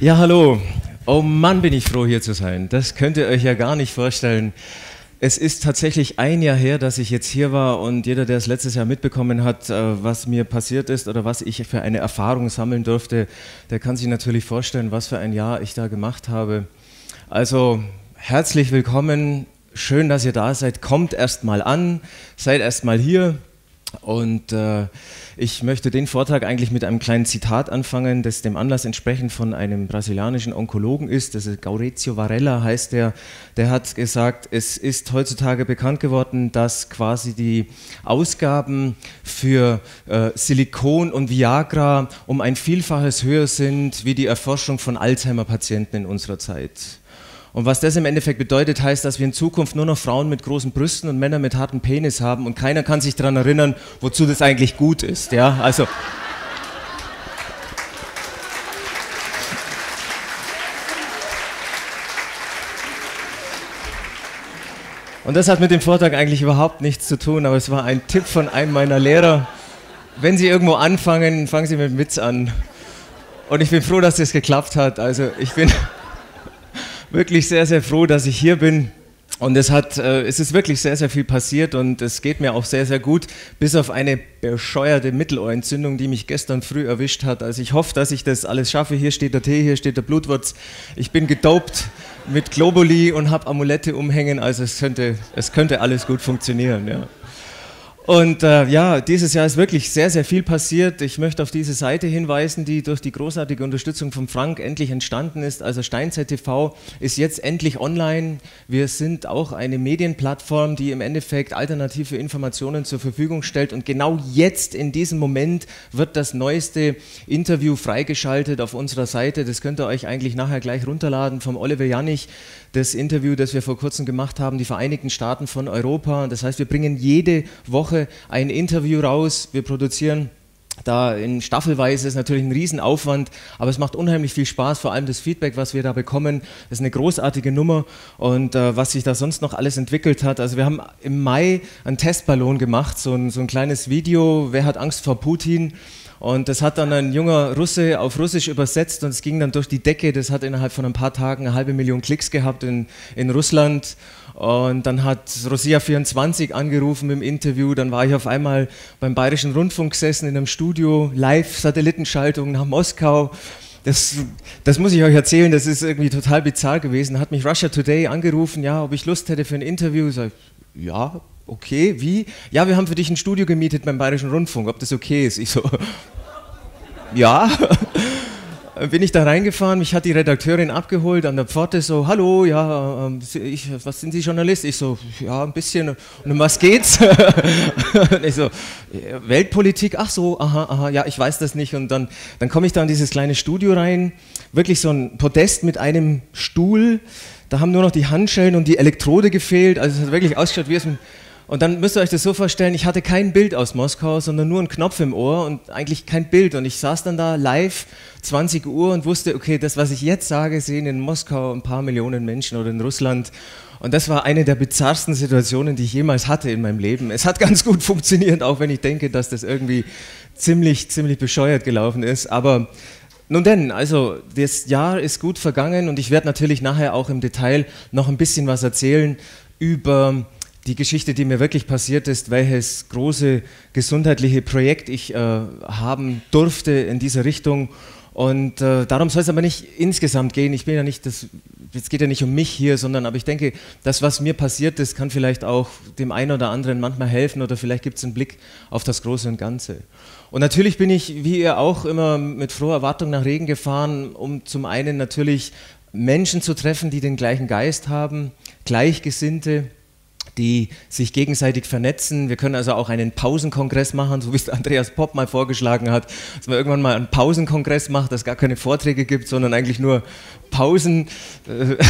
Ja, hallo. Oh Mann, bin ich froh, hier zu sein. Das könnt ihr euch ja gar nicht vorstellen. Es ist tatsächlich ein Jahr her, dass ich jetzt hier war und jeder, der es letztes Jahr mitbekommen hat, äh, was mir passiert ist oder was ich für eine Erfahrung sammeln durfte, der kann sich natürlich vorstellen, was für ein Jahr ich da gemacht habe. Also herzlich willkommen, schön, dass ihr da seid. Kommt erst mal an, seid erst mal hier. Und äh, ich möchte den Vortrag eigentlich mit einem kleinen Zitat anfangen, das dem Anlass entsprechend von einem brasilianischen Onkologen ist. Das ist Gaurizio Varela heißt der. Der hat gesagt, es ist heutzutage bekannt geworden, dass quasi die Ausgaben für äh, Silikon und Viagra um ein Vielfaches höher sind wie die Erforschung von Alzheimer-Patienten in unserer Zeit. Und was das im Endeffekt bedeutet, heißt, dass wir in Zukunft nur noch Frauen mit großen Brüsten und Männer mit hartem Penis haben und keiner kann sich daran erinnern, wozu das eigentlich gut ist. Ja, also. Und das hat mit dem Vortrag eigentlich überhaupt nichts zu tun, aber es war ein Tipp von einem meiner Lehrer. Wenn Sie irgendwo anfangen, fangen Sie mit Witz an. Und ich bin froh, dass das geklappt hat. Also ich bin wirklich sehr, sehr froh, dass ich hier bin. Und es, hat, äh, es ist wirklich sehr, sehr viel passiert und es geht mir auch sehr, sehr gut, bis auf eine bescheuerte Mittelohrentzündung, die mich gestern früh erwischt hat. Also ich hoffe, dass ich das alles schaffe. Hier steht der Tee, hier steht der Blutwurz. Ich bin gedopt mit Globuli und habe Amulette umhängen, also es könnte, es könnte alles gut funktionieren. Ja. Und äh, ja, dieses Jahr ist wirklich sehr, sehr viel passiert. Ich möchte auf diese Seite hinweisen, die durch die großartige Unterstützung von Frank endlich entstanden ist. Also Steinzeit TV ist jetzt endlich online. Wir sind auch eine Medienplattform, die im Endeffekt alternative Informationen zur Verfügung stellt. Und genau jetzt, in diesem Moment, wird das neueste Interview freigeschaltet auf unserer Seite. Das könnt ihr euch eigentlich nachher gleich runterladen vom Oliver Janich das Interview, das wir vor kurzem gemacht haben, die Vereinigten Staaten von Europa. Das heißt, wir bringen jede Woche ein Interview raus. Wir produzieren da in Staffelweise ist natürlich ein Riesenaufwand, aber es macht unheimlich viel Spaß, vor allem das Feedback, was wir da bekommen, ist eine großartige Nummer und äh, was sich da sonst noch alles entwickelt hat. Also wir haben im Mai einen Testballon gemacht, so ein, so ein kleines Video, wer hat Angst vor Putin? Und das hat dann ein junger Russe auf Russisch übersetzt und es ging dann durch die Decke. Das hat innerhalb von ein paar Tagen eine halbe Million Klicks gehabt in, in Russland. Und dann hat Rosia24 angerufen im Interview. Dann war ich auf einmal beim Bayerischen Rundfunk gesessen in einem Studio, Live-Satellitenschaltung nach Moskau. Das, das muss ich euch erzählen, das ist irgendwie total bizarr gewesen. Hat mich Russia Today angerufen, ja, ob ich Lust hätte für ein Interview. Sag, ja, okay, wie? Ja, wir haben für dich ein Studio gemietet beim Bayerischen Rundfunk, ob das okay ist. Ich so, ja. Bin ich da reingefahren, mich hat die Redakteurin abgeholt an der Pforte, so, hallo, ja, ähm, ich, was sind Sie Journalist? Ich so, ja, ein bisschen, und um was geht's? und ich so, Weltpolitik, ach so, aha, aha, ja, ich weiß das nicht. Und dann, dann komme ich da in dieses kleine Studio rein, wirklich so ein Podest mit einem Stuhl, da haben nur noch die Handschellen und die Elektrode gefehlt, also es hat wirklich ausgeschaut wie es ein und dann müsst ihr euch das so vorstellen, ich hatte kein Bild aus Moskau, sondern nur einen Knopf im Ohr und eigentlich kein Bild. Und ich saß dann da live, 20 Uhr, und wusste, okay, das, was ich jetzt sage, sehen in Moskau ein paar Millionen Menschen oder in Russland. Und das war eine der bizarrsten Situationen, die ich jemals hatte in meinem Leben. Es hat ganz gut funktioniert, auch wenn ich denke, dass das irgendwie ziemlich, ziemlich bescheuert gelaufen ist. Aber nun denn, also das Jahr ist gut vergangen und ich werde natürlich nachher auch im Detail noch ein bisschen was erzählen über die Geschichte, die mir wirklich passiert ist, welches große gesundheitliche Projekt ich äh, haben durfte in dieser Richtung. Und äh, darum soll es aber nicht insgesamt gehen. Ich bin ja nicht es geht ja nicht um mich hier, sondern aber ich denke, das, was mir passiert ist, kann vielleicht auch dem einen oder anderen manchmal helfen oder vielleicht gibt es einen Blick auf das Große und Ganze. Und natürlich bin ich, wie ihr auch, immer mit froher Erwartung nach Regen gefahren, um zum einen natürlich Menschen zu treffen, die den gleichen Geist haben, Gleichgesinnte die sich gegenseitig vernetzen. Wir können also auch einen Pausenkongress machen, so wie es Andreas Popp mal vorgeschlagen hat, dass man irgendwann mal einen Pausenkongress macht, dass es gar keine Vorträge gibt, sondern eigentlich nur Pausen.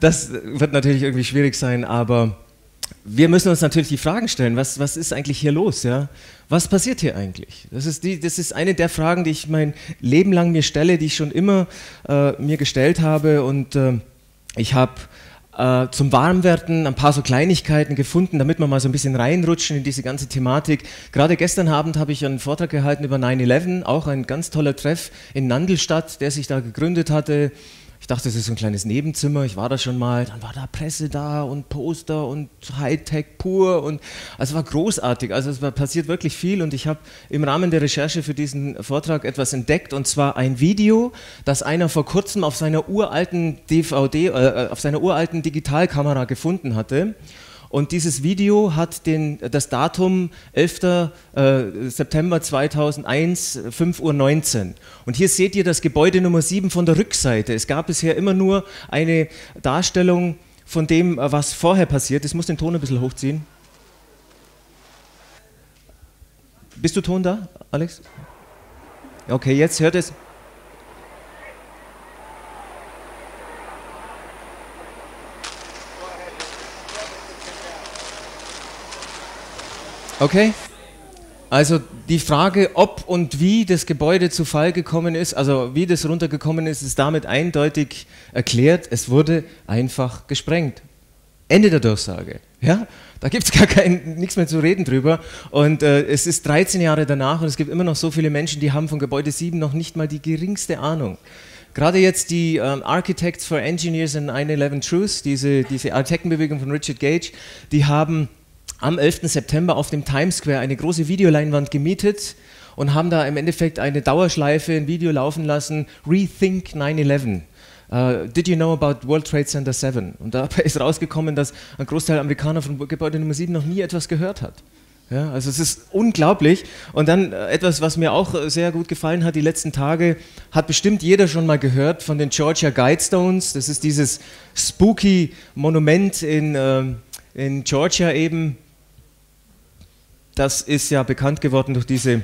Das wird natürlich irgendwie schwierig sein, aber wir müssen uns natürlich die Fragen stellen, was, was ist eigentlich hier los? Ja? Was passiert hier eigentlich? Das ist, die, das ist eine der Fragen, die ich mein Leben lang mir stelle, die ich schon immer äh, mir gestellt habe und äh, ich habe äh, zum Warmwerden ein paar so Kleinigkeiten gefunden, damit wir mal so ein bisschen reinrutschen in diese ganze Thematik. Gerade gestern Abend habe ich einen Vortrag gehalten über 9-11, auch ein ganz toller Treff in Nandelstadt, der sich da gegründet hatte. Ich dachte, das ist so ein kleines Nebenzimmer. Ich war da schon mal. Dann war da Presse da und Poster und Hightech pur. Und also es war großartig. Also es war, passiert wirklich viel. Und ich habe im Rahmen der Recherche für diesen Vortrag etwas entdeckt. Und zwar ein Video, das einer vor kurzem auf seiner uralten DVD, äh, auf seiner uralten Digitalkamera gefunden hatte. Und dieses Video hat den, das Datum 11. Äh, September 2001, 5.19 Uhr. Und hier seht ihr das Gebäude Nummer 7 von der Rückseite. Es gab bisher immer nur eine Darstellung von dem, äh, was vorher passiert ist. Ich muss den Ton ein bisschen hochziehen. Bist du Ton da, Alex? Okay, jetzt hört es. Okay? Also die Frage, ob und wie das Gebäude zu Fall gekommen ist, also wie das runtergekommen ist, ist damit eindeutig erklärt. Es wurde einfach gesprengt. Ende der Durchsage. Ja? Da gibt es gar kein, nichts mehr zu reden drüber. Und äh, es ist 13 Jahre danach und es gibt immer noch so viele Menschen, die haben von Gebäude 7 noch nicht mal die geringste Ahnung. Gerade jetzt die ähm, Architects for Engineers in 9-11 Truth, diese, diese Architektenbewegung von Richard Gage, die haben am 11. September auf dem Times Square eine große Videoleinwand gemietet und haben da im Endeffekt eine Dauerschleife, ein Video laufen lassen, Rethink 9-11. Uh, did you know about World Trade Center 7? Und dabei ist rausgekommen, dass ein Großteil Amerikaner von Gebäude Nummer 7 noch nie etwas gehört hat. Ja, also es ist unglaublich. Und dann äh, etwas, was mir auch äh, sehr gut gefallen hat die letzten Tage, hat bestimmt jeder schon mal gehört von den Georgia Guidestones. Das ist dieses spooky Monument in, äh, in Georgia eben, das ist ja bekannt geworden durch diese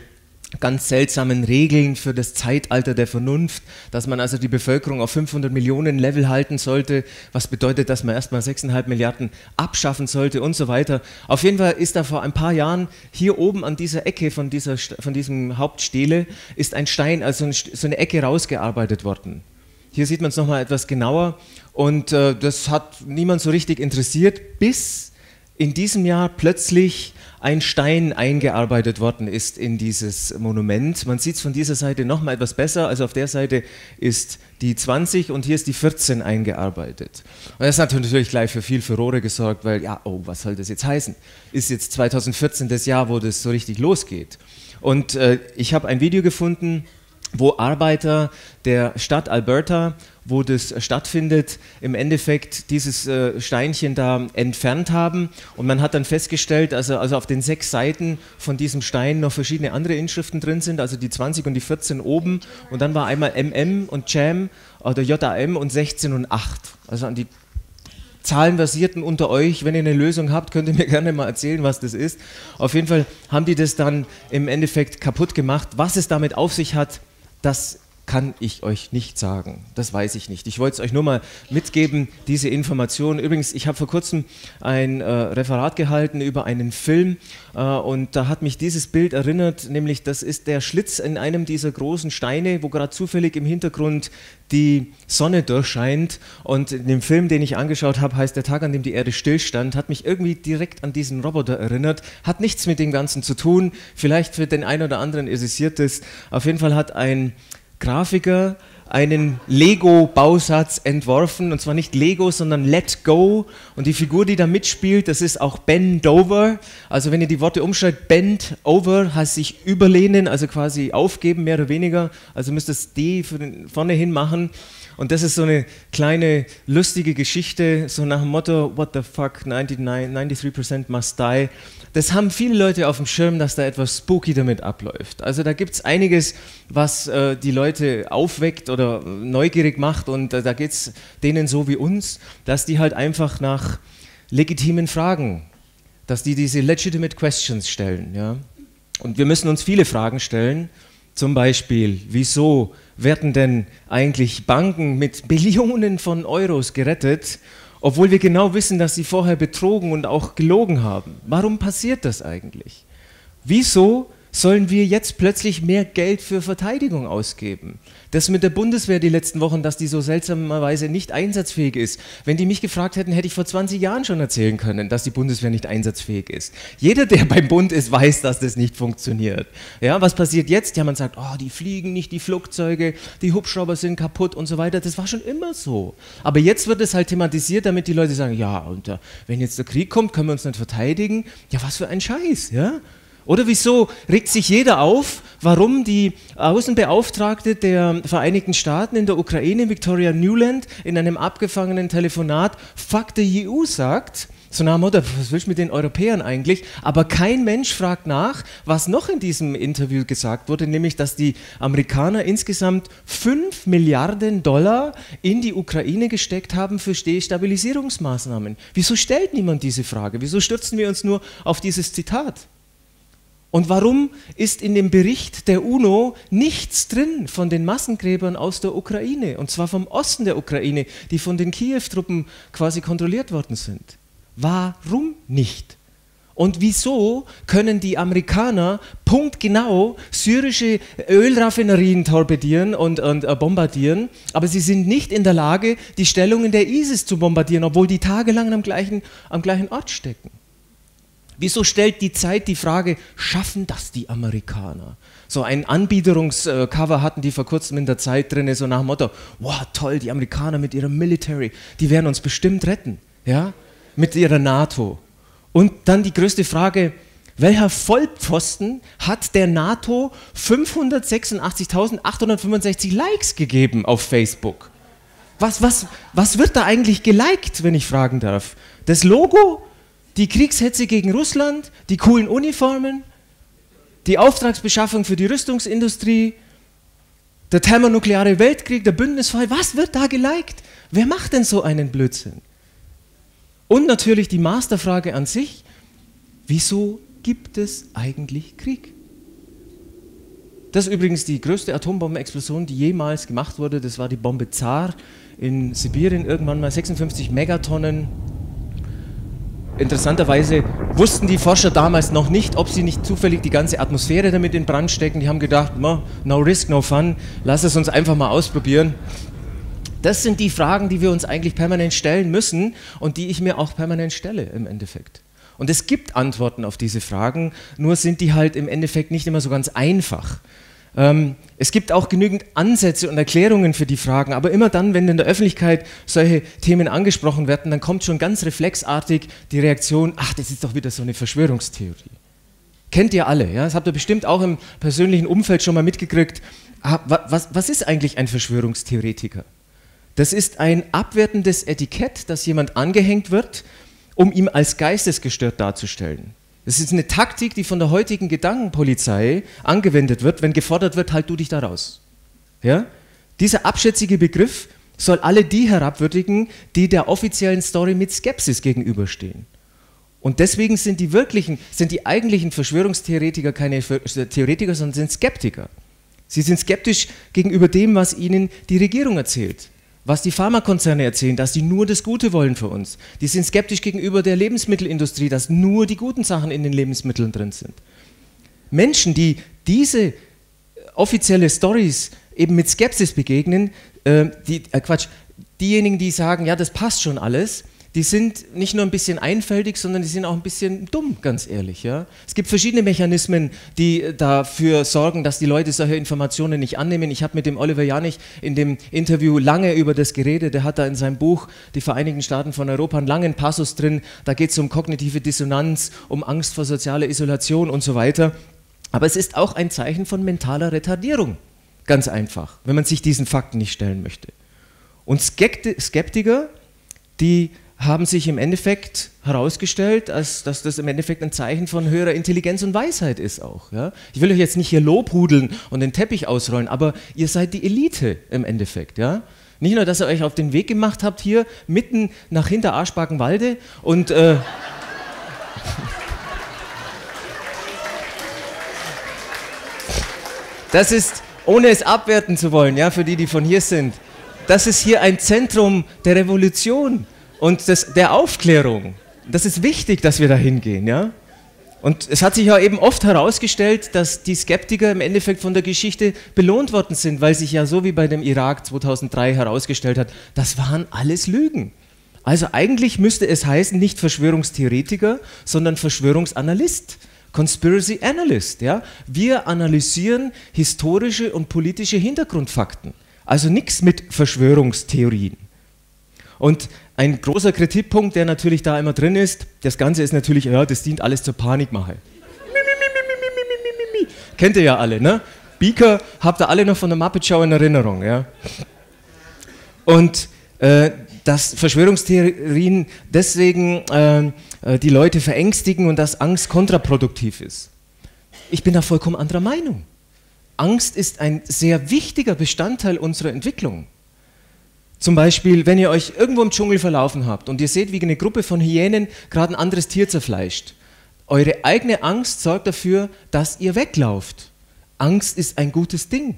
ganz seltsamen Regeln für das Zeitalter der Vernunft, dass man also die Bevölkerung auf 500 Millionen Level halten sollte, was bedeutet, dass man erstmal 6,5 Milliarden abschaffen sollte und so weiter. Auf jeden Fall ist da vor ein paar Jahren hier oben an dieser Ecke von, dieser, von diesem Hauptstele ist ein Stein, also so eine Ecke rausgearbeitet worden. Hier sieht man es nochmal etwas genauer und äh, das hat niemand so richtig interessiert, bis in diesem Jahr plötzlich ein Stein eingearbeitet worden ist in dieses Monument. Man sieht es von dieser Seite noch mal etwas besser. Also auf der Seite ist die 20 und hier ist die 14 eingearbeitet. Und das hat natürlich gleich für viel Furore gesorgt, weil ja, oh, was soll das jetzt heißen? Ist jetzt 2014 das Jahr, wo das so richtig losgeht? Und äh, ich habe ein Video gefunden, wo Arbeiter der Stadt Alberta wo das stattfindet, im Endeffekt dieses äh, Steinchen da entfernt haben. Und man hat dann festgestellt, also, also auf den sechs Seiten von diesem Stein noch verschiedene andere Inschriften drin sind, also die 20 und die 14 oben. Und dann war einmal MM und JAM oder JAM und 16 und 8. Also an die Zahlenversierten unter euch, wenn ihr eine Lösung habt, könnt ihr mir gerne mal erzählen, was das ist. Auf jeden Fall haben die das dann im Endeffekt kaputt gemacht. Was es damit auf sich hat, das kann ich euch nicht sagen. Das weiß ich nicht. Ich wollte es euch nur mal mitgeben, diese Information. Übrigens, ich habe vor kurzem ein äh, Referat gehalten über einen Film äh, und da hat mich dieses Bild erinnert, nämlich das ist der Schlitz in einem dieser großen Steine, wo gerade zufällig im Hintergrund die Sonne durchscheint. Und in dem Film, den ich angeschaut habe, heißt der Tag, an dem die Erde stillstand, hat mich irgendwie direkt an diesen Roboter erinnert. Hat nichts mit dem Ganzen zu tun. Vielleicht für den einen oder anderen interessiert es. Auf jeden Fall hat ein Grafiker einen Lego-Bausatz entworfen, und zwar nicht Lego, sondern Let Go. Und die Figur, die da mitspielt, das ist auch Bend Over. Also wenn ihr die Worte umschreibt, Bend Over heißt sich überlehnen, also quasi aufgeben, mehr oder weniger. Also müsst ihr das D vorne hin machen. Und das ist so eine kleine lustige Geschichte, so nach dem Motto, what the fuck, 99, 93% must die das haben viele Leute auf dem Schirm, dass da etwas spooky damit abläuft. Also da gibt es einiges, was äh, die Leute aufweckt oder neugierig macht und äh, da geht es denen so wie uns, dass die halt einfach nach legitimen Fragen, dass die diese legitimate questions stellen. Ja? Und wir müssen uns viele Fragen stellen, zum Beispiel, wieso werden denn eigentlich Banken mit Billionen von Euros gerettet obwohl wir genau wissen, dass sie vorher betrogen und auch gelogen haben. Warum passiert das eigentlich? Wieso sollen wir jetzt plötzlich mehr Geld für Verteidigung ausgeben? Das mit der Bundeswehr die letzten Wochen, dass die so seltsamerweise nicht einsatzfähig ist. Wenn die mich gefragt hätten, hätte ich vor 20 Jahren schon erzählen können, dass die Bundeswehr nicht einsatzfähig ist. Jeder, der beim Bund ist, weiß, dass das nicht funktioniert. Ja, was passiert jetzt? Ja, man sagt, oh, die fliegen nicht, die Flugzeuge, die Hubschrauber sind kaputt und so weiter. Das war schon immer so. Aber jetzt wird es halt thematisiert, damit die Leute sagen, ja, und uh, wenn jetzt der Krieg kommt, können wir uns nicht verteidigen. Ja, was für ein Scheiß, ja? Oder wieso regt sich jeder auf, warum die Außenbeauftragte der Vereinigten Staaten in der Ukraine, Victoria Newland, in einem abgefangenen Telefonat Fuck the EU sagt? So nach Motto, was willst du mit den Europäern eigentlich? Aber kein Mensch fragt nach, was noch in diesem Interview gesagt wurde, nämlich, dass die Amerikaner insgesamt 5 Milliarden Dollar in die Ukraine gesteckt haben für Destabilisierungsmaßnahmen. Wieso stellt niemand diese Frage? Wieso stürzen wir uns nur auf dieses Zitat? Und warum ist in dem Bericht der UNO nichts drin von den Massengräbern aus der Ukraine, und zwar vom Osten der Ukraine, die von den Kiew-Truppen quasi kontrolliert worden sind? Warum nicht? Und wieso können die Amerikaner punktgenau syrische Ölraffinerien torpedieren und, und äh, bombardieren, aber sie sind nicht in der Lage, die Stellungen der ISIS zu bombardieren, obwohl die tagelang am gleichen, am gleichen Ort stecken? Wieso stellt die Zeit die Frage, schaffen das die Amerikaner? So ein Anbiederungscover hatten die vor kurzem in der Zeit drin, so nach dem Motto, wow, toll, die Amerikaner mit ihrem Military, die werden uns bestimmt retten, ja, mit ihrer NATO. Und dann die größte Frage, welcher Vollpfosten hat der NATO 586.865 Likes gegeben auf Facebook? Was, was, was wird da eigentlich geliked, wenn ich fragen darf? Das Logo die Kriegshetze gegen Russland, die coolen Uniformen, die Auftragsbeschaffung für die Rüstungsindustrie, der thermonukleare Weltkrieg, der Bündnisfall, was wird da geliked? Wer macht denn so einen Blödsinn? Und natürlich die Masterfrage an sich, wieso gibt es eigentlich Krieg? Das ist übrigens die größte Atombombenexplosion, die jemals gemacht wurde. Das war die Bombe Zar in Sibirien, irgendwann mal 56 Megatonnen Interessanterweise wussten die Forscher damals noch nicht, ob sie nicht zufällig die ganze Atmosphäre damit in Brand stecken. Die haben gedacht, no risk, no fun, lass es uns einfach mal ausprobieren. Das sind die Fragen, die wir uns eigentlich permanent stellen müssen und die ich mir auch permanent stelle im Endeffekt. Und es gibt Antworten auf diese Fragen, nur sind die halt im Endeffekt nicht immer so ganz einfach. Ähm, es gibt auch genügend Ansätze und Erklärungen für die Fragen, aber immer dann, wenn in der Öffentlichkeit solche Themen angesprochen werden, dann kommt schon ganz reflexartig die Reaktion, ach, das ist doch wieder so eine Verschwörungstheorie. Kennt ihr alle, ja? das habt ihr bestimmt auch im persönlichen Umfeld schon mal mitgekriegt. Ah, was, was ist eigentlich ein Verschwörungstheoretiker? Das ist ein abwertendes Etikett, das jemand angehängt wird, um ihn als geistesgestört darzustellen. Das ist eine Taktik, die von der heutigen Gedankenpolizei angewendet wird, wenn gefordert wird, halt du dich da raus. Ja? Dieser abschätzige Begriff soll alle die herabwürdigen, die der offiziellen Story mit Skepsis gegenüberstehen. Und deswegen sind die wirklichen, sind die eigentlichen Verschwörungstheoretiker keine Theoretiker, sondern sind Skeptiker. Sie sind skeptisch gegenüber dem, was ihnen die Regierung erzählt was die Pharmakonzerne erzählen, dass sie nur das Gute wollen für uns. Die sind skeptisch gegenüber der Lebensmittelindustrie, dass nur die guten Sachen in den Lebensmitteln drin sind. Menschen, die diese offizielle Stories eben mit Skepsis begegnen, äh, die, äh, Quatsch, diejenigen, die sagen, ja, das passt schon alles, die sind nicht nur ein bisschen einfältig, sondern die sind auch ein bisschen dumm, ganz ehrlich. Ja? Es gibt verschiedene Mechanismen, die äh, dafür sorgen, dass die Leute solche Informationen nicht annehmen. Ich habe mit dem Oliver Janich in dem Interview lange über das geredet. Der hat da in seinem Buch Die Vereinigten Staaten von Europa einen langen Passus drin. Da geht es um kognitive Dissonanz, um Angst vor sozialer Isolation und so weiter. Aber es ist auch ein Zeichen von mentaler Retardierung. Ganz einfach, wenn man sich diesen Fakten nicht stellen möchte. Und Skeptiker, die haben sich im Endeffekt herausgestellt, als dass das im Endeffekt ein Zeichen von höherer Intelligenz und Weisheit ist auch. Ja? Ich will euch jetzt nicht hier lobhudeln und den Teppich ausrollen, aber ihr seid die Elite im Endeffekt. Ja? Nicht nur, dass ihr euch auf den Weg gemacht habt hier mitten nach hinter Arschbakenwalde und äh, das ist, ohne es abwerten zu wollen, ja, für die, die von hier sind, das ist hier ein Zentrum der Revolution und des, der Aufklärung. Das ist wichtig, dass wir da hingehen, ja? Und es hat sich ja eben oft herausgestellt, dass die Skeptiker im Endeffekt von der Geschichte belohnt worden sind, weil sich ja so wie bei dem Irak 2003 herausgestellt hat, das waren alles Lügen. Also eigentlich müsste es heißen, nicht Verschwörungstheoretiker, sondern Verschwörungsanalyst. Conspiracy Analyst. Ja? Wir analysieren historische und politische Hintergrundfakten. Also nichts mit Verschwörungstheorien. Und ein großer Kritikpunkt, der natürlich da immer drin ist, das Ganze ist natürlich, ja, das dient alles zur Panikmache. Kennt ihr ja alle, ne? Beaker habt ihr alle noch von der Muppet Show in Erinnerung, ja? Und äh, dass Verschwörungstheorien deswegen äh, äh, die Leute verängstigen und dass Angst kontraproduktiv ist. Ich bin da vollkommen anderer Meinung. Angst ist ein sehr wichtiger Bestandteil unserer Entwicklung. Zum Beispiel, wenn ihr euch irgendwo im Dschungel verlaufen habt und ihr seht, wie eine Gruppe von Hyänen gerade ein anderes Tier zerfleischt. Eure eigene Angst sorgt dafür, dass ihr weglauft. Angst ist ein gutes Ding.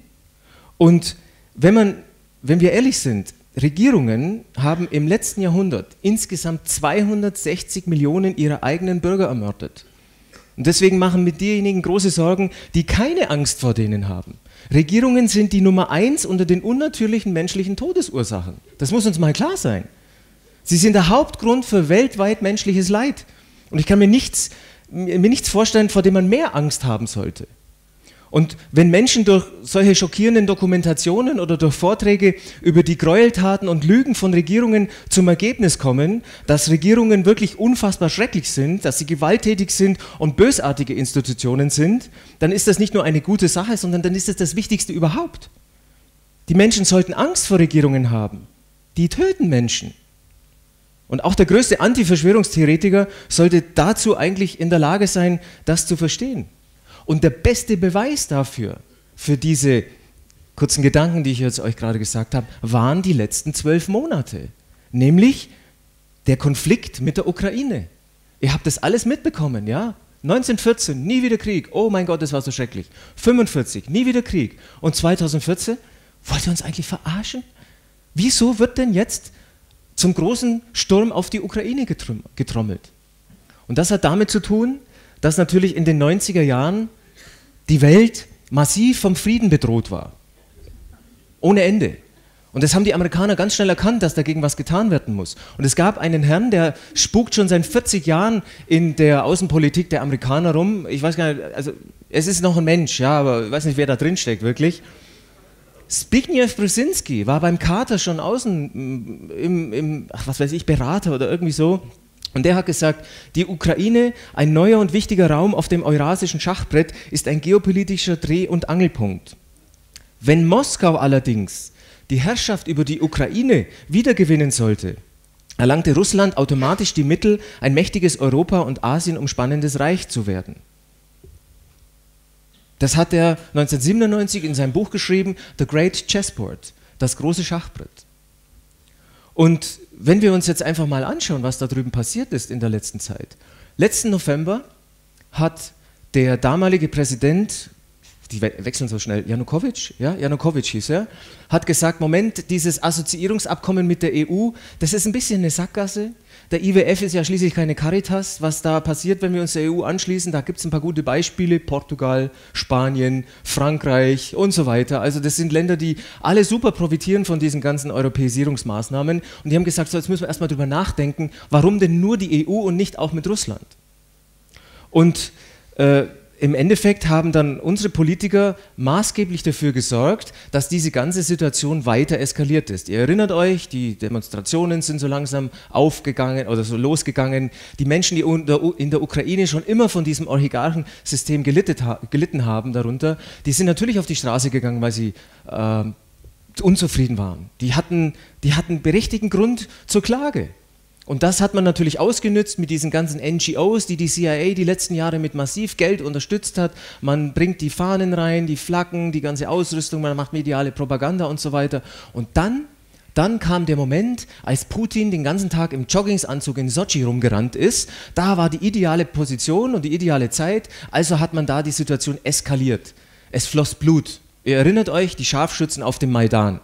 Und wenn, man, wenn wir ehrlich sind, Regierungen haben im letzten Jahrhundert insgesamt 260 Millionen ihrer eigenen Bürger ermordet. Und deswegen machen mit diejenigen große Sorgen, die keine Angst vor denen haben. Regierungen sind die Nummer eins unter den unnatürlichen menschlichen Todesursachen. Das muss uns mal klar sein. Sie sind der Hauptgrund für weltweit menschliches Leid. Und ich kann mir nichts, mir nichts vorstellen, vor dem man mehr Angst haben sollte. Und wenn Menschen durch solche schockierenden Dokumentationen oder durch Vorträge über die Gräueltaten und Lügen von Regierungen zum Ergebnis kommen, dass Regierungen wirklich unfassbar schrecklich sind, dass sie gewalttätig sind und bösartige Institutionen sind, dann ist das nicht nur eine gute Sache, sondern dann ist es das Wichtigste überhaupt. Die Menschen sollten Angst vor Regierungen haben. Die töten Menschen. Und auch der größte Anti-Verschwörungstheoretiker sollte dazu eigentlich in der Lage sein, das zu verstehen. Und der beste Beweis dafür, für diese kurzen Gedanken, die ich jetzt euch gerade gesagt habe, waren die letzten zwölf Monate. Nämlich der Konflikt mit der Ukraine. Ihr habt das alles mitbekommen, ja? 1914, nie wieder Krieg. Oh mein Gott, das war so schrecklich. 45, nie wieder Krieg. Und 2014, wollt ihr uns eigentlich verarschen? Wieso wird denn jetzt zum großen Sturm auf die Ukraine getrommelt? Und das hat damit zu tun, dass natürlich in den 90er Jahren die Welt massiv vom Frieden bedroht war. Ohne Ende. Und das haben die Amerikaner ganz schnell erkannt, dass dagegen was getan werden muss. Und es gab einen Herrn, der spukt schon seit 40 Jahren in der Außenpolitik der Amerikaner rum. Ich weiß gar nicht, also es ist noch ein Mensch, ja, aber ich weiß nicht, wer da drin steckt wirklich. Zbigniew Brzezinski war beim Carter schon außen im, im, ach, was weiß ich, Berater oder irgendwie so. Und der hat gesagt, die Ukraine, ein neuer und wichtiger Raum auf dem eurasischen Schachbrett, ist ein geopolitischer Dreh- und Angelpunkt. Wenn Moskau allerdings die Herrschaft über die Ukraine wiedergewinnen sollte, erlangte Russland automatisch die Mittel, ein mächtiges Europa und Asien umspannendes Reich zu werden. Das hat er 1997 in seinem Buch geschrieben, The Great Chessboard, das große Schachbrett. Und wenn wir uns jetzt einfach mal anschauen, was da drüben passiert ist in der letzten Zeit. Letzten November hat der damalige Präsident, die wechseln so schnell, Janukowitsch, ja, Janukowitsch hieß er, hat gesagt, Moment, dieses Assoziierungsabkommen mit der EU, das ist ein bisschen eine Sackgasse, der IWF ist ja schließlich keine Caritas. Was da passiert, wenn wir uns der EU anschließen, da gibt es ein paar gute Beispiele. Portugal, Spanien, Frankreich und so weiter. Also das sind Länder, die alle super profitieren von diesen ganzen Europäisierungsmaßnahmen. Und die haben gesagt, so jetzt müssen wir erstmal drüber nachdenken, warum denn nur die EU und nicht auch mit Russland? Und äh, im Endeffekt haben dann unsere Politiker maßgeblich dafür gesorgt, dass diese ganze Situation weiter eskaliert ist. Ihr erinnert euch, die Demonstrationen sind so langsam aufgegangen oder so losgegangen. Die Menschen, die in der Ukraine schon immer von diesem Oligarchensystem gelitten haben darunter, die sind natürlich auf die Straße gegangen, weil sie äh, unzufrieden waren. Die hatten, die hatten berechtigten Grund zur Klage. Und das hat man natürlich ausgenützt mit diesen ganzen NGOs, die die CIA die letzten Jahre mit massiv Geld unterstützt hat. Man bringt die Fahnen rein, die Flaggen, die ganze Ausrüstung, man macht mediale Propaganda und so weiter. Und dann, dann kam der Moment, als Putin den ganzen Tag im Joggingsanzug in Sochi rumgerannt ist. Da war die ideale Position und die ideale Zeit. Also hat man da die Situation eskaliert. Es floss Blut. Ihr erinnert euch, die Scharfschützen auf dem Maidan.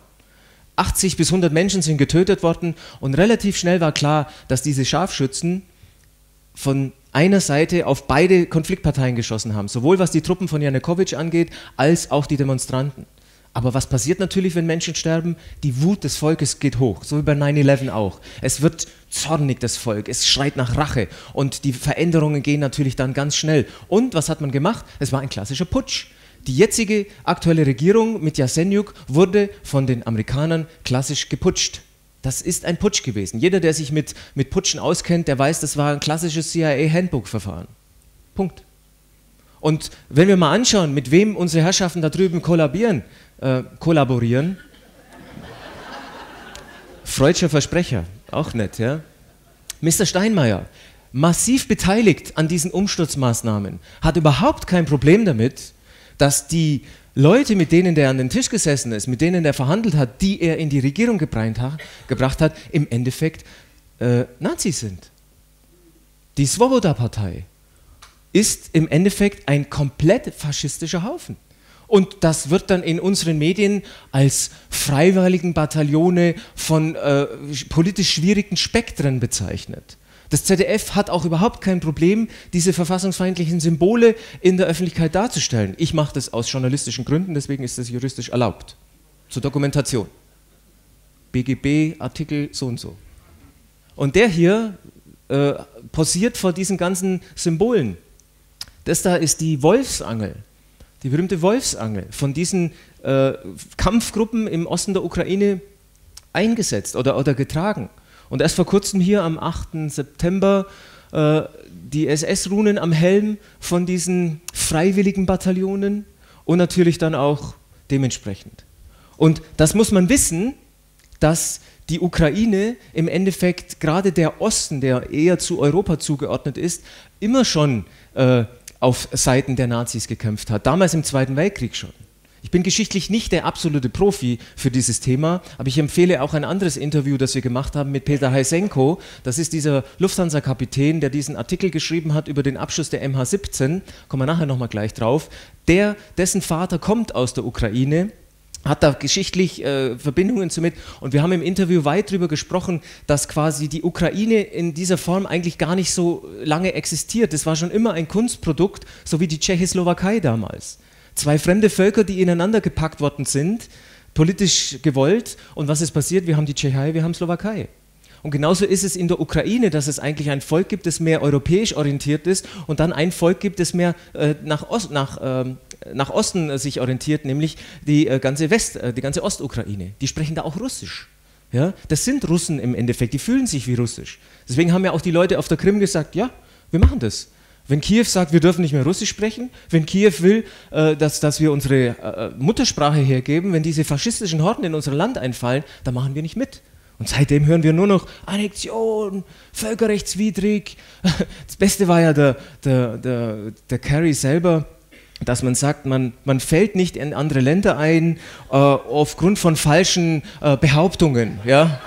80 bis 100 Menschen sind getötet worden und relativ schnell war klar, dass diese Scharfschützen von einer Seite auf beide Konfliktparteien geschossen haben, sowohl was die Truppen von Janukowitsch angeht, als auch die Demonstranten. Aber was passiert natürlich, wenn Menschen sterben? Die Wut des Volkes geht hoch, so wie bei 9-11 auch. Es wird zornig, das Volk, es schreit nach Rache und die Veränderungen gehen natürlich dann ganz schnell. Und was hat man gemacht? Es war ein klassischer Putsch. Die jetzige aktuelle Regierung mit Jasenjuk wurde von den Amerikanern klassisch geputscht. Das ist ein Putsch gewesen. Jeder, der sich mit, mit Putschen auskennt, der weiß, das war ein klassisches CIA-Handbook-Verfahren. Punkt. Und wenn wir mal anschauen, mit wem unsere Herrschaften da drüben kollabieren, äh, kollaborieren, Freudscher Versprecher, auch nett, ja. Mr. Steinmeier, massiv beteiligt an diesen Umsturzmaßnahmen, hat überhaupt kein Problem damit, dass die Leute, mit denen der an den Tisch gesessen ist, mit denen er verhandelt hat, die er in die Regierung gebracht hat, im Endeffekt äh, Nazis sind. Die Svoboda-Partei ist im Endeffekt ein komplett faschistischer Haufen. Und das wird dann in unseren Medien als freiwilligen Bataillone von äh, politisch schwierigen Spektren bezeichnet. Das ZDF hat auch überhaupt kein Problem, diese verfassungsfeindlichen Symbole in der Öffentlichkeit darzustellen. Ich mache das aus journalistischen Gründen, deswegen ist das juristisch erlaubt. Zur Dokumentation. BGB, Artikel so und so. Und der hier äh, posiert vor diesen ganzen Symbolen. Das da ist die Wolfsangel, die berühmte Wolfsangel, von diesen äh, Kampfgruppen im Osten der Ukraine eingesetzt oder, oder getragen. Und erst vor kurzem hier am 8. September äh, die SS-Runen am Helm von diesen freiwilligen Bataillonen und natürlich dann auch dementsprechend. Und das muss man wissen, dass die Ukraine im Endeffekt, gerade der Osten, der eher zu Europa zugeordnet ist, immer schon äh, auf Seiten der Nazis gekämpft hat, damals im Zweiten Weltkrieg schon. Ich bin geschichtlich nicht der absolute Profi für dieses Thema, aber ich empfehle auch ein anderes Interview, das wir gemacht haben mit Peter Heisenko. Das ist dieser Lufthansa-Kapitän, der diesen Artikel geschrieben hat über den Abschuss der MH17. Kommen wir nachher nochmal gleich drauf. Der, dessen Vater kommt aus der Ukraine hat da geschichtlich äh, Verbindungen damit. Und wir haben im Interview weit darüber gesprochen, dass quasi die Ukraine in dieser Form eigentlich gar nicht so lange existiert. Das war schon immer ein Kunstprodukt, so wie die Tschechoslowakei damals. Zwei fremde Völker, die ineinander gepackt worden sind, politisch gewollt. Und was ist passiert? Wir haben die Tschechei, wir haben Slowakei. Und genauso ist es in der Ukraine, dass es eigentlich ein Volk gibt, das mehr europäisch orientiert ist und dann ein Volk gibt, das mehr äh, nach, Ost, nach, äh, nach Osten äh, sich orientiert, nämlich die äh, ganze West, äh, die ganze Ostukraine. Die sprechen da auch Russisch. Ja? Das sind Russen im Endeffekt, die fühlen sich wie Russisch. Deswegen haben ja auch die Leute auf der Krim gesagt, ja, wir machen das. Wenn Kiew sagt, wir dürfen nicht mehr Russisch sprechen, wenn Kiew will, äh, dass, dass wir unsere äh, Muttersprache hergeben, wenn diese faschistischen Horden in unser Land einfallen, dann machen wir nicht mit. Und seitdem hören wir nur noch Annexion, völkerrechtswidrig. Das Beste war ja der, der, der, der Kerry selber, dass man sagt, man, man fällt nicht in andere Länder ein äh, aufgrund von falschen äh, Behauptungen. Ja?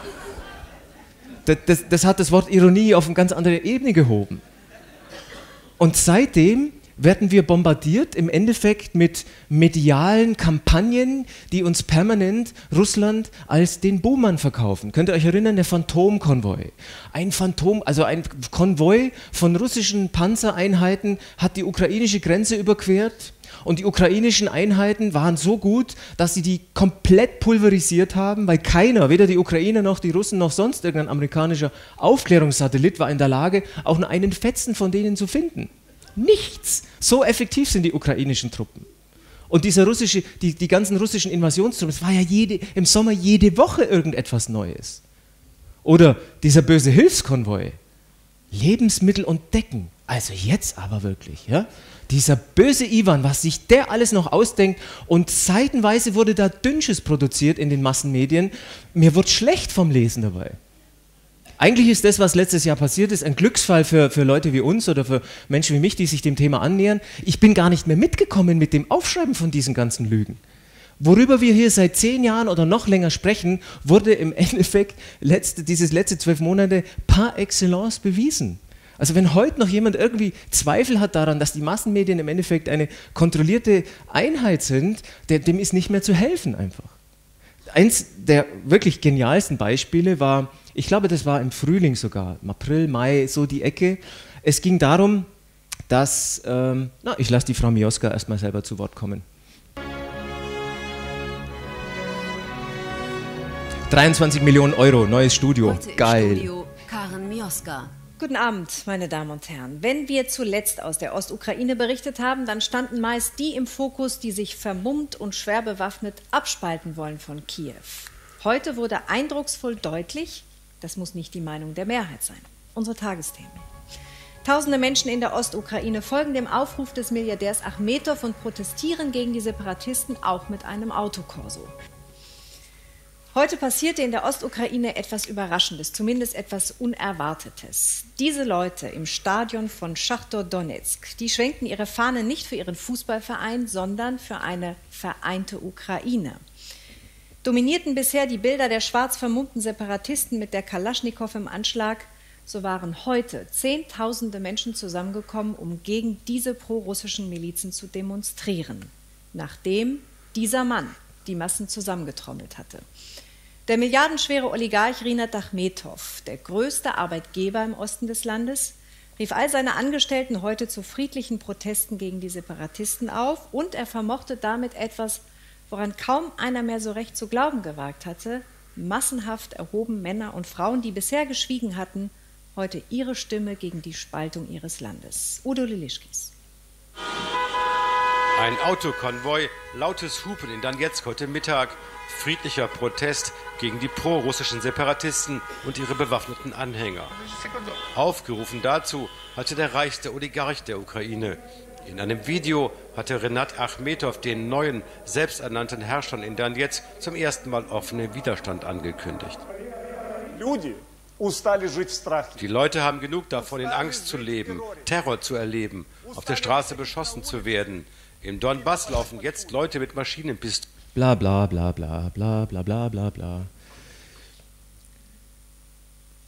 Das, das, das hat das Wort Ironie auf eine ganz andere Ebene gehoben. Und seitdem werden wir bombardiert im Endeffekt mit medialen Kampagnen, die uns permanent Russland als den Buhmann verkaufen. Könnt ihr euch erinnern, der Phantomkonvoi? Ein Phantom, also ein Konvoi von russischen Panzereinheiten hat die ukrainische Grenze überquert und die ukrainischen Einheiten waren so gut, dass sie die komplett pulverisiert haben, weil keiner, weder die Ukrainer noch die Russen noch sonst irgendein amerikanischer Aufklärungssatellit war in der Lage, auch nur einen Fetzen von denen zu finden. Nichts. So effektiv sind die ukrainischen Truppen. Und dieser russische, die, die ganzen russischen Invasionstruppen, es war ja jede, im Sommer jede Woche irgendetwas Neues. Oder dieser böse Hilfskonvoi. Lebensmittel und Decken. Also jetzt aber wirklich, ja? Dieser böse Ivan, was sich der alles noch ausdenkt und seitenweise wurde da Dünnsches produziert in den Massenmedien. Mir wird schlecht vom Lesen dabei. Eigentlich ist das, was letztes Jahr passiert ist, ein Glücksfall für, für Leute wie uns oder für Menschen wie mich, die sich dem Thema annähern. Ich bin gar nicht mehr mitgekommen mit dem Aufschreiben von diesen ganzen Lügen. Worüber wir hier seit zehn Jahren oder noch länger sprechen, wurde im Endeffekt letzte, dieses letzte zwölf Monate par excellence bewiesen. Also wenn heute noch jemand irgendwie Zweifel hat daran, dass die Massenmedien im Endeffekt eine kontrollierte Einheit sind, der, dem ist nicht mehr zu helfen einfach. Eins der wirklich genialsten Beispiele war, ich glaube, das war im Frühling sogar, im April, Mai, so die Ecke. Es ging darum, dass, ähm, na, ich lasse die Frau Mioska erstmal selber zu Wort kommen. 23 Millionen Euro, neues Studio. Heute Geil. Studio Karen Mioska. Guten Abend, meine Damen und Herren. Wenn wir zuletzt aus der Ostukraine berichtet haben, dann standen meist die im Fokus, die sich vermummt und schwer bewaffnet abspalten wollen von Kiew. Heute wurde eindrucksvoll deutlich, das muss nicht die Meinung der Mehrheit sein. Unsere Tagesthemen. Tausende Menschen in der Ostukraine folgen dem Aufruf des Milliardärs Achmetow und protestieren gegen die Separatisten auch mit einem Autokorso. Heute passierte in der Ostukraine etwas Überraschendes, zumindest etwas Unerwartetes. Diese Leute im Stadion von Schachtor Donetsk, die schwenkten ihre Fahne nicht für ihren Fußballverein, sondern für eine vereinte Ukraine. Dominierten bisher die Bilder der schwarz vermummten Separatisten mit der Kalaschnikow im Anschlag, so waren heute Zehntausende Menschen zusammengekommen, um gegen diese prorussischen Milizen zu demonstrieren, nachdem dieser Mann die Massen zusammengetrommelt hatte. Der milliardenschwere Oligarch Rinat Achmetow, der größte Arbeitgeber im Osten des Landes, rief all seine Angestellten heute zu friedlichen Protesten gegen die Separatisten auf und er vermochte damit etwas, woran kaum einer mehr so recht zu glauben gewagt hatte. Massenhaft erhoben Männer und Frauen, die bisher geschwiegen hatten, heute ihre Stimme gegen die Spaltung ihres Landes. Udo Lilischkis. Ein Autokonvoi, lautes Hupen in Donetsk heute Mittag, friedlicher Protest gegen die prorussischen Separatisten und ihre bewaffneten Anhänger. Aufgerufen dazu hatte der reichste Oligarch der Ukraine. In einem Video hatte Renat Achmetow den neuen, selbsternannten Herrschern in Donetsk zum ersten Mal offenen Widerstand angekündigt. Die Leute haben genug davon, in Angst zu leben, Terror zu erleben, auf der Straße beschossen zu werden. Im Donbass laufen jetzt Leute mit Maschinenpistolen Bla bla bla bla bla bla bla bla bla.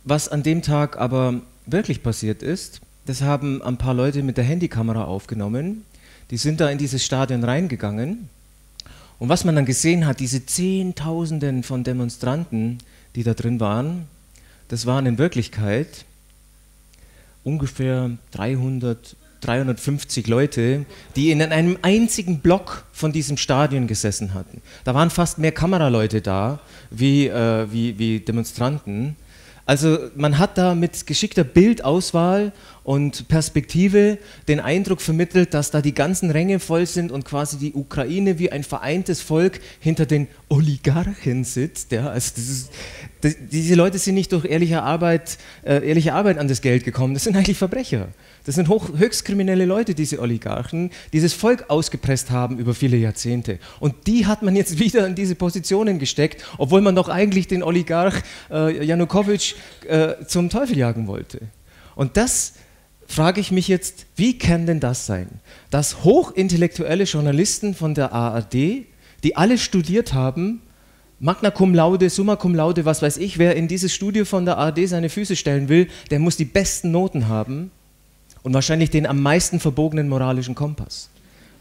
Was an dem Tag aber wirklich passiert ist, das haben ein paar Leute mit der Handykamera aufgenommen. Die sind da in dieses Stadion reingegangen. Und was man dann gesehen hat, diese Zehntausenden von Demonstranten, die da drin waren, das waren in Wirklichkeit ungefähr 300, 350 Leute, die in einem einzigen Block von diesem Stadion gesessen hatten. Da waren fast mehr Kameraleute da wie, äh, wie, wie Demonstranten. Also man hat da mit geschickter Bildauswahl und Perspektive den Eindruck vermittelt, dass da die ganzen Ränge voll sind und quasi die Ukraine wie ein vereintes Volk hinter den Oligarchen sitzt. Ja, also das ist, das, diese Leute sind nicht durch ehrliche Arbeit, äh, ehrliche Arbeit an das Geld gekommen, das sind eigentlich Verbrecher. Das sind hoch, höchst kriminelle Leute, diese Oligarchen, die dieses Volk ausgepresst haben über viele Jahrzehnte. Und die hat man jetzt wieder in diese Positionen gesteckt, obwohl man doch eigentlich den Oligarch äh, Janukowitsch äh, zum Teufel jagen wollte. Und das frage ich mich jetzt, wie kann denn das sein, dass hochintellektuelle Journalisten von der ARD, die alle studiert haben, Magna cum laude, summa cum laude, was weiß ich, wer in dieses Studio von der ARD seine Füße stellen will, der muss die besten Noten haben und wahrscheinlich den am meisten verbogenen moralischen Kompass.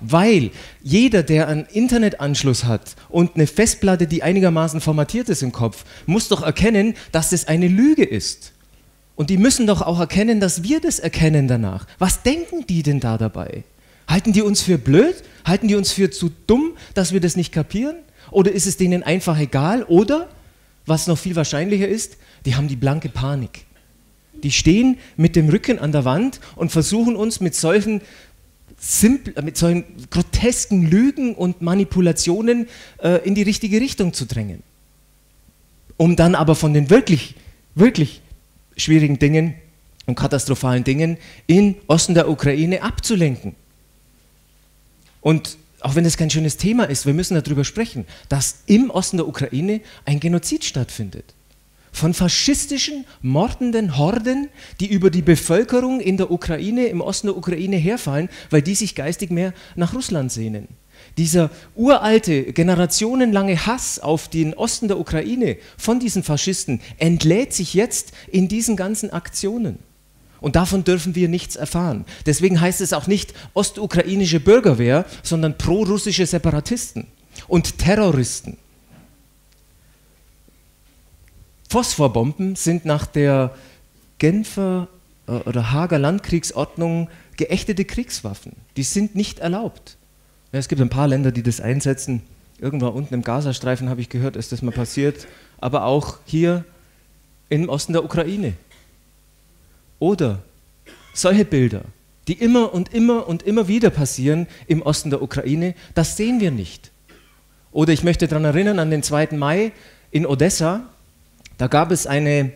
Weil jeder, der einen Internetanschluss hat und eine Festplatte, die einigermaßen formatiert ist im Kopf, muss doch erkennen, dass das eine Lüge ist. Und die müssen doch auch erkennen, dass wir das erkennen danach. Was denken die denn da dabei? Halten die uns für blöd? Halten die uns für zu dumm, dass wir das nicht kapieren? Oder ist es denen einfach egal? Oder, was noch viel wahrscheinlicher ist, die haben die blanke Panik. Die stehen mit dem Rücken an der Wand und versuchen uns mit solchen, simpl, mit solchen grotesken Lügen und Manipulationen äh, in die richtige Richtung zu drängen. Um dann aber von den wirklich, wirklich schwierigen Dingen und katastrophalen Dingen in Osten der Ukraine abzulenken. Und auch wenn das kein schönes Thema ist, wir müssen darüber sprechen, dass im Osten der Ukraine ein Genozid stattfindet. Von faschistischen, mordenden Horden, die über die Bevölkerung in der Ukraine, im Osten der Ukraine herfallen, weil die sich geistig mehr nach Russland sehnen. Dieser uralte, generationenlange Hass auf den Osten der Ukraine von diesen Faschisten entlädt sich jetzt in diesen ganzen Aktionen. Und davon dürfen wir nichts erfahren. Deswegen heißt es auch nicht ostukrainische Bürgerwehr, sondern prorussische Separatisten und Terroristen. Phosphorbomben sind nach der Genfer äh, oder Hager Landkriegsordnung geächtete Kriegswaffen. Die sind nicht erlaubt. Es gibt ein paar Länder, die das einsetzen. Irgendwo unten im Gazastreifen habe ich gehört, ist das mal passiert. Aber auch hier im Osten der Ukraine. Oder solche Bilder, die immer und immer und immer wieder passieren im Osten der Ukraine, das sehen wir nicht. Oder ich möchte daran erinnern, an den 2. Mai in Odessa, da gab es eine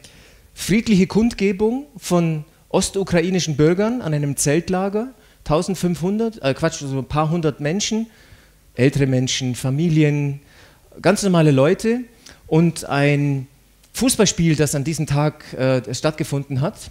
friedliche Kundgebung von ostukrainischen Bürgern an einem Zeltlager, 1500, äh Quatsch, so ein paar hundert Menschen, ältere Menschen, Familien, ganz normale Leute und ein Fußballspiel, das an diesem Tag äh, stattgefunden hat.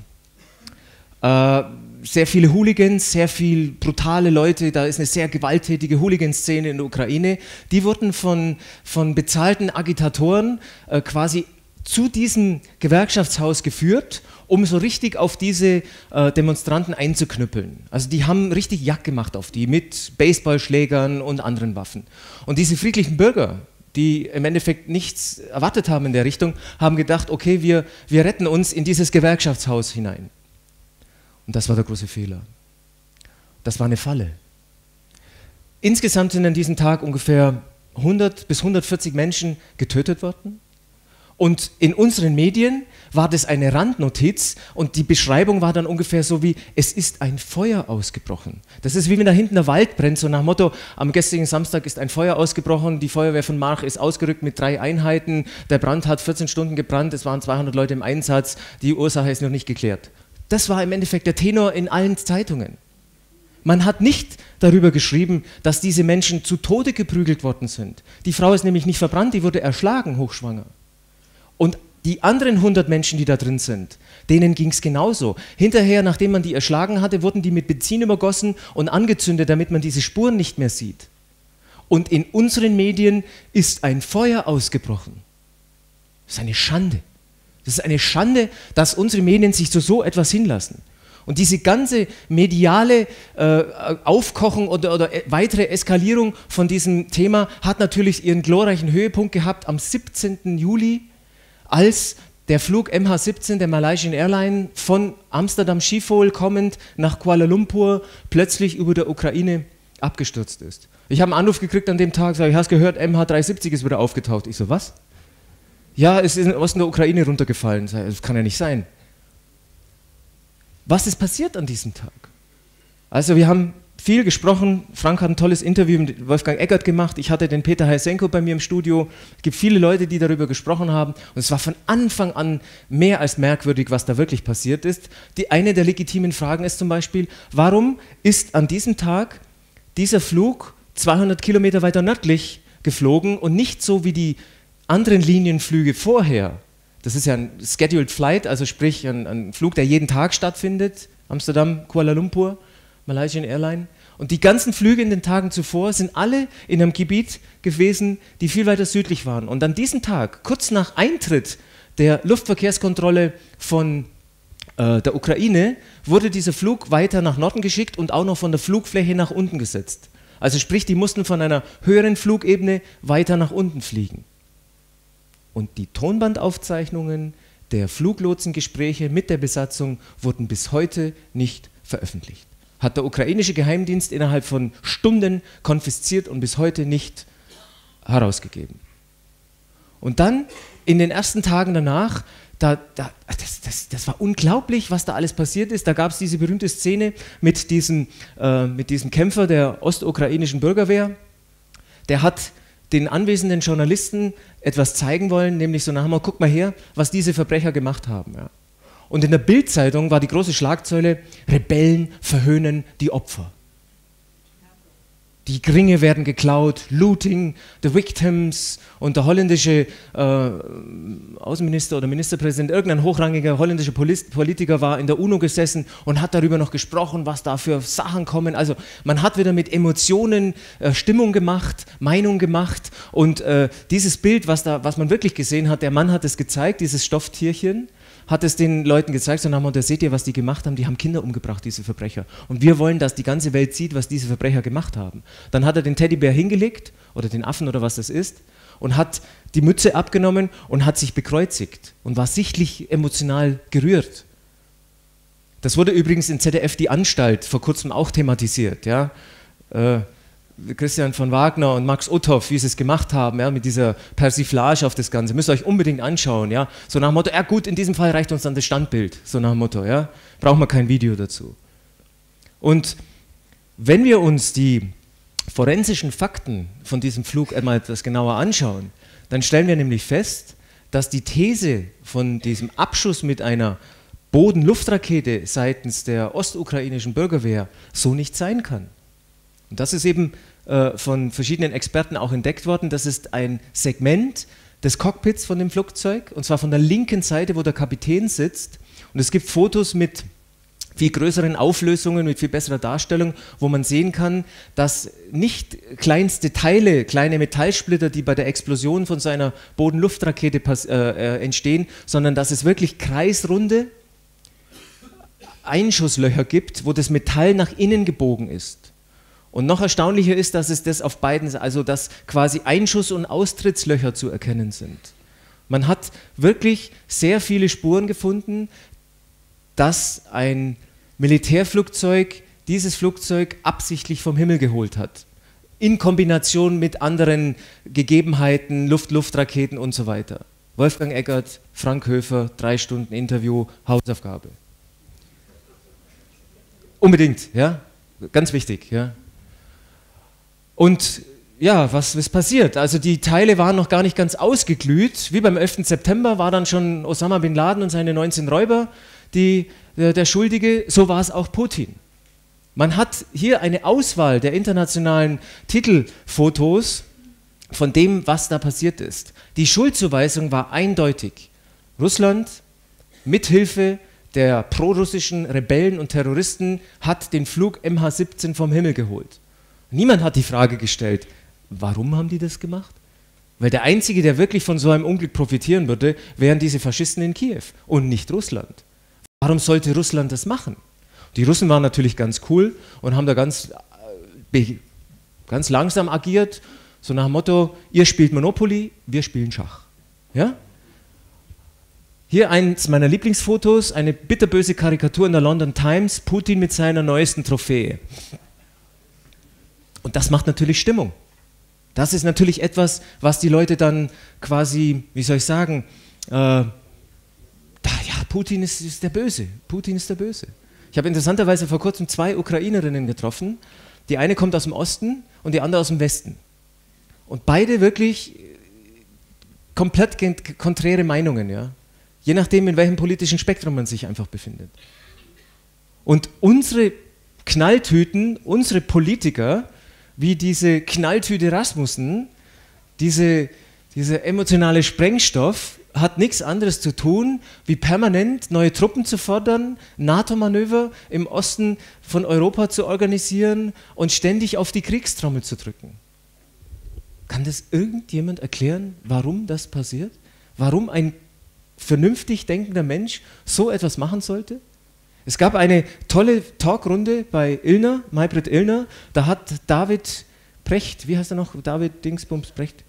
Äh, sehr viele Hooligans, sehr viele brutale Leute, da ist eine sehr gewalttätige Hooligan-Szene in der Ukraine. Die wurden von, von bezahlten Agitatoren äh, quasi zu diesem Gewerkschaftshaus geführt, um so richtig auf diese äh, Demonstranten einzuknüppeln. Also die haben richtig Jagd gemacht auf die mit Baseballschlägern und anderen Waffen. Und diese friedlichen Bürger, die im Endeffekt nichts erwartet haben in der Richtung, haben gedacht, okay, wir, wir retten uns in dieses Gewerkschaftshaus hinein. Und das war der große Fehler. Das war eine Falle. Insgesamt sind an diesem Tag ungefähr 100 bis 140 Menschen getötet worden. Und in unseren Medien war das eine Randnotiz und die Beschreibung war dann ungefähr so wie, es ist ein Feuer ausgebrochen. Das ist wie wenn da hinten der Wald brennt, so nach Motto, am gestrigen Samstag ist ein Feuer ausgebrochen, die Feuerwehr von March ist ausgerückt mit drei Einheiten, der Brand hat 14 Stunden gebrannt, es waren 200 Leute im Einsatz, die Ursache ist noch nicht geklärt. Das war im Endeffekt der Tenor in allen Zeitungen. Man hat nicht darüber geschrieben, dass diese Menschen zu Tode geprügelt worden sind. Die Frau ist nämlich nicht verbrannt, die wurde erschlagen, hochschwanger. Und die anderen 100 Menschen, die da drin sind, denen ging es genauso. Hinterher, nachdem man die erschlagen hatte, wurden die mit Benzin übergossen und angezündet, damit man diese Spuren nicht mehr sieht. Und in unseren Medien ist ein Feuer ausgebrochen. Das ist eine Schande. Das ist eine Schande, dass unsere Medien sich zu so etwas hinlassen. Und diese ganze mediale äh, Aufkochen oder, oder, weitere Eskalierung von diesem Thema hat natürlich ihren glorreichen Höhepunkt gehabt am 17. Juli als der Flug MH17 der Malaysian Airline von Amsterdam Schiphol kommend nach Kuala Lumpur plötzlich über der Ukraine abgestürzt ist. Ich habe einen Anruf gekriegt an dem Tag, sage ich, hast gehört, MH370 ist wieder aufgetaucht. Ich so, was? Ja, es ist in Osten der Ukraine runtergefallen. Das kann ja nicht sein. Was ist passiert an diesem Tag? Also wir haben viel gesprochen. Frank hat ein tolles Interview mit Wolfgang Eckert gemacht. Ich hatte den Peter Heisenko bei mir im Studio. Es gibt viele Leute, die darüber gesprochen haben. Und es war von Anfang an mehr als merkwürdig, was da wirklich passiert ist. Die eine der legitimen Fragen ist zum Beispiel, warum ist an diesem Tag dieser Flug 200 Kilometer weiter nördlich geflogen und nicht so wie die anderen Linienflüge vorher? Das ist ja ein Scheduled Flight, also sprich ein, ein Flug, der jeden Tag stattfindet. Amsterdam, Kuala Lumpur Malaysian Airline. Und die ganzen Flüge in den Tagen zuvor sind alle in einem Gebiet gewesen, die viel weiter südlich waren. Und an diesem Tag, kurz nach Eintritt der Luftverkehrskontrolle von äh, der Ukraine, wurde dieser Flug weiter nach Norden geschickt und auch noch von der Flugfläche nach unten gesetzt. Also sprich, die mussten von einer höheren Flugebene weiter nach unten fliegen. Und die Tonbandaufzeichnungen der Fluglotsengespräche mit der Besatzung wurden bis heute nicht veröffentlicht hat der ukrainische Geheimdienst innerhalb von Stunden konfisziert und bis heute nicht herausgegeben. Und dann in den ersten Tagen danach, da, da, das, das, das, war unglaublich, was da alles passiert ist. Da gab es diese berühmte Szene mit diesem, äh, mit diesem Kämpfer der ostukrainischen Bürgerwehr. Der hat den anwesenden Journalisten etwas zeigen wollen, nämlich so mal, guck mal her, was diese Verbrecher gemacht haben. Ja. Und in der Bildzeitung war die große Schlagzeile, Rebellen verhöhnen die Opfer. Die Gringe werden geklaut, Looting, the victims und der holländische äh, Außenminister oder Ministerpräsident, irgendein hochrangiger holländischer Politiker war in der UNO gesessen und hat darüber noch gesprochen, was da für Sachen kommen. Also man hat wieder mit Emotionen äh, Stimmung gemacht, Meinung gemacht und äh, dieses Bild, was, da, was man wirklich gesehen hat, der Mann hat es gezeigt, dieses Stofftierchen hat es den Leuten gezeigt und haben gesagt, seht ihr, was die gemacht haben? Die haben Kinder umgebracht, diese Verbrecher. Und wir wollen, dass die ganze Welt sieht, was diese Verbrecher gemacht haben. Dann hat er den Teddybär hingelegt oder den Affen oder was das ist und hat die Mütze abgenommen und hat sich bekreuzigt und war sichtlich emotional gerührt. Das wurde übrigens in ZDF Die Anstalt vor kurzem auch thematisiert. Ja? Äh, Christian von Wagner und Max Uthoff, wie sie es gemacht haben, ja, mit dieser Persiflage auf das Ganze. Müsst ihr euch unbedingt anschauen. Ja? So nach dem Motto, ja gut, in diesem Fall reicht uns dann das Standbild. So nach dem Motto, ja. Brauchen wir kein Video dazu. Und wenn wir uns die forensischen Fakten von diesem Flug einmal etwas genauer anschauen, dann stellen wir nämlich fest, dass die These von diesem Abschuss mit einer Boden-Luftrakete seitens der ostukrainischen Bürgerwehr so nicht sein kann. Und das ist eben äh, von verschiedenen Experten auch entdeckt worden. Das ist ein Segment des Cockpits von dem Flugzeug, und zwar von der linken Seite, wo der Kapitän sitzt. Und es gibt Fotos mit viel größeren Auflösungen, mit viel besserer Darstellung, wo man sehen kann, dass nicht kleinste Teile, kleine Metallsplitter, die bei der Explosion von seiner Boden-Luft-Rakete äh, äh, entstehen, sondern dass es wirklich kreisrunde Einschusslöcher gibt, wo das Metall nach innen gebogen ist. Und noch erstaunlicher ist, dass es das auf beiden, also dass quasi Einschuss- und Austrittslöcher zu erkennen sind. Man hat wirklich sehr viele Spuren gefunden, dass ein Militärflugzeug dieses Flugzeug absichtlich vom Himmel geholt hat. In Kombination mit anderen Gegebenheiten, Luft-Luft-Raketen und so weiter. Wolfgang Eckert, Frank Höfer, drei Stunden Interview, Hausaufgabe. Unbedingt, ja, ganz wichtig, ja. Und ja, was ist passiert? Also die Teile waren noch gar nicht ganz ausgeglüht. Wie beim 11. September war dann schon Osama bin Laden und seine 19 Räuber die, der, der Schuldige. So war es auch Putin. Man hat hier eine Auswahl der internationalen Titelfotos von dem, was da passiert ist. Die Schuldzuweisung war eindeutig. Russland mithilfe der prorussischen Rebellen und Terroristen hat den Flug MH17 vom Himmel geholt. Niemand hat die Frage gestellt, warum haben die das gemacht? Weil der Einzige, der wirklich von so einem Unglück profitieren würde, wären diese Faschisten in Kiew und nicht Russland. Warum sollte Russland das machen? Die Russen waren natürlich ganz cool und haben da ganz, äh, ganz langsam agiert, so nach dem Motto, ihr spielt Monopoly, wir spielen Schach. Ja? Hier eins meiner Lieblingsfotos, eine bitterböse Karikatur in der London Times, Putin mit seiner neuesten Trophäe. Und das macht natürlich Stimmung. Das ist natürlich etwas, was die Leute dann quasi, wie soll ich sagen, äh, da, ja, Putin ist, ist der Böse. Putin ist der Böse. Ich habe interessanterweise vor kurzem zwei Ukrainerinnen getroffen. Die eine kommt aus dem Osten und die andere aus dem Westen. Und beide wirklich komplett konträre Meinungen, ja. Je nachdem, in welchem politischen Spektrum man sich einfach befindet. Und unsere Knalltüten, unsere Politiker, wie diese Knalltüte Rasmussen, diese, dieser emotionale Sprengstoff, hat nichts anderes zu tun, wie permanent neue Truppen zu fordern, NATO-Manöver im Osten von Europa zu organisieren und ständig auf die Kriegstrommel zu drücken. Kann das irgendjemand erklären, warum das passiert? Warum ein vernünftig denkender Mensch so etwas machen sollte? Es gab eine tolle Talkrunde bei Illner, Maybrit Illner, da hat David Precht, wie heißt er noch? David Dingsbums Precht?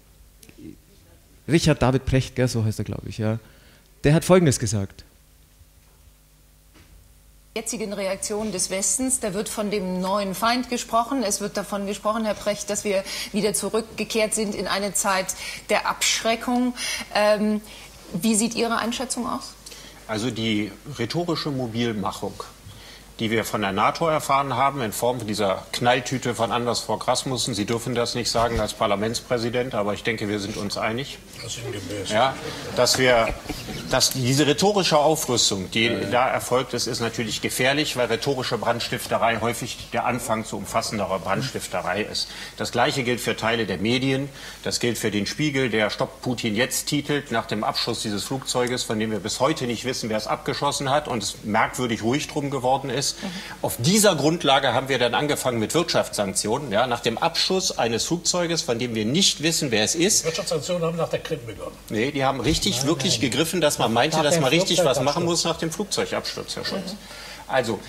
Richard David Precht, gell, so heißt er, glaube ich, ja. Der hat Folgendes gesagt jetzigen Reaktion des Westens, da wird von dem neuen Feind gesprochen. Es wird davon gesprochen, Herr Precht, dass wir wieder zurückgekehrt sind in eine Zeit der Abschreckung. Ähm, wie sieht Ihre Einschätzung aus? Also die rhetorische Mobilmachung, die wir von der NATO erfahren haben, in Form dieser Knalltüte von Anders vor Rasmussen. Sie dürfen das nicht sagen als Parlamentspräsident, aber ich denke, wir sind uns einig. Das ja, dass wir dass diese rhetorische Aufrüstung, die ja, da erfolgt ist, ist natürlich gefährlich, weil rhetorische Brandstifterei häufig der Anfang zu umfassenderer Brandstifterei ist. Das Gleiche gilt für Teile der Medien. Das gilt für den Spiegel, der Stopp Putin jetzt titelt, nach dem Abschuss dieses Flugzeuges, von dem wir bis heute nicht wissen, wer es abgeschossen hat und es merkwürdig ruhig drum geworden ist. Mhm. Auf dieser Grundlage haben wir dann angefangen mit Wirtschaftssanktionen. Ja, nach dem Abschuss eines Flugzeuges, von dem wir nicht wissen, wer es ist. Wirtschaftssanktionen haben nach der Krim begonnen. Nee, die haben richtig, nein, wirklich nein. gegriffen, dass man meinte, dass man richtig was machen muss nach dem Flugzeugabsturz, Herr Schulz. Mhm. Also,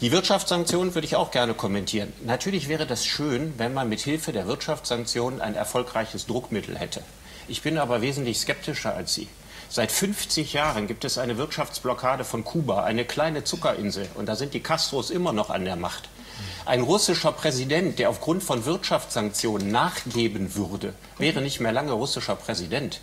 die Wirtschaftssanktionen würde ich auch gerne kommentieren. Natürlich wäre das schön, wenn man mit Hilfe der Wirtschaftssanktionen ein erfolgreiches Druckmittel hätte. Ich bin aber wesentlich skeptischer als Sie. Seit 50 Jahren gibt es eine Wirtschaftsblockade von Kuba, eine kleine Zuckerinsel. Und da sind die Castros immer noch an der Macht. Ein russischer Präsident, der aufgrund von Wirtschaftssanktionen nachgeben würde, wäre nicht mehr lange russischer Präsident.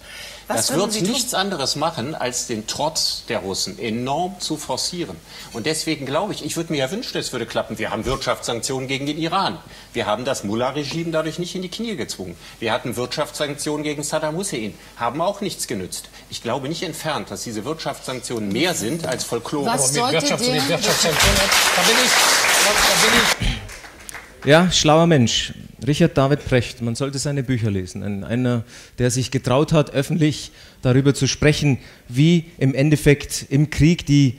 Was das wird Sie tun? nichts anderes machen, als den Trotz der Russen enorm zu forcieren. Und deswegen glaube ich, ich würde mir ja wünschen, es würde klappen. Wir haben Wirtschaftssanktionen gegen den Iran. Wir haben das Mullah-Regime dadurch nicht in die Knie gezwungen. Wir hatten Wirtschaftssanktionen gegen Saddam Hussein, haben auch nichts genützt. Ich glaube nicht entfernt, dass diese Wirtschaftssanktionen mehr sind als Folklore. Was Aber mit sollte Wirtschafts- mit Wirtschaftssanktionen, da bin ich, Ja, schlauer Mensch. Richard David Precht. Man sollte seine Bücher lesen. Ein, einer, der sich getraut hat, öffentlich darüber zu sprechen, wie im Endeffekt im Krieg die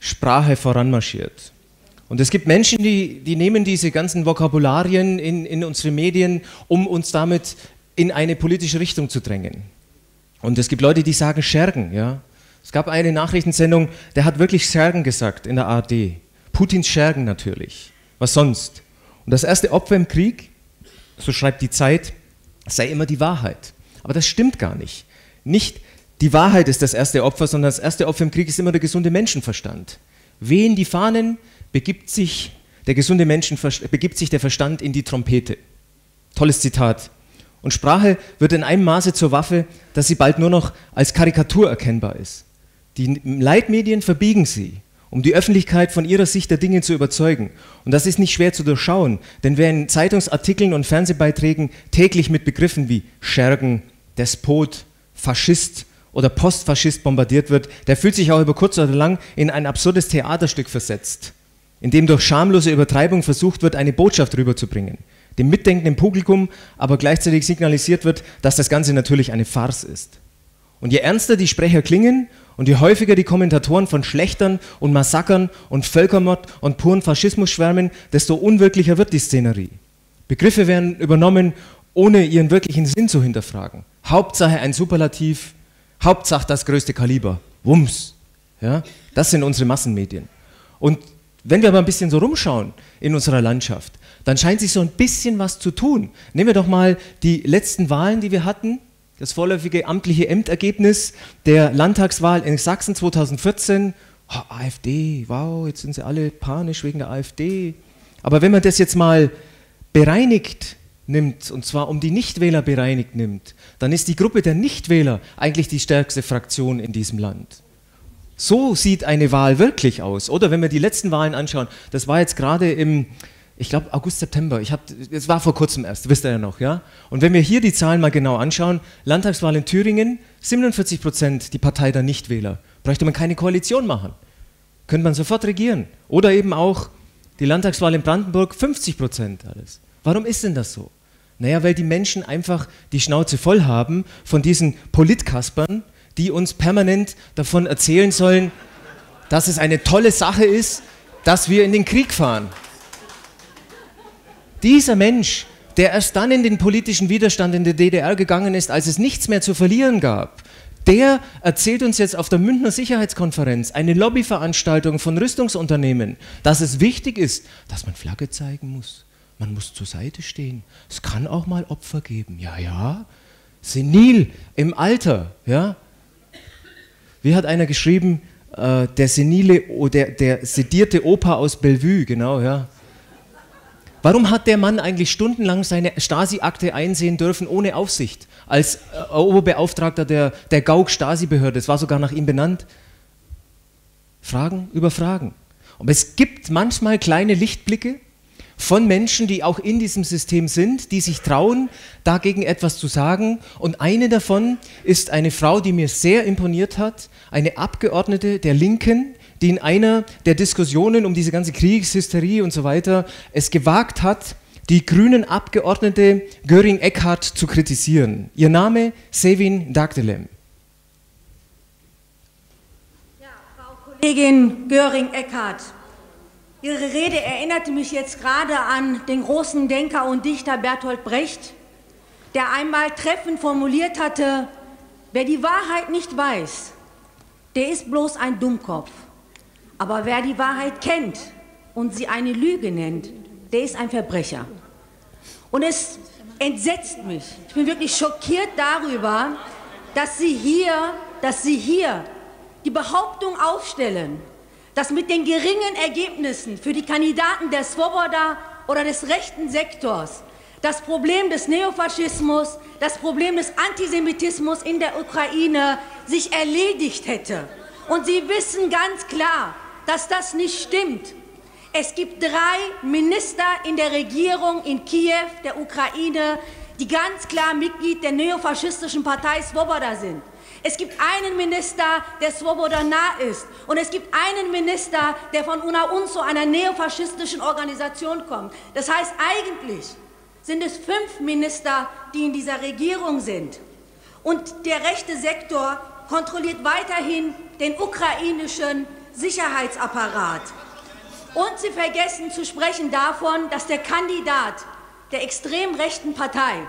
Sprache voranmarschiert. Und es gibt Menschen, die, die nehmen diese ganzen Vokabularien in, in unsere Medien, um uns damit in eine politische Richtung zu drängen. Und es gibt Leute, die sagen Schergen. Ja? Es gab eine Nachrichtensendung, der hat wirklich Schergen gesagt in der ARD. Putins Schergen natürlich. Was sonst? Und das erste Opfer im Krieg, so schreibt die Zeit, sei immer die Wahrheit. Aber das stimmt gar nicht. Nicht die Wahrheit ist das erste Opfer, sondern das erste Opfer im Krieg ist immer der gesunde Menschenverstand. Wehen die Fahnen, begibt sich der gesunde Menschenverstand, begibt sich der Verstand in die Trompete. Tolles Zitat. Und Sprache wird in einem Maße zur Waffe, dass sie bald nur noch als Karikatur erkennbar ist. Die Leitmedien verbiegen sie, um die Öffentlichkeit von ihrer Sicht der Dinge zu überzeugen. Und das ist nicht schwer zu durchschauen, denn wer in Zeitungsartikeln und Fernsehbeiträgen täglich mit Begriffen wie Schergen, Despot, Faschist oder Postfaschist bombardiert wird, der fühlt sich auch über kurz oder lang in ein absurdes Theaterstück versetzt, in dem durch schamlose Übertreibung versucht wird, eine Botschaft rüberzubringen, dem mitdenkenden Publikum aber gleichzeitig signalisiert wird, dass das Ganze natürlich eine Farce ist. Und je ernster die Sprecher klingen und je häufiger die Kommentatoren von Schlechtern und Massakern und Völkermord und puren Faschismus schwärmen, desto unwirklicher wird die Szenerie. Begriffe werden übernommen, ohne ihren wirklichen Sinn zu hinterfragen. Hauptsache ein Superlativ, Hauptsache das größte Kaliber. Wumms. Ja, das sind unsere Massenmedien. Und wenn wir aber ein bisschen so rumschauen in unserer Landschaft, dann scheint sich so ein bisschen was zu tun. Nehmen wir doch mal die letzten Wahlen, die wir hatten. Das vorläufige amtliche Ämtergebnis der Landtagswahl in Sachsen 2014. Oh, AfD, wow, jetzt sind sie alle panisch wegen der AfD. Aber wenn man das jetzt mal bereinigt nimmt, und zwar um die Nichtwähler bereinigt nimmt, dann ist die Gruppe der Nichtwähler eigentlich die stärkste Fraktion in diesem Land. So sieht eine Wahl wirklich aus. Oder wenn wir die letzten Wahlen anschauen, das war jetzt gerade im, ich glaube, August, September. Ich hab, das war vor kurzem erst, wisst ihr ja noch, ja? Und wenn wir hier die Zahlen mal genau anschauen, Landtagswahl in Thüringen, 47 Prozent die Partei der Nichtwähler. Bräuchte man keine Koalition machen. Könnte man sofort regieren. Oder eben auch die Landtagswahl in Brandenburg, 50 Prozent alles. Warum ist denn das so? Naja, weil die Menschen einfach die Schnauze voll haben von diesen Politkaspern, die uns permanent davon erzählen sollen, dass es eine tolle Sache ist, dass wir in den Krieg fahren. Dieser Mensch, der erst dann in den politischen Widerstand in der DDR gegangen ist, als es nichts mehr zu verlieren gab, der erzählt uns jetzt auf der Münchner Sicherheitskonferenz, eine Lobbyveranstaltung von Rüstungsunternehmen, dass es wichtig ist, dass man Flagge zeigen muss. Man muss zur Seite stehen. Es kann auch mal Opfer geben. Ja, ja. Senil im Alter. Ja. Wie hat einer geschrieben? Äh, der senile, der, der sedierte Opa aus Bellevue, genau, ja. Warum hat der Mann eigentlich stundenlang seine Stasi-Akte einsehen dürfen ohne Aufsicht? Als äh, Oberbeauftragter der, der GAUK-Stasi-Behörde. Es war sogar nach ihm benannt. Fragen über Fragen. Aber es gibt manchmal kleine Lichtblicke von Menschen, die auch in diesem System sind, die sich trauen, dagegen etwas zu sagen. Und eine davon ist eine Frau, die mir sehr imponiert hat, eine Abgeordnete der Linken, die in einer der Diskussionen um diese ganze Kriegshysterie und so weiter es gewagt hat, die grünen Abgeordnete Göring Eckardt zu kritisieren. Ihr Name Sevin Dagdelem. Kollegin Göring-Eckardt, Ihre Rede erinnerte mich jetzt gerade an den großen Denker und Dichter Bertolt Brecht, der einmal treffend formuliert hatte, wer die Wahrheit nicht weiß, der ist bloß ein Dummkopf. Aber wer die Wahrheit kennt und sie eine Lüge nennt, der ist ein Verbrecher. Und es entsetzt mich, ich bin wirklich schockiert darüber, dass Sie hier dass Sie hier die Behauptung aufstellen, dass mit den geringen Ergebnissen für die Kandidaten der Svoboda oder des rechten Sektors das Problem des Neofaschismus, das Problem des Antisemitismus in der Ukraine sich erledigt hätte. Und Sie wissen ganz klar, dass das nicht stimmt. Es gibt drei Minister in der Regierung in Kiew, der Ukraine, die ganz klar Mitglied der neofaschistischen Partei Svoboda sind. Es gibt einen Minister, der Svoboda nah ist. Und es gibt einen Minister, der von Una UNSO, einer neofaschistischen Organisation, kommt. Das heißt, eigentlich sind es fünf Minister, die in dieser Regierung sind. Und der rechte Sektor kontrolliert weiterhin den ukrainischen Sicherheitsapparat. Und sie vergessen zu sprechen davon, dass der Kandidat der extrem rechten Partei,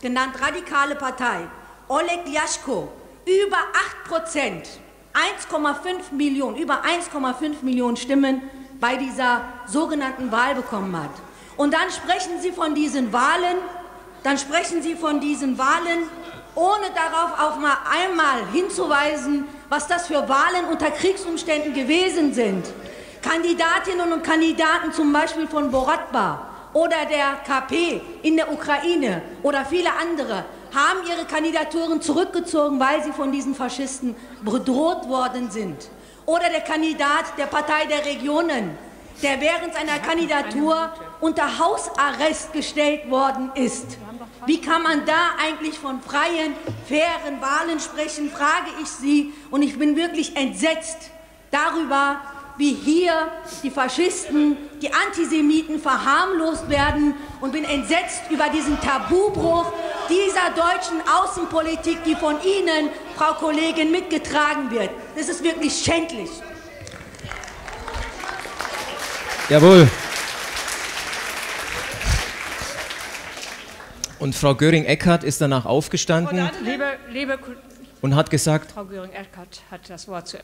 genannt Radikale Partei, Oleg Jaschko, über 8 Prozent, 1,5 Millionen, über 1,5 Millionen Stimmen bei dieser sogenannten Wahl bekommen hat. Und dann sprechen Sie von diesen Wahlen, dann sprechen Sie von diesen Wahlen, ohne darauf auch mal einmal hinzuweisen, was das für Wahlen unter Kriegsumständen gewesen sind. Kandidatinnen und Kandidaten zum Beispiel von Boratba oder der KP in der Ukraine oder viele andere haben ihre Kandidaturen zurückgezogen, weil sie von diesen Faschisten bedroht worden sind. Oder der Kandidat der Partei der Regionen, der während seiner Kandidatur unter Hausarrest gestellt worden ist. Wie kann man da eigentlich von freien, fairen Wahlen sprechen, frage ich Sie. Und ich bin wirklich entsetzt darüber, wie hier die Faschisten, die Antisemiten verharmlost werden und bin entsetzt über diesen Tabubruch dieser deutschen Außenpolitik, die von Ihnen, Frau Kollegin, mitgetragen wird. Das ist wirklich schändlich. Jawohl. Und Frau Göring-Eckardt ist danach aufgestanden liebe, liebe und hat gesagt, Frau Göring-Eckardt hat das Wort zu.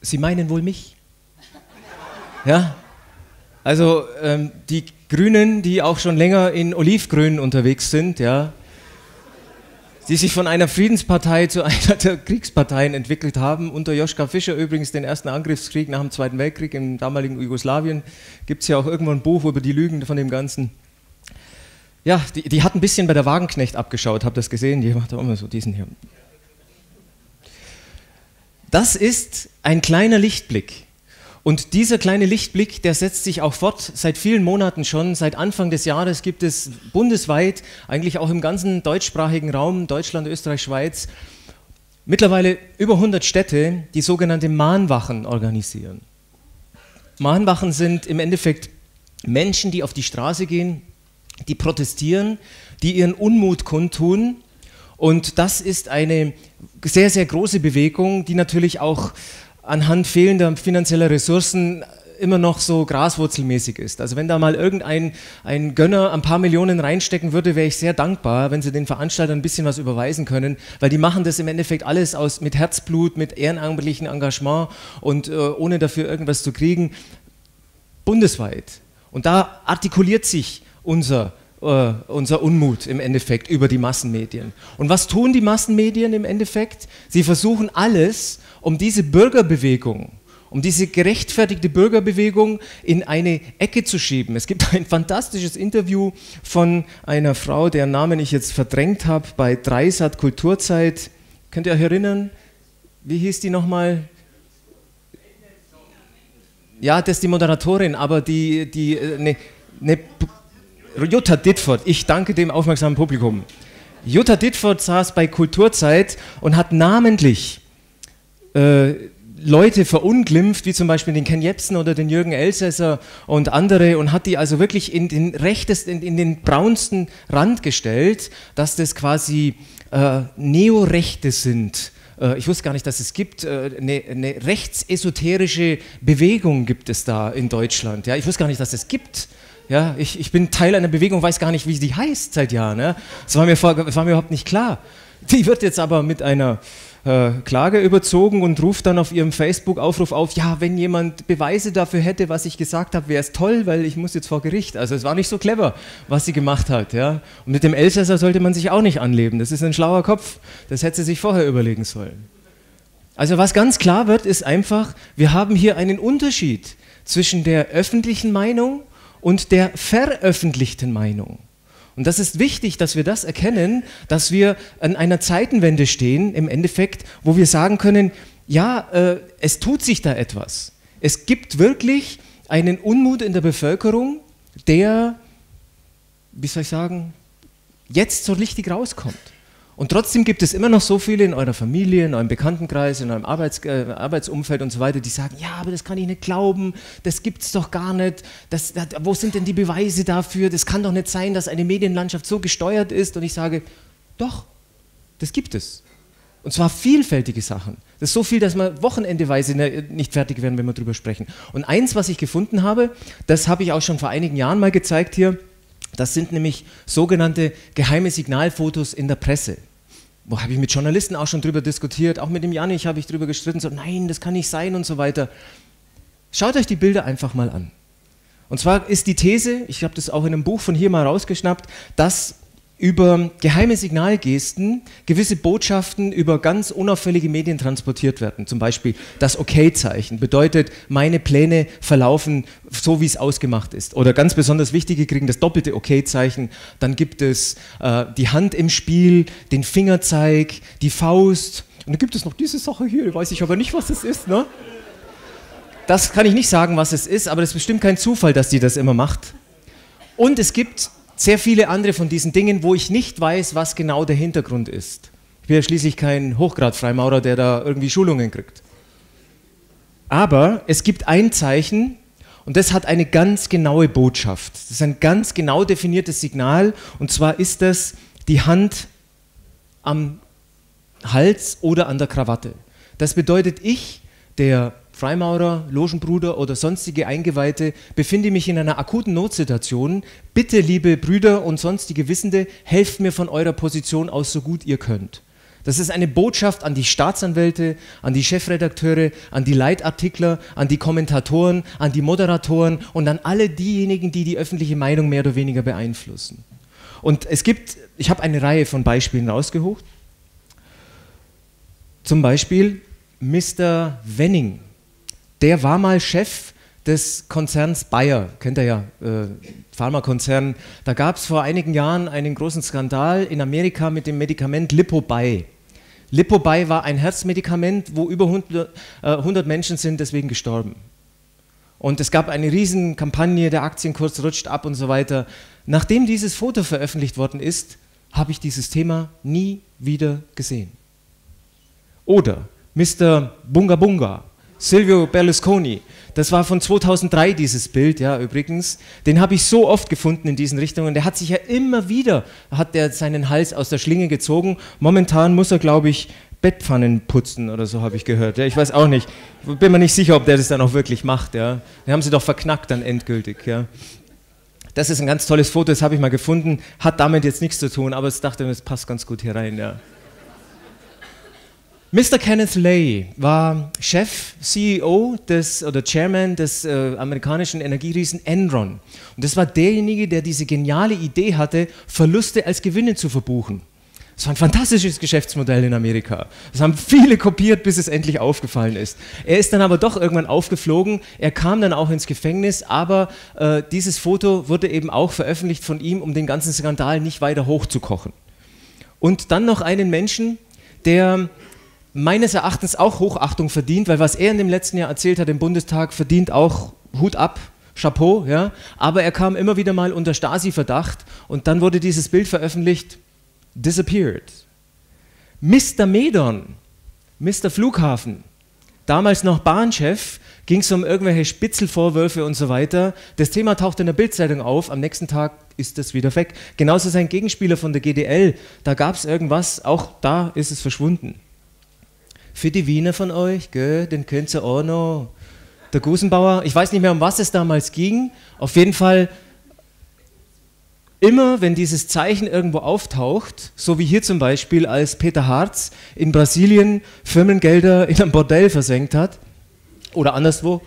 Sie meinen wohl mich? Ja? Also ähm, die Grünen, die auch schon länger in Olivgrün unterwegs sind, ja, die sich von einer Friedenspartei zu einer der Kriegsparteien entwickelt haben. Unter Joschka Fischer übrigens den ersten Angriffskrieg nach dem Zweiten Weltkrieg im damaligen Jugoslawien. Gibt es ja auch irgendwo ein Buch über die Lügen von dem Ganzen. Ja, die, die hat ein bisschen bei der Wagenknecht abgeschaut, habt ihr das gesehen? Die macht auch immer so diesen hier. Das ist ein kleiner Lichtblick und dieser kleine Lichtblick, der setzt sich auch fort seit vielen Monaten schon. Seit Anfang des Jahres gibt es bundesweit, eigentlich auch im ganzen deutschsprachigen Raum, Deutschland, Österreich, Schweiz, mittlerweile über 100 Städte, die sogenannte Mahnwachen organisieren. Mahnwachen sind im Endeffekt Menschen, die auf die Straße gehen, die protestieren, die ihren Unmut kundtun. Und das ist eine sehr, sehr große Bewegung, die natürlich auch anhand fehlender finanzieller Ressourcen immer noch so graswurzelmäßig ist. Also wenn da mal irgendein ein Gönner ein paar Millionen reinstecken würde, wäre ich sehr dankbar, wenn sie den Veranstaltern ein bisschen was überweisen können, weil die machen das im Endeffekt alles aus mit Herzblut, mit ehrenamtlichem Engagement und äh, ohne dafür irgendwas zu kriegen, bundesweit. Und da artikuliert sich unser Uh, unser Unmut im Endeffekt über die Massenmedien. Und was tun die Massenmedien im Endeffekt? Sie versuchen alles, um diese Bürgerbewegung, um diese gerechtfertigte Bürgerbewegung in eine Ecke zu schieben. Es gibt ein fantastisches Interview von einer Frau, deren Namen ich jetzt verdrängt habe, bei Dreisat Kulturzeit. Könnt ihr euch erinnern? Wie hieß die nochmal? Ja, das ist die Moderatorin, aber die, die, ne, ne, Jutta Ditford, ich danke dem aufmerksamen Publikum. Jutta Ditford saß bei Kulturzeit und hat namentlich äh, Leute verunglimpft, wie zum Beispiel den Ken Jebsen oder den Jürgen Elsässer und andere und hat die also wirklich in den rechtesten, in, den braunsten Rand gestellt, dass das quasi äh, Neorechte sind. Äh, ich wusste gar nicht, dass es gibt. Äh, eine, eine rechtsesoterische Bewegung gibt es da in Deutschland. Ja, ich wusste gar nicht, dass es gibt. Ja, ich, ich bin Teil einer Bewegung, weiß gar nicht, wie sie heißt seit Jahren. Ja. Das, war mir vor, das war mir überhaupt nicht klar. Die wird jetzt aber mit einer äh, Klage überzogen und ruft dann auf ihrem Facebook-Aufruf auf, ja, wenn jemand Beweise dafür hätte, was ich gesagt habe, wäre es toll, weil ich muss jetzt vor Gericht. Also es war nicht so clever, was sie gemacht hat. Ja? Und mit dem Elsässer sollte man sich auch nicht anleben. Das ist ein schlauer Kopf. Das hätte sie sich vorher überlegen sollen. Also was ganz klar wird, ist einfach, wir haben hier einen Unterschied zwischen der öffentlichen Meinung und der veröffentlichten Meinung. Und das ist wichtig, dass wir das erkennen, dass wir an einer Zeitenwende stehen, im Endeffekt, wo wir sagen können, ja, äh, es tut sich da etwas. Es gibt wirklich einen Unmut in der Bevölkerung, der, wie soll ich sagen, jetzt so richtig rauskommt. Und trotzdem gibt es immer noch so viele in eurer Familie, in eurem Bekanntenkreis, in eurem Arbeits, äh, Arbeitsumfeld und so weiter, die sagen, ja, aber das kann ich nicht glauben, das gibt es doch gar nicht, das, das, wo sind denn die Beweise dafür, das kann doch nicht sein, dass eine Medienlandschaft so gesteuert ist. Und ich sage, doch, das gibt es. Und zwar vielfältige Sachen. Das ist so viel, dass wir wochenendeweise ne, nicht fertig werden, wenn wir darüber sprechen. Und eins, was ich gefunden habe, das habe ich auch schon vor einigen Jahren mal gezeigt hier, das sind nämlich sogenannte geheime Signalfotos in der Presse wo habe ich mit Journalisten auch schon drüber diskutiert, auch mit dem Janich habe ich drüber gestritten, so nein, das kann nicht sein und so weiter. Schaut euch die Bilder einfach mal an. Und zwar ist die These, ich habe das auch in einem Buch von hier mal rausgeschnappt, dass über geheime Signalgesten gewisse Botschaften über ganz unauffällige Medien transportiert werden. Zum Beispiel das Okay-Zeichen bedeutet, meine Pläne verlaufen so, wie es ausgemacht ist. Oder ganz besonders wichtige kriegen das doppelte Okay-Zeichen. Dann gibt es äh, die Hand im Spiel, den Fingerzeig, die Faust. Und dann gibt es noch diese Sache hier, weiß ich aber nicht, was das ist. Ne? Das kann ich nicht sagen, was es ist, aber es ist bestimmt kein Zufall, dass die das immer macht. Und es gibt sehr viele andere von diesen Dingen, wo ich nicht weiß, was genau der Hintergrund ist. Ich bin ja schließlich kein Hochgrad-Freimaurer, der da irgendwie Schulungen kriegt. Aber es gibt ein Zeichen und das hat eine ganz genaue Botschaft. Das ist ein ganz genau definiertes Signal und zwar ist das die Hand am Hals oder an der Krawatte. Das bedeutet, ich, der Freimaurer, Logenbruder oder sonstige Eingeweihte, befinde mich in einer akuten Notsituation. Bitte, liebe Brüder und sonstige Wissende, helft mir von eurer Position aus so gut ihr könnt. Das ist eine Botschaft an die Staatsanwälte, an die Chefredakteure, an die Leitartikler, an die Kommentatoren, an die Moderatoren und an alle diejenigen, die die öffentliche Meinung mehr oder weniger beeinflussen. Und es gibt, ich habe eine Reihe von Beispielen rausgeholt. Zum Beispiel Mr. Wenning der war mal Chef des Konzerns Bayer, kennt ihr ja, äh, Pharmakonzern. Da gab es vor einigen Jahren einen großen Skandal in Amerika mit dem Medikament Lipobay. Lipobay war ein Herzmedikament, wo über 100, äh, 100 Menschen sind deswegen gestorben. Und es gab eine riesen Kampagne, der Aktienkurs rutscht ab und so weiter. Nachdem dieses Foto veröffentlicht worden ist, habe ich dieses Thema nie wieder gesehen. Oder Mr. Bunga Bunga, Silvio Berlusconi. Das war von 2003 dieses Bild, ja übrigens. Den habe ich so oft gefunden in diesen Richtungen. Der hat sich ja immer wieder, hat der seinen Hals aus der Schlinge gezogen. Momentan muss er, glaube ich, Bettpfannen putzen oder so habe ich gehört. Ja, ich weiß auch nicht. Bin mir nicht sicher, ob der das dann auch wirklich macht. Ja. Den haben sie doch verknackt dann endgültig. Ja. Das ist ein ganz tolles Foto, das habe ich mal gefunden. Hat damit jetzt nichts zu tun, aber ich dachte, es passt ganz gut hier rein. Ja. Mr. Kenneth Lay war Chef, CEO des, oder Chairman des äh, amerikanischen Energieriesen Enron. Und das war derjenige, der diese geniale Idee hatte, Verluste als Gewinne zu verbuchen. Das war ein fantastisches Geschäftsmodell in Amerika. Das haben viele kopiert, bis es endlich aufgefallen ist. Er ist dann aber doch irgendwann aufgeflogen. Er kam dann auch ins Gefängnis, aber äh, dieses Foto wurde eben auch veröffentlicht von ihm, um den ganzen Skandal nicht weiter hochzukochen. Und dann noch einen Menschen, der meines Erachtens auch Hochachtung verdient, weil was er in dem letzten Jahr erzählt hat im Bundestag, verdient auch Hut ab, Chapeau, ja. Aber er kam immer wieder mal unter Stasi-Verdacht und dann wurde dieses Bild veröffentlicht, disappeared. Mr. Medon, Mr. Flughafen, damals noch Bahnchef, ging es um irgendwelche Spitzelvorwürfe und so weiter. Das Thema taucht in der Bildzeitung auf, am nächsten Tag ist das wieder weg. Genauso sein Gegenspieler von der GDL, da gab es irgendwas, auch da ist es verschwunden. Für die Wiener von euch, gell, den könnt ihr auch noch. Der Gusenbauer, ich weiß nicht mehr, um was es damals ging. Auf jeden Fall, immer wenn dieses Zeichen irgendwo auftaucht, so wie hier zum Beispiel, als Peter Harz in Brasilien Firmengelder in einem Bordell versenkt hat, oder anderswo,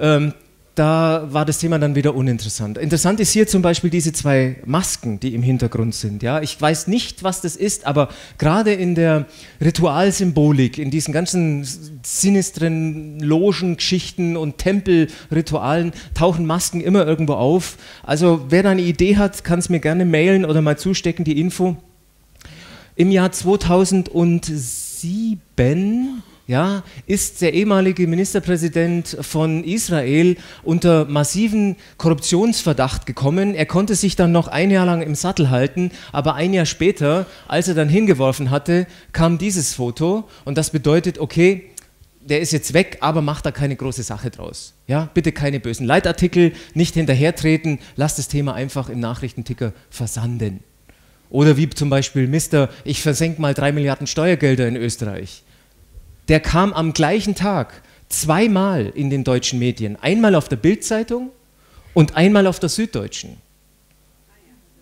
ähm, da war das Thema dann wieder uninteressant. Interessant ist hier zum Beispiel diese zwei Masken, die im Hintergrund sind. Ja? Ich weiß nicht, was das ist, aber gerade in der Ritualsymbolik, in diesen ganzen sinistren Logengeschichten und Tempelritualen tauchen Masken immer irgendwo auf. Also wer da eine Idee hat, kann es mir gerne mailen oder mal zustecken, die Info. Im Jahr 2007 ja, ist der ehemalige Ministerpräsident von Israel unter massiven Korruptionsverdacht gekommen. Er konnte sich dann noch ein Jahr lang im Sattel halten, aber ein Jahr später, als er dann hingeworfen hatte, kam dieses Foto und das bedeutet, okay, der ist jetzt weg, aber macht da keine große Sache draus. Ja, bitte keine bösen Leitartikel, nicht hinterhertreten, lasst das Thema einfach im Nachrichtenticker versanden. Oder wie zum Beispiel Mister, ich versenke mal drei Milliarden Steuergelder in Österreich der kam am gleichen Tag zweimal in den deutschen Medien. Einmal auf der Bildzeitung und einmal auf der Süddeutschen.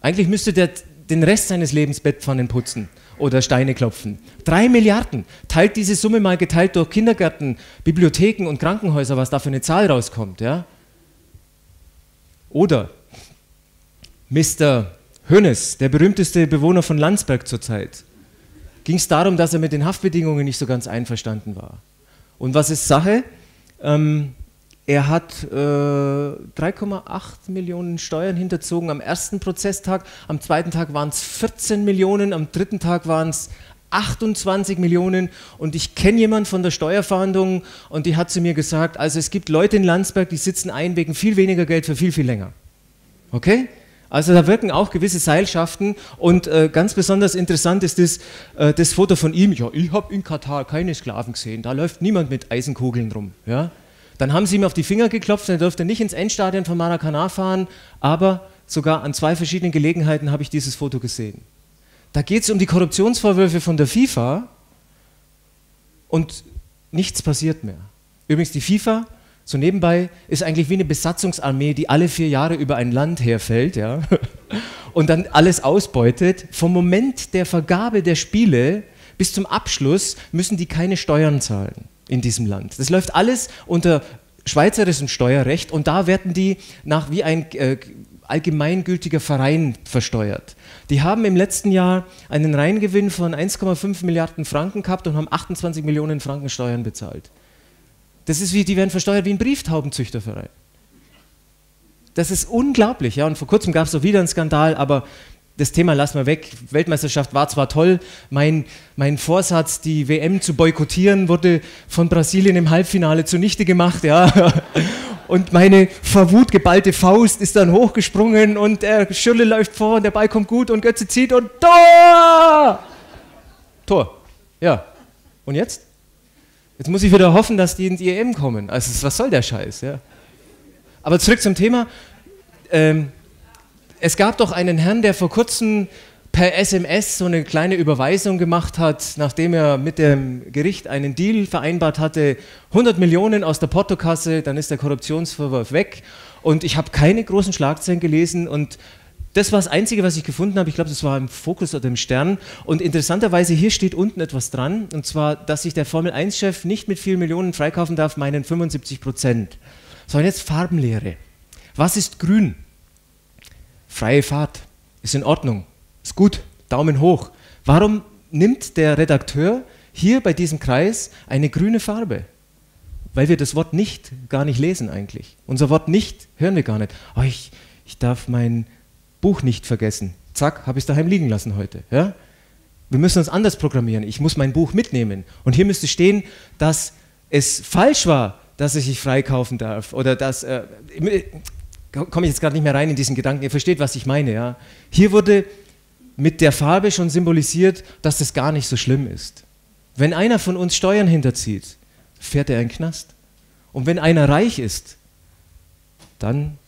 Eigentlich müsste der den Rest seines Lebens Bettpfannen putzen oder Steine klopfen. Drei Milliarden. Teilt diese Summe mal geteilt durch Kindergärten, Bibliotheken und Krankenhäuser, was da für eine Zahl rauskommt. Ja? Oder Mr. Hönes, der berühmteste Bewohner von Landsberg zurzeit ging es darum, dass er mit den Haftbedingungen nicht so ganz einverstanden war. Und was ist Sache? Ähm, er hat äh, 3,8 Millionen Steuern hinterzogen am ersten Prozesstag, am zweiten Tag waren es 14 Millionen, am dritten Tag waren es 28 Millionen und ich kenne jemanden von der Steuerfahndung und die hat zu mir gesagt, also es gibt Leute in Landsberg, die sitzen ein wegen viel weniger Geld für viel, viel länger. Okay? Also da wirken auch gewisse Seilschaften und äh, ganz besonders interessant ist das, äh, das Foto von ihm. Ja, ich habe in Katar keine Sklaven gesehen, da läuft niemand mit Eisenkugeln rum. Ja? Dann haben sie ihm auf die Finger geklopft, er durfte nicht ins Endstadion von Maracanã fahren, aber sogar an zwei verschiedenen Gelegenheiten habe ich dieses Foto gesehen. Da geht es um die Korruptionsvorwürfe von der FIFA und nichts passiert mehr. Übrigens, die FIFA so nebenbei ist eigentlich wie eine Besatzungsarmee, die alle vier Jahre über ein Land herfällt ja, und dann alles ausbeutet. Vom Moment der Vergabe der Spiele bis zum Abschluss müssen die keine Steuern zahlen in diesem Land. Das läuft alles unter schweizerischem Steuerrecht und da werden die nach wie ein äh, allgemeingültiger Verein versteuert. Die haben im letzten Jahr einen Reingewinn von 1,5 Milliarden Franken gehabt und haben 28 Millionen Franken Steuern bezahlt. Das ist wie, die werden versteuert wie ein Brieftaubenzüchterverein. Das ist unglaublich, ja. Und vor kurzem gab es auch wieder einen Skandal, aber das Thema lassen wir weg. Weltmeisterschaft war zwar toll, mein, mein Vorsatz, die WM zu boykottieren, wurde von Brasilien im Halbfinale zunichte gemacht, ja. Und meine vor Wut geballte Faust ist dann hochgesprungen und der Schirle läuft vor und der Ball kommt gut und Götze zieht und Tor! Tor, ja. Und jetzt? Jetzt muss ich wieder hoffen, dass die in die EM kommen. Also was soll der Scheiß? Ja? Aber zurück zum Thema. Ähm, es gab doch einen Herrn, der vor kurzem per SMS so eine kleine Überweisung gemacht hat, nachdem er mit dem Gericht einen Deal vereinbart hatte, 100 Millionen aus der Portokasse, dann ist der Korruptionsvorwurf weg. Und ich habe keine großen Schlagzeilen gelesen und das war das Einzige, was ich gefunden habe. Ich glaube, das war im Fokus oder im Stern. Und interessanterweise, hier steht unten etwas dran. Und zwar, dass sich der Formel-1-Chef nicht mit vielen Millionen freikaufen darf, meinen 75 Prozent. So, und jetzt Farbenlehre. Was ist grün? Freie Fahrt. Ist in Ordnung. Ist gut. Daumen hoch. Warum nimmt der Redakteur hier bei diesem Kreis eine grüne Farbe? Weil wir das Wort nicht gar nicht lesen eigentlich. Unser Wort nicht hören wir gar nicht. Oh, ich, ich darf mein Buch nicht vergessen. Zack, habe ich es daheim liegen lassen heute. Ja? Wir müssen uns anders programmieren. Ich muss mein Buch mitnehmen. Und hier müsste stehen, dass es falsch war, dass ich sich freikaufen darf. Oder dass. Äh, komme ich jetzt gerade nicht mehr rein in diesen Gedanken. Ihr versteht, was ich meine. Ja? Hier wurde mit der Farbe schon symbolisiert, dass das gar nicht so schlimm ist. Wenn einer von uns Steuern hinterzieht, fährt er in den Knast. Und wenn einer reich ist, dann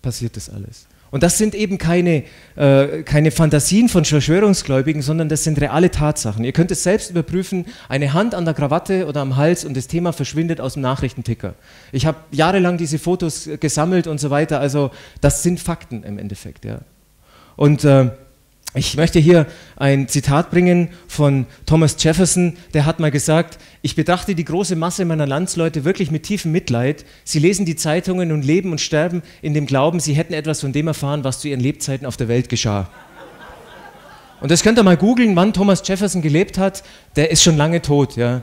passiert das alles. Und das sind eben keine, äh, keine Fantasien von Verschwörungsgläubigen, sondern das sind reale Tatsachen. Ihr könnt es selbst überprüfen, eine Hand an der Krawatte oder am Hals und das Thema verschwindet aus dem Nachrichtenticker. Ich habe jahrelang diese Fotos gesammelt und so weiter, also das sind Fakten im Endeffekt. Ja. Und äh, Ich möchte hier ein Zitat bringen von Thomas Jefferson, der hat mal gesagt, ich betrachte die große Masse meiner Landsleute wirklich mit tiefem Mitleid. Sie lesen die Zeitungen und leben und sterben in dem Glauben, sie hätten etwas von dem erfahren, was zu ihren Lebzeiten auf der Welt geschah. Und das könnt ihr mal googeln, wann Thomas Jefferson gelebt hat. Der ist schon lange tot, ja.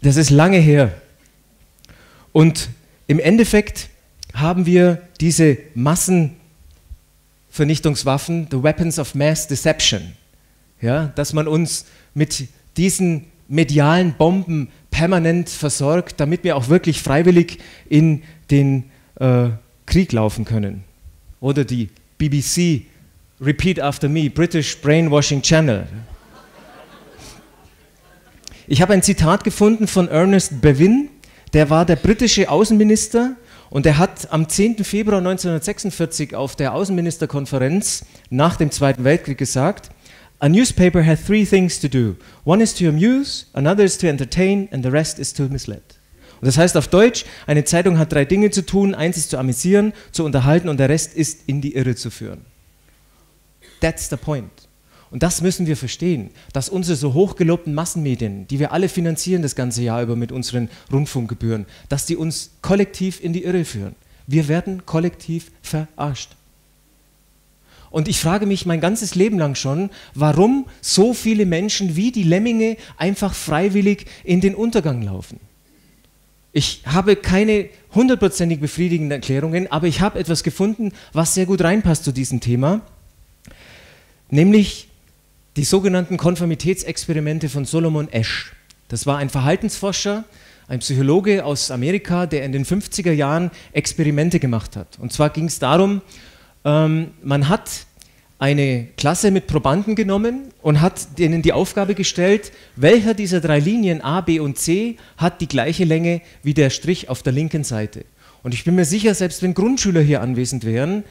Das ist lange her. Und im Endeffekt haben wir diese Massen Vernichtungswaffen, the weapons of mass deception. Ja, dass man uns mit diesen medialen Bomben permanent versorgt, damit wir auch wirklich freiwillig in den äh, Krieg laufen können. Oder die BBC, Repeat After Me, British Brainwashing Channel. Ich habe ein Zitat gefunden von Ernest Bevin, der war der britische Außenminister und er hat am 10. Februar 1946 auf der Außenministerkonferenz nach dem Zweiten Weltkrieg gesagt, A newspaper has three things to do. One is to amuse, another is to entertain and the rest is to mislead. Und das heißt auf Deutsch, eine Zeitung hat drei Dinge zu tun. Eins ist zu amüsieren, zu unterhalten und der Rest ist in die Irre zu führen. That's the point. Und das müssen wir verstehen, dass unsere so hochgelobten Massenmedien, die wir alle finanzieren das ganze Jahr über mit unseren Rundfunkgebühren, dass die uns kollektiv in die Irre führen. Wir werden kollektiv verarscht. Und ich frage mich mein ganzes Leben lang schon, warum so viele Menschen wie die Lemminge einfach freiwillig in den Untergang laufen. Ich habe keine hundertprozentig befriedigenden Erklärungen, aber ich habe etwas gefunden, was sehr gut reinpasst zu diesem Thema, nämlich die sogenannten Konformitätsexperimente von Solomon Esch. Das war ein Verhaltensforscher, ein Psychologe aus Amerika, der in den 50er Jahren Experimente gemacht hat. Und zwar ging es darum, ähm, man hat eine Klasse mit Probanden genommen und hat denen die Aufgabe gestellt, welcher dieser drei Linien A, B und C hat die gleiche Länge wie der Strich auf der linken Seite. Und ich bin mir sicher, selbst wenn Grundschüler hier anwesend wären,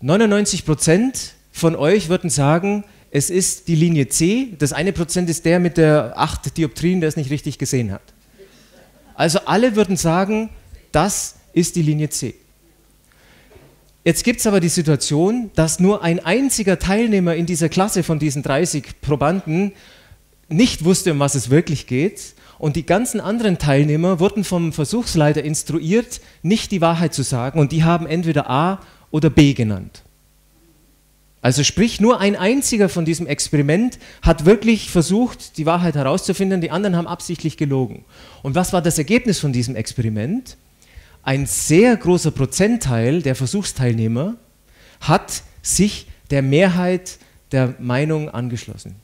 99 Prozent von euch würden sagen, es ist die Linie C, das eine Prozent ist der mit der acht Dioptrien, der es nicht richtig gesehen hat. Also alle würden sagen, das ist die Linie C. Jetzt gibt es aber die Situation, dass nur ein einziger Teilnehmer in dieser Klasse von diesen 30 Probanden nicht wusste, um was es wirklich geht. Und die ganzen anderen Teilnehmer wurden vom Versuchsleiter instruiert, nicht die Wahrheit zu sagen. Und die haben entweder A oder B genannt. Also sprich, nur ein einziger von diesem Experiment hat wirklich versucht, die Wahrheit herauszufinden, die anderen haben absichtlich gelogen. Und was war das Ergebnis von diesem Experiment? Ein sehr großer Prozentteil der Versuchsteilnehmer hat sich der Mehrheit der Meinung angeschlossen,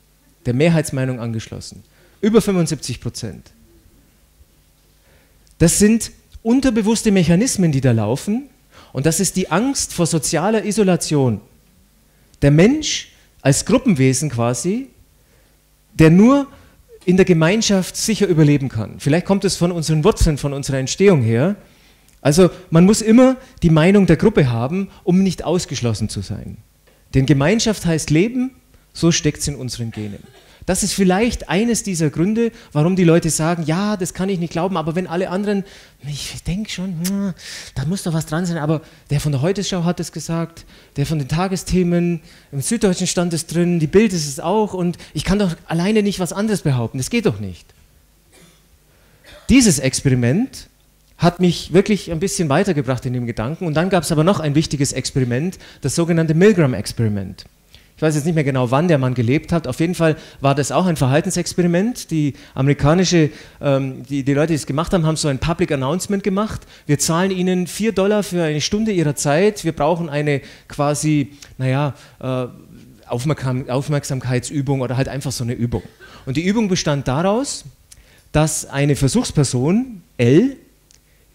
der Mehrheitsmeinung angeschlossen. Über 75 Prozent. Das sind unterbewusste Mechanismen, die da laufen, und das ist die Angst vor sozialer Isolation. Der Mensch als Gruppenwesen quasi, der nur in der Gemeinschaft sicher überleben kann. Vielleicht kommt es von unseren Wurzeln, von unserer Entstehung her. Also man muss immer die Meinung der Gruppe haben, um nicht ausgeschlossen zu sein. Denn Gemeinschaft heißt Leben, so steckt es in unseren Genen. Das ist vielleicht eines dieser Gründe, warum die Leute sagen, ja, das kann ich nicht glauben, aber wenn alle anderen, ich denke schon, hm, da muss doch was dran sein, aber der von der Heute-Schau hat es gesagt, der von den Tagesthemen, im Süddeutschen stand es drin, die Bild ist es auch und ich kann doch alleine nicht was anderes behaupten, das geht doch nicht. Dieses Experiment hat mich wirklich ein bisschen weitergebracht in dem Gedanken und dann gab es aber noch ein wichtiges Experiment, das sogenannte Milgram-Experiment. Ich weiß jetzt nicht mehr genau, wann der Mann gelebt hat. Auf jeden Fall war das auch ein Verhaltensexperiment. Die amerikanische, ähm, die, die Leute, die es gemacht haben, haben so ein Public Announcement gemacht. Wir zahlen ihnen vier Dollar für eine Stunde ihrer Zeit. Wir brauchen eine quasi, naja, äh, Aufmerksam Aufmerksamkeitsübung oder halt einfach so eine Übung. Und die Übung bestand daraus, dass eine Versuchsperson, L,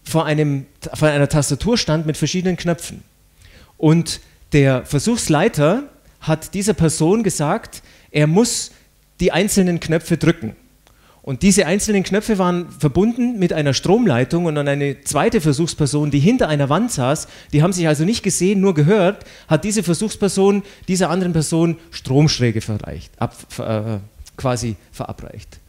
vor, einem, vor einer Tastatur stand mit verschiedenen Knöpfen. Und der Versuchsleiter hat dieser Person gesagt, er muss die einzelnen Knöpfe drücken. Und diese einzelnen Knöpfe waren verbunden mit einer Stromleitung und dann eine zweite Versuchsperson, die hinter einer Wand saß, die haben sich also nicht gesehen, nur gehört, hat diese Versuchsperson dieser anderen Person Stromschräge verreicht, ab, äh, quasi verabreicht.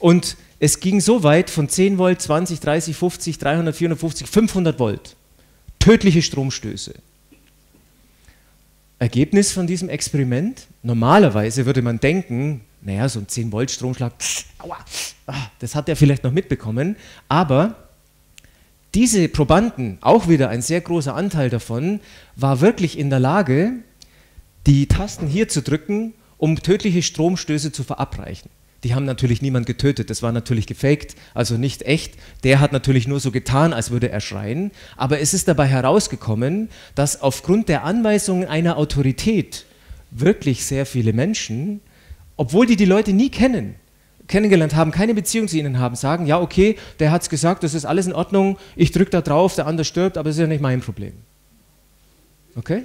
Und es ging so weit von 10 Volt, 20, 30, 50, 300, 450, 500 Volt. Tödliche Stromstöße. Ergebnis von diesem Experiment? Normalerweise würde man denken, naja, so ein 10 Volt Stromschlag, pff, aua, ah, das hat er vielleicht noch mitbekommen, aber diese Probanden, auch wieder ein sehr großer Anteil davon, war wirklich in der Lage, die Tasten hier zu drücken, um tödliche Stromstöße zu verabreichen. Die haben natürlich niemand getötet, das war natürlich gefaked, also nicht echt. Der hat natürlich nur so getan, als würde er schreien. Aber es ist dabei herausgekommen, dass aufgrund der Anweisungen einer Autorität wirklich sehr viele Menschen, obwohl die die Leute nie kennen, kennengelernt haben, keine Beziehung zu ihnen haben, sagen, ja okay, der hat es gesagt, das ist alles in Ordnung, ich drücke da drauf, der andere stirbt, aber das ist ja nicht mein Problem. Okay?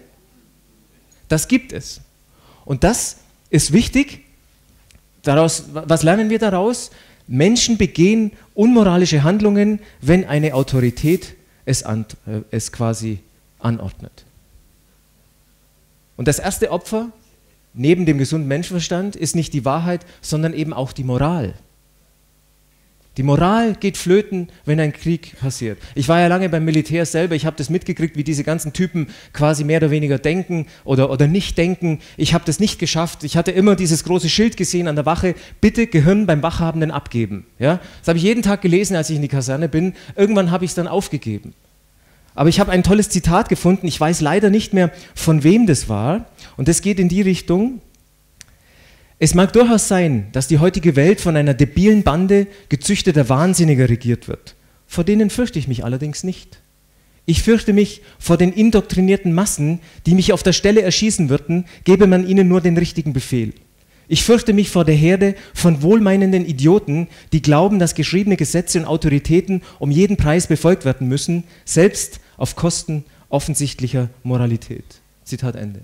Das gibt es. Und das ist wichtig. Daraus, was lernen wir daraus? Menschen begehen unmoralische Handlungen, wenn eine Autorität es, an, äh, es quasi anordnet. Und das erste Opfer neben dem gesunden Menschenverstand ist nicht die Wahrheit, sondern eben auch die Moral. Die Moral geht flöten, wenn ein Krieg passiert. Ich war ja lange beim Militär selber, ich habe das mitgekriegt, wie diese ganzen Typen quasi mehr oder weniger denken oder, oder nicht denken. Ich habe das nicht geschafft. Ich hatte immer dieses große Schild gesehen an der Wache, bitte Gehirn beim Wachhabenden abgeben. Ja? Das habe ich jeden Tag gelesen, als ich in die Kaserne bin. Irgendwann habe ich es dann aufgegeben. Aber ich habe ein tolles Zitat gefunden, ich weiß leider nicht mehr, von wem das war. Und das geht in die Richtung, es mag durchaus sein, dass die heutige Welt von einer debilen Bande gezüchteter Wahnsinniger regiert wird. Vor denen fürchte ich mich allerdings nicht. Ich fürchte mich vor den indoktrinierten Massen, die mich auf der Stelle erschießen würden, gäbe man ihnen nur den richtigen Befehl. Ich fürchte mich vor der Herde von wohlmeinenden Idioten, die glauben, dass geschriebene Gesetze und Autoritäten um jeden Preis befolgt werden müssen, selbst auf Kosten offensichtlicher Moralität. Zitat Ende.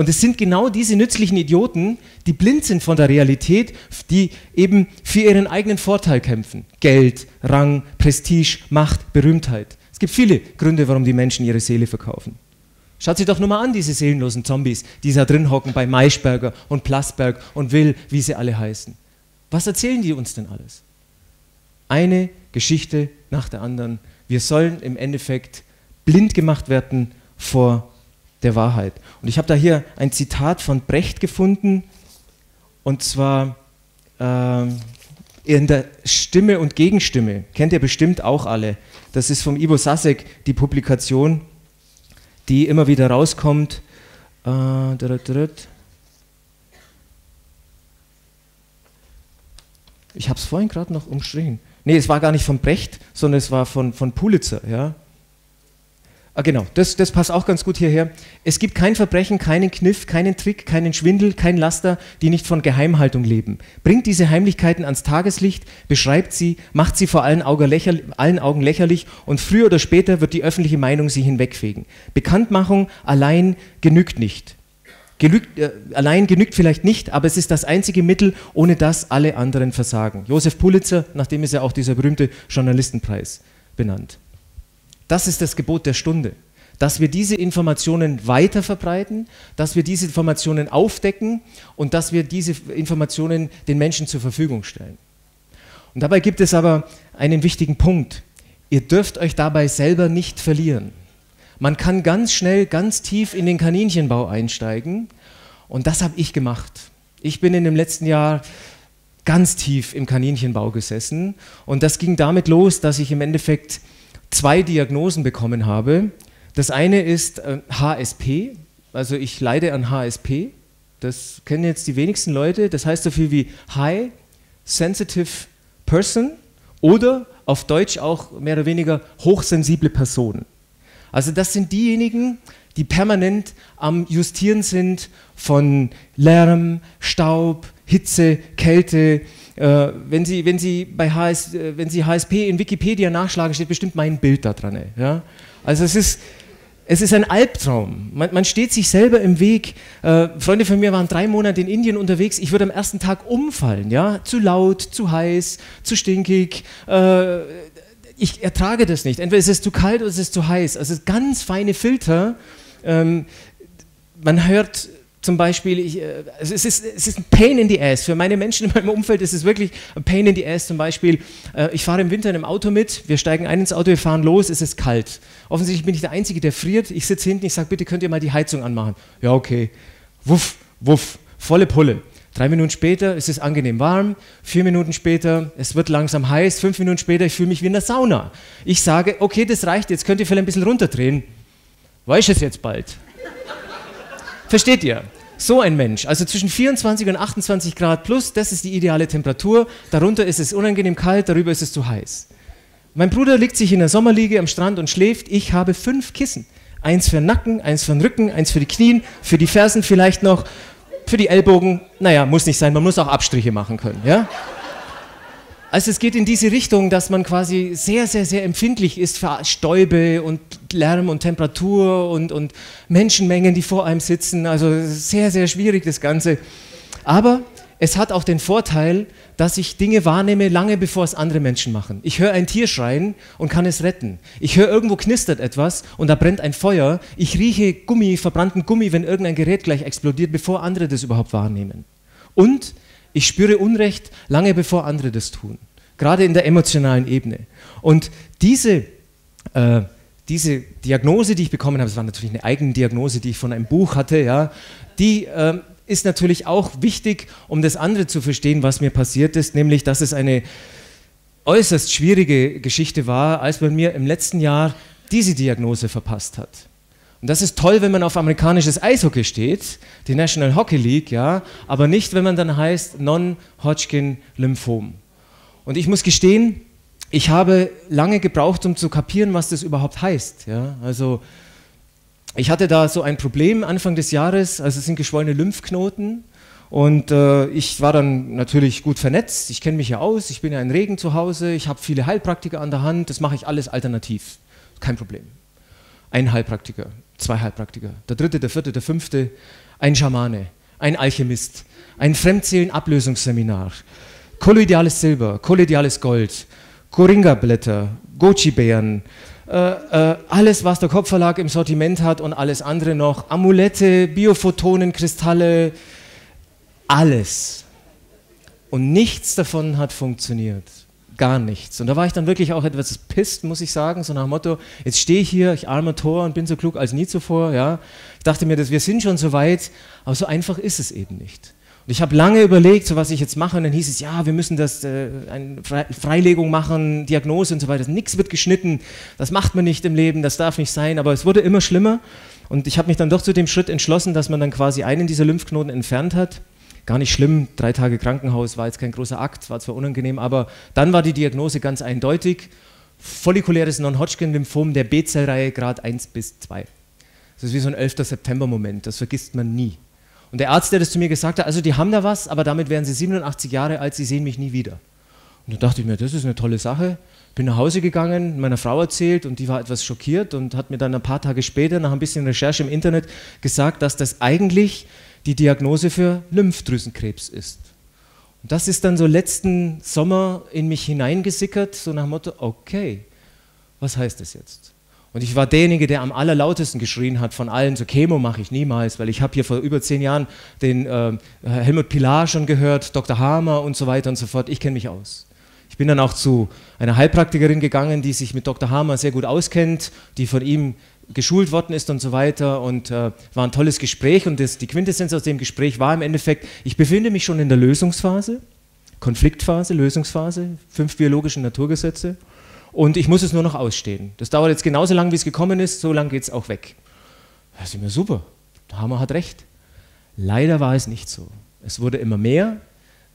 Und es sind genau diese nützlichen Idioten, die blind sind von der Realität, die eben für ihren eigenen Vorteil kämpfen. Geld, Rang, Prestige, Macht, Berühmtheit. Es gibt viele Gründe, warum die Menschen ihre Seele verkaufen. Schaut sich doch nur mal an, diese seelenlosen Zombies, die da drin hocken bei Maischberger und Plasberg und Will, wie sie alle heißen. Was erzählen die uns denn alles? Eine Geschichte nach der anderen. Wir sollen im Endeffekt blind gemacht werden vor der Wahrheit. Und ich habe da hier ein Zitat von Brecht gefunden, und zwar äh, in der Stimme und Gegenstimme. Kennt ihr bestimmt auch alle. Das ist vom Ivo Sasek die Publikation, die immer wieder rauskommt. Äh, ich habe es vorhin gerade noch umstrichen. Nee, es war gar nicht von Brecht, sondern es war von, von Pulitzer. Ja? Ah, genau, das, das passt auch ganz gut hierher. Es gibt kein Verbrechen, keinen Kniff, keinen Trick, keinen Schwindel, kein Laster, die nicht von Geheimhaltung leben. Bringt diese Heimlichkeiten ans Tageslicht, beschreibt sie, macht sie vor allen Augen, lächerlich, allen Augen lächerlich und früher oder später wird die öffentliche Meinung sie hinwegfegen. Bekanntmachung allein genügt nicht. Gelügt, äh, allein genügt vielleicht nicht, aber es ist das einzige Mittel, ohne das alle anderen versagen. Josef Pulitzer, nachdem ist ja auch dieser berühmte Journalistenpreis benannt. Das ist das Gebot der Stunde, dass wir diese Informationen weiter verbreiten, dass wir diese Informationen aufdecken und dass wir diese Informationen den Menschen zur Verfügung stellen. Und dabei gibt es aber einen wichtigen Punkt. Ihr dürft euch dabei selber nicht verlieren. Man kann ganz schnell, ganz tief in den Kaninchenbau einsteigen und das habe ich gemacht. Ich bin in dem letzten Jahr ganz tief im Kaninchenbau gesessen und das ging damit los, dass ich im Endeffekt zwei Diagnosen bekommen habe. Das eine ist äh, HSP, also ich leide an HSP. Das kennen jetzt die wenigsten Leute. Das heißt so viel wie High Sensitive Person oder auf Deutsch auch mehr oder weniger hochsensible Person. Also das sind diejenigen, die permanent am Justieren sind von Lärm, Staub, Hitze, Kälte, äh, wenn, Sie, wenn, Sie bei HS, äh, wenn Sie HSP in Wikipedia nachschlagen, steht bestimmt mein Bild da dran. Ja? Also es ist, es ist ein Albtraum. Man, man steht sich selber im Weg. Äh, Freunde von mir waren drei Monate in Indien unterwegs. Ich würde am ersten Tag umfallen. Ja? Zu laut, zu heiß, zu stinkig. Äh, ich ertrage das nicht. Entweder ist es zu kalt oder es ist zu heiß. Also ganz feine Filter. Ähm, man hört zum Beispiel, ich, äh, es, ist, es ist ein Pain in the Ass. Für meine Menschen in meinem Umfeld ist es wirklich ein Pain in the Ass. Zum Beispiel, äh, ich fahre im Winter in einem Auto mit, wir steigen ein ins Auto, wir fahren los, es ist kalt. Offensichtlich bin ich der Einzige, der friert. Ich sitze hinten, ich sage, bitte könnt ihr mal die Heizung anmachen. Ja, okay. Wuff, wuff, volle Pulle. Drei Minuten später ist es angenehm warm, vier Minuten später, es wird langsam heiß, fünf Minuten später, ich fühle mich wie in der Sauna. Ich sage, okay, das reicht, jetzt könnt ihr vielleicht ein bisschen runterdrehen. Weiß es jetzt bald. Versteht ihr? So ein Mensch, also zwischen 24 und 28 Grad plus, das ist die ideale Temperatur. Darunter ist es unangenehm kalt, darüber ist es zu heiß. Mein Bruder liegt sich in der Sommerliege am Strand und schläft. Ich habe fünf Kissen. Eins für den Nacken, eins für den Rücken, eins für die Knien, für die Fersen vielleicht noch, für die Ellbogen. Naja, muss nicht sein, man muss auch Abstriche machen können. Ja? Also es geht in diese Richtung, dass man quasi sehr, sehr, sehr empfindlich ist für Stäube und Lärm und Temperatur und, und Menschenmengen, die vor einem sitzen. Also sehr, sehr schwierig das Ganze. Aber es hat auch den Vorteil, dass ich Dinge wahrnehme, lange bevor es andere Menschen machen. Ich höre ein Tier schreien und kann es retten. Ich höre irgendwo knistert etwas und da brennt ein Feuer. Ich rieche Gummi, verbrannten Gummi, wenn irgendein Gerät gleich explodiert, bevor andere das überhaupt wahrnehmen. Und ich spüre Unrecht lange bevor andere das tun, gerade in der emotionalen Ebene. Und diese, äh, diese Diagnose, die ich bekommen habe, das war natürlich eine eigene Diagnose, die ich von einem Buch hatte, ja, die äh, ist natürlich auch wichtig, um das andere zu verstehen, was mir passiert ist, nämlich dass es eine äußerst schwierige Geschichte war, als man mir im letzten Jahr diese Diagnose verpasst hat. Und das ist toll, wenn man auf amerikanisches Eishockey steht, die National Hockey League, ja, aber nicht, wenn man dann heißt Non-Hodgkin-Lymphom. Und ich muss gestehen, ich habe lange gebraucht, um zu kapieren, was das überhaupt heißt. Ja. Also ich hatte da so ein Problem Anfang des Jahres, also es sind geschwollene Lymphknoten. Und äh, ich war dann natürlich gut vernetzt, ich kenne mich ja aus, ich bin ja in Regen zu Hause, ich habe viele Heilpraktiker an der Hand, das mache ich alles alternativ, kein Problem. Ein Heilpraktiker, zwei Heilpraktiker, der dritte, der vierte, der fünfte, ein Schamane, ein Alchemist, ein Fremdseelen-Ablösungsseminar, kolloidales Silber, kolloidales Gold, Koringa-Blätter, Goji-Beeren, äh, äh, alles, was der Kopfverlag im Sortiment hat und alles andere noch, Amulette, Biophotonen, Kristalle, alles. Und nichts davon hat funktioniert gar nichts. Und da war ich dann wirklich auch etwas pisst, muss ich sagen, so nach dem Motto, jetzt stehe ich hier, ich armer Tor und bin so klug als nie zuvor, ja. Ich dachte mir, dass wir sind schon so weit, aber so einfach ist es eben nicht. Und ich habe lange überlegt, so was ich jetzt mache, und dann hieß es, ja, wir müssen das, äh, eine Freilegung machen, Diagnose und so weiter. Nichts wird geschnitten, das macht man nicht im Leben, das darf nicht sein, aber es wurde immer schlimmer. Und ich habe mich dann doch zu dem Schritt entschlossen, dass man dann quasi einen dieser Lymphknoten entfernt hat gar nicht schlimm. Drei Tage Krankenhaus war jetzt kein großer Akt, war zwar unangenehm, aber dann war die Diagnose ganz eindeutig. Follikuläres Non-Hodgkin-Lymphom der B-Zellreihe Grad 1 bis 2. Das ist wie so ein 11. September-Moment, das vergisst man nie. Und der Arzt, der das zu mir gesagt hat, also die haben da was, aber damit wären sie 87 Jahre alt, sie sehen mich nie wieder. Und da dachte ich mir, das ist eine tolle Sache. Bin nach Hause gegangen, meiner Frau erzählt und die war etwas schockiert und hat mir dann ein paar Tage später, nach ein bisschen Recherche im Internet, gesagt, dass das eigentlich die Diagnose für Lymphdrüsenkrebs ist. Und das ist dann so letzten Sommer in mich hineingesickert, so nach dem Motto, okay, was heißt das jetzt? Und ich war derjenige, der am allerlautesten geschrien hat von allen, so Chemo mache ich niemals, weil ich habe hier vor über zehn Jahren den äh, Helmut Pilar schon gehört, Dr. Hamer und so weiter und so fort. Ich kenne mich aus. Ich bin dann auch zu einer Heilpraktikerin gegangen, die sich mit Dr. Hamer sehr gut auskennt, die von ihm geschult worden ist und so weiter und äh, war ein tolles Gespräch und das, die Quintessenz aus dem Gespräch war im Endeffekt, ich befinde mich schon in der Lösungsphase, Konfliktphase, Lösungsphase, fünf biologische Naturgesetze und ich muss es nur noch ausstehen. Das dauert jetzt genauso lang, wie es gekommen ist, so lange geht es auch weg. Das ist immer super, der Hammer hat recht. Leider war es nicht so. Es wurde immer mehr,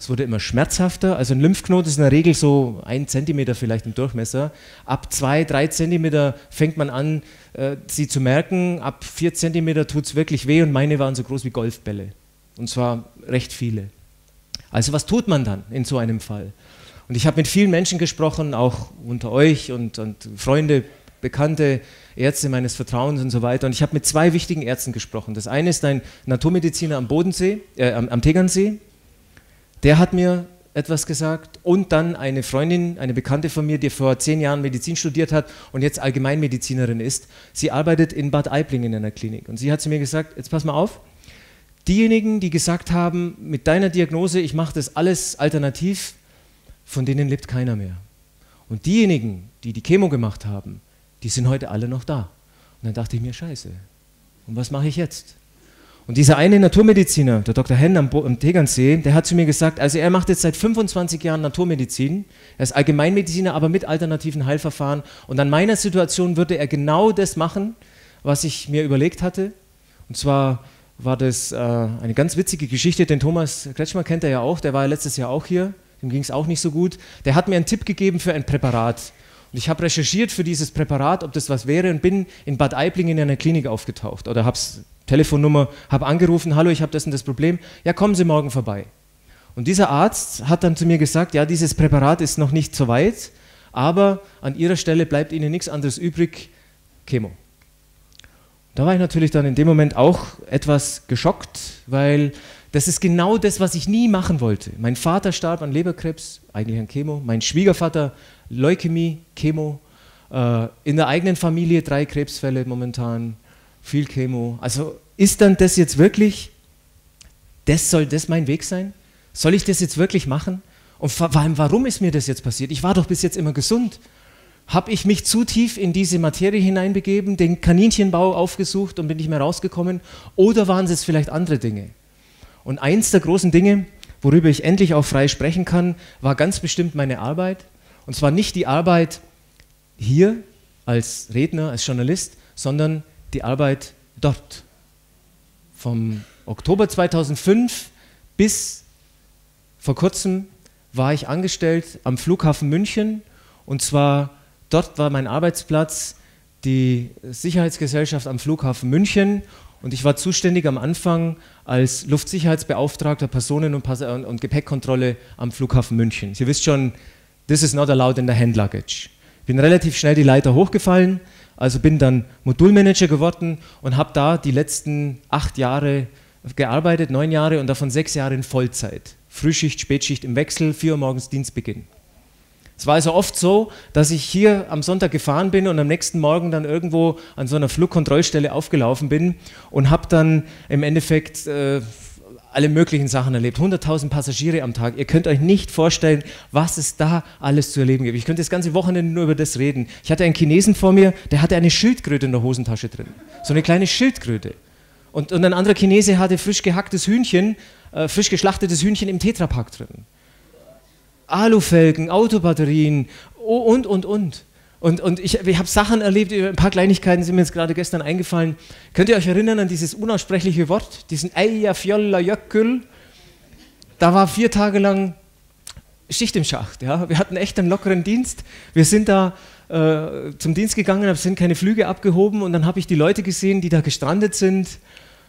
es wurde immer schmerzhafter. Also ein Lymphknoten ist in der Regel so ein Zentimeter vielleicht im Durchmesser. Ab zwei, drei Zentimeter fängt man an, äh, sie zu merken. Ab vier Zentimeter tut es wirklich weh und meine waren so groß wie Golfbälle. Und zwar recht viele. Also was tut man dann in so einem Fall? Und ich habe mit vielen Menschen gesprochen, auch unter euch und, und Freunde, Bekannte, Ärzte meines Vertrauens und so weiter. Und ich habe mit zwei wichtigen Ärzten gesprochen. Das eine ist ein Naturmediziner am Bodensee, äh, am, am Tegernsee, der hat mir etwas gesagt und dann eine Freundin, eine Bekannte von mir, die vor zehn Jahren Medizin studiert hat und jetzt Allgemeinmedizinerin ist. Sie arbeitet in Bad Aibling in einer Klinik und sie hat zu mir gesagt, jetzt pass mal auf, Diejenigen, die gesagt haben, mit deiner Diagnose, ich mache das alles alternativ, von denen lebt keiner mehr. Und diejenigen, die die Chemo gemacht haben, die sind heute alle noch da. Und dann dachte ich mir, scheiße, und was mache ich jetzt? Und dieser eine Naturmediziner, der Dr. Henn am, am Tegernsee, der hat zu mir gesagt, also er macht jetzt seit 25 Jahren Naturmedizin, er ist Allgemeinmediziner, aber mit alternativen Heilverfahren. Und an meiner Situation würde er genau das machen, was ich mir überlegt hatte. Und zwar war das äh, eine ganz witzige Geschichte, den Thomas Kretschmer kennt er ja auch, der war ja letztes Jahr auch hier, dem ging es auch nicht so gut. Der hat mir einen Tipp gegeben für ein Präparat. Und ich habe recherchiert für dieses Präparat, ob das was wäre und bin in Bad Aibling in einer Klinik aufgetaucht oder habe Telefonnummer, habe angerufen, hallo, ich habe das und das Problem, ja, kommen Sie morgen vorbei. Und dieser Arzt hat dann zu mir gesagt, ja, dieses Präparat ist noch nicht so weit, aber an Ihrer Stelle bleibt Ihnen nichts anderes übrig, Chemo. Da war ich natürlich dann in dem Moment auch etwas geschockt, weil das ist genau das, was ich nie machen wollte. Mein Vater starb an Leberkrebs, eigentlich an Chemo. Mein Schwiegervater Leukämie, Chemo. Äh, in der eigenen Familie drei Krebsfälle momentan, viel Chemo. Also ist dann das jetzt wirklich, das soll das mein Weg sein? Soll ich das jetzt wirklich machen? Und vor allem, warum ist mir das jetzt passiert? Ich war doch bis jetzt immer gesund. Habe ich mich zu tief in diese Materie hineinbegeben, den Kaninchenbau aufgesucht und bin nicht mehr rausgekommen? Oder waren es vielleicht andere Dinge? Und eins der großen Dinge, worüber ich endlich auch frei sprechen kann, war ganz bestimmt meine Arbeit. Und zwar nicht die Arbeit hier als Redner, als Journalist, sondern die Arbeit dort. Vom Oktober 2005 bis vor kurzem war ich angestellt am Flughafen München und zwar dort war mein Arbeitsplatz die Sicherheitsgesellschaft am Flughafen München und ich war zuständig am Anfang als Luftsicherheitsbeauftragter Personen- und, und, Gepäckkontrolle am Flughafen München. Sie wisst schon, this is not allowed in the hand luggage. Bin relativ schnell die Leiter hochgefallen, also bin dann Modulmanager geworden und habe da die letzten acht Jahre gearbeitet, neun Jahre und davon sechs Jahre in Vollzeit. Frühschicht, Spätschicht im Wechsel, vier Uhr morgens Dienstbeginn. Es war also oft so, dass ich hier am Sonntag gefahren bin und am nächsten Morgen dann irgendwo an so einer Flugkontrollstelle aufgelaufen bin und habe dann im Endeffekt äh, alle möglichen Sachen erlebt. 100.000 Passagiere am Tag. Ihr könnt euch nicht vorstellen, was es da alles zu erleben gibt. Ich könnte das ganze Wochenende nur über das reden. Ich hatte einen Chinesen vor mir, der hatte eine Schildkröte in der Hosentasche drin. So eine kleine Schildkröte. Und, und ein anderer Chinese hatte frisch gehacktes Hühnchen, äh, frisch geschlachtetes Hühnchen im Tetrapack drin. Alufelgen, Autobatterien und, und, und. Und, und ich, ich habe Sachen erlebt, ein paar Kleinigkeiten sind mir jetzt gerade gestern eingefallen. Könnt ihr euch erinnern an dieses unaussprechliche Wort, diesen Eyjafjolla Jökull? Da war vier Tage lang Schicht im Schacht. Ja? Wir hatten echt einen lockeren Dienst. Wir sind da äh, zum Dienst gegangen, es sind keine Flüge abgehoben und dann habe ich die Leute gesehen, die da gestrandet sind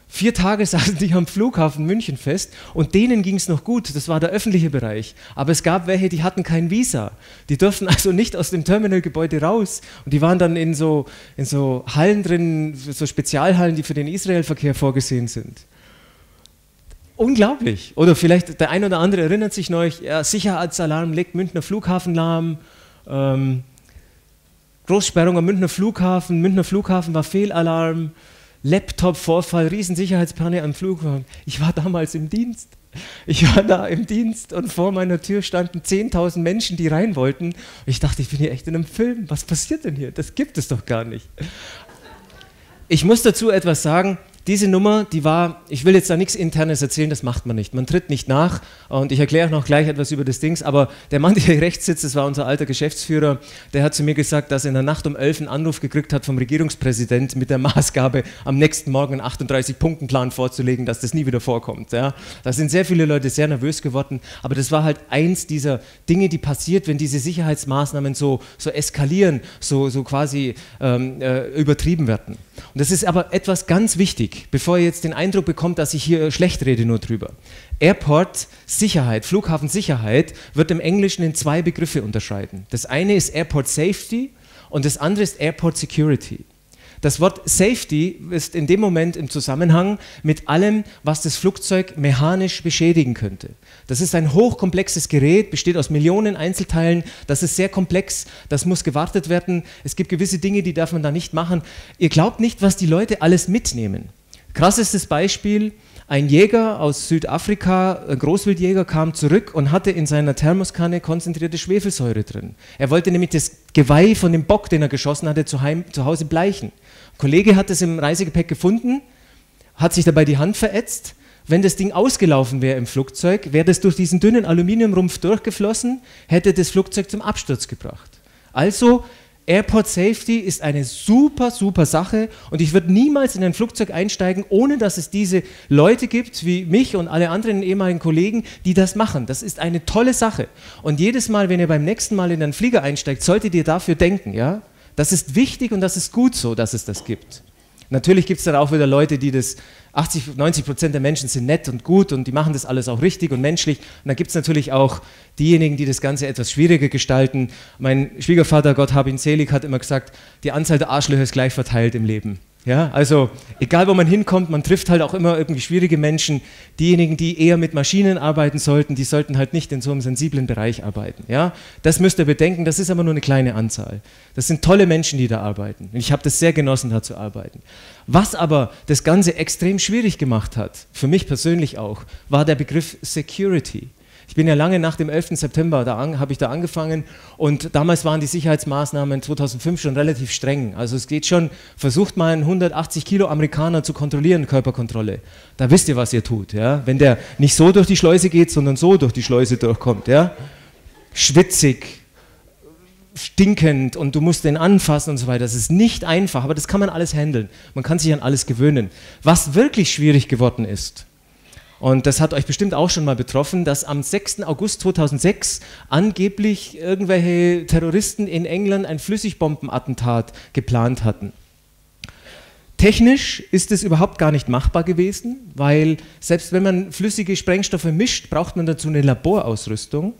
Vier Tage saßen die am Flughafen München fest und denen ging es noch gut. Das war der öffentliche Bereich. Aber es gab welche, die hatten kein Visa. Die durften also nicht aus dem Terminalgebäude raus. Und die waren dann in so, in so Hallen drin, so Spezialhallen, die für den Israelverkehr vorgesehen sind. Unglaublich. Oder vielleicht der ein oder andere erinnert sich noch, ja, Sicherheitsalarm legt Münchner Flughafen lahm. Ähm, Großsperrung am Münchner Flughafen. Münchner Flughafen war Fehlalarm. Laptop-Vorfall, Riesensicherheitspanne am Flughafen. Ich war damals im Dienst. Ich war da im Dienst und vor meiner Tür standen 10.000 Menschen, die rein wollten. Ich dachte, ich bin hier echt in einem Film. Was passiert denn hier? Das gibt es doch gar nicht. Ich muss dazu etwas sagen diese Nummer, die war, ich will jetzt da nichts Internes erzählen, das macht man nicht. Man tritt nicht nach und ich erkläre noch gleich etwas über das Dings, aber der Mann, der hier rechts sitzt, das war unser alter Geschäftsführer, der hat zu mir gesagt, dass er in der Nacht um 11 einen Anruf gekriegt hat vom Regierungspräsident mit der Maßgabe, am nächsten Morgen einen 38-Punkten-Plan vorzulegen, dass das nie wieder vorkommt. Ja. Da sind sehr viele Leute sehr nervös geworden, aber das war halt eins dieser Dinge, die passiert, wenn diese Sicherheitsmaßnahmen so, so eskalieren, so, so quasi ähm, äh, übertrieben werden. Und das ist aber etwas ganz wichtig, bevor ihr jetzt den Eindruck bekommt, dass ich hier schlecht rede nur drüber. Airport Sicherheit, Flughafen Sicherheit wird im Englischen in zwei Begriffe unterscheiden. Das eine ist Airport Safety und das andere ist Airport Security. Das Wort Safety ist in dem Moment im Zusammenhang mit allem, was das Flugzeug mechanisch beschädigen könnte. Das ist ein hochkomplexes Gerät, besteht aus Millionen Einzelteilen, das ist sehr komplex, das muss gewartet werden. Es gibt gewisse Dinge, die darf man da nicht machen. Ihr glaubt nicht, was die Leute alles mitnehmen. Krassestes Beispiel, ein Jäger aus Südafrika, ein Großwildjäger, kam zurück und hatte in seiner Thermoskanne konzentrierte Schwefelsäure drin. Er wollte nämlich das Geweih von dem Bock, den er geschossen hatte, zu, heim, zu Hause bleichen. Ein Kollege hat es im Reisegepäck gefunden, hat sich dabei die Hand verätzt. Wenn das Ding ausgelaufen wäre im Flugzeug, wäre das durch diesen dünnen Aluminiumrumpf durchgeflossen, hätte das Flugzeug zum Absturz gebracht. Also Airport Safety ist eine super, super Sache und ich würde niemals in ein Flugzeug einsteigen, ohne dass es diese Leute gibt, wie mich und alle anderen ehemaligen Kollegen, die das machen. Das ist eine tolle Sache. Und jedes Mal, wenn ihr beim nächsten Mal in einen Flieger einsteigt, solltet ihr dafür denken, ja? Das ist wichtig und das ist gut so, dass es das gibt. Natürlich gibt es dann auch wieder Leute, die das 80, 90 Prozent der Menschen sind nett und gut und die machen das alles auch richtig und menschlich. Und dann gibt es natürlich auch diejenigen, die das Ganze etwas schwieriger gestalten. Mein Schwiegervater, Gott hab ihn selig, hat immer gesagt, die Anzahl der Arschlöcher ist gleich verteilt im Leben. Ja, also egal wo man hinkommt, man trifft halt auch immer irgendwie schwierige Menschen. Diejenigen, die eher mit Maschinen arbeiten sollten, die sollten halt nicht in so einem sensiblen Bereich arbeiten. Ja, das müsst ihr bedenken, das ist aber nur eine kleine Anzahl. Das sind tolle Menschen, die da arbeiten. Und ich habe das sehr genossen, da zu arbeiten. Was aber das Ganze extrem schwierig gemacht hat, für mich persönlich auch, war der Begriff Security. Ich bin ja lange nach dem 11. September, da habe ich da angefangen und damals waren die Sicherheitsmaßnahmen 2005 schon relativ streng. Also es geht schon, versucht mal einen 180 Kilo Amerikaner zu kontrollieren, Körperkontrolle. Da wisst ihr, was ihr tut. Ja? Wenn der nicht so durch die Schleuse geht, sondern so durch die Schleuse durchkommt. Ja? Schwitzig, stinkend und du musst den anfassen und so weiter. Das ist nicht einfach, aber das kann man alles handeln. Man kann sich an alles gewöhnen. Was wirklich schwierig geworden ist, und das hat euch bestimmt auch schon mal betroffen, dass am 6. August 2006 angeblich irgendwelche Terroristen in England ein Flüssigbombenattentat geplant hatten. Technisch ist es überhaupt gar nicht machbar gewesen, weil selbst wenn man flüssige Sprengstoffe mischt, braucht man dazu eine Laborausrüstung.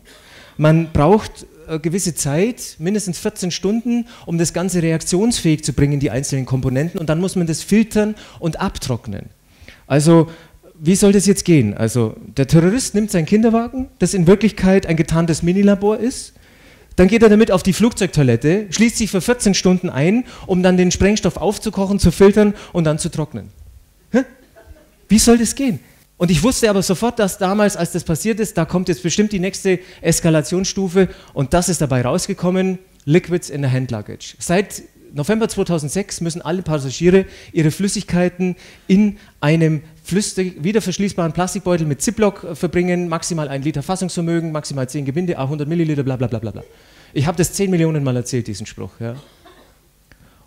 Man braucht gewisse Zeit, mindestens 14 Stunden, um das Ganze reaktionsfähig zu bringen, die einzelnen Komponenten, und dann muss man das filtern und abtrocknen. Also wie soll das jetzt gehen? Also der Terrorist nimmt seinen Kinderwagen, das in Wirklichkeit ein getarntes Minilabor ist, dann geht er damit auf die Flugzeugtoilette, schließt sich für 14 Stunden ein, um dann den Sprengstoff aufzukochen, zu filtern und dann zu trocknen. Hä? Wie soll das gehen? Und ich wusste aber sofort, dass damals, als das passiert ist, da kommt jetzt bestimmt die nächste Eskalationsstufe und das ist dabei rausgekommen, Liquids in the Hand Luggage. Seit November 2006 müssen alle Passagiere ihre Flüssigkeiten in einem flüssig, wieder verschließbaren Plastikbeutel mit Ziplock äh, verbringen, maximal ein Liter Fassungsvermögen, maximal 10 Gebinde, 100 Milliliter, bla bla bla bla. Ich habe das 10 Millionen Mal erzählt, diesen Spruch. Ja.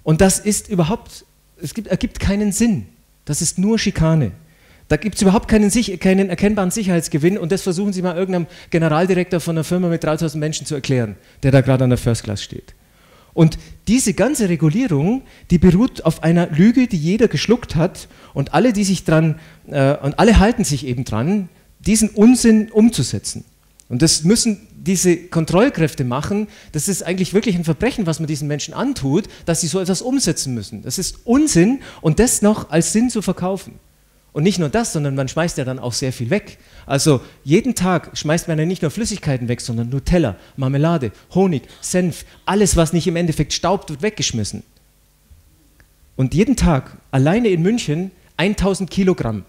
Und das ist überhaupt, es gibt, ergibt keinen Sinn. Das ist nur Schikane. Da gibt es überhaupt keinen, keinen, erkennbaren Sicherheitsgewinn und das versuchen Sie mal irgendeinem Generaldirektor von einer Firma mit 3000 Menschen zu erklären, der da gerade an der First Class steht. Und diese ganze Regulierung, die beruht auf einer Lüge, die jeder geschluckt hat und alle, die sich dran, äh, und alle halten sich eben dran, diesen Unsinn umzusetzen. Und das müssen diese Kontrollkräfte machen. Das ist eigentlich wirklich ein Verbrechen, was man diesen Menschen antut, dass sie so etwas umsetzen müssen. Das ist Unsinn und das noch als Sinn zu verkaufen. Und nicht nur das, sondern man schmeißt ja dann auch sehr viel weg. Also jeden Tag schmeißt man ja nicht nur Flüssigkeiten weg, sondern Nutella, Marmelade, Honig, Senf, alles, was nicht im Endeffekt staubt, wird weggeschmissen. Und jeden Tag alleine in München 1000 Kilogramm.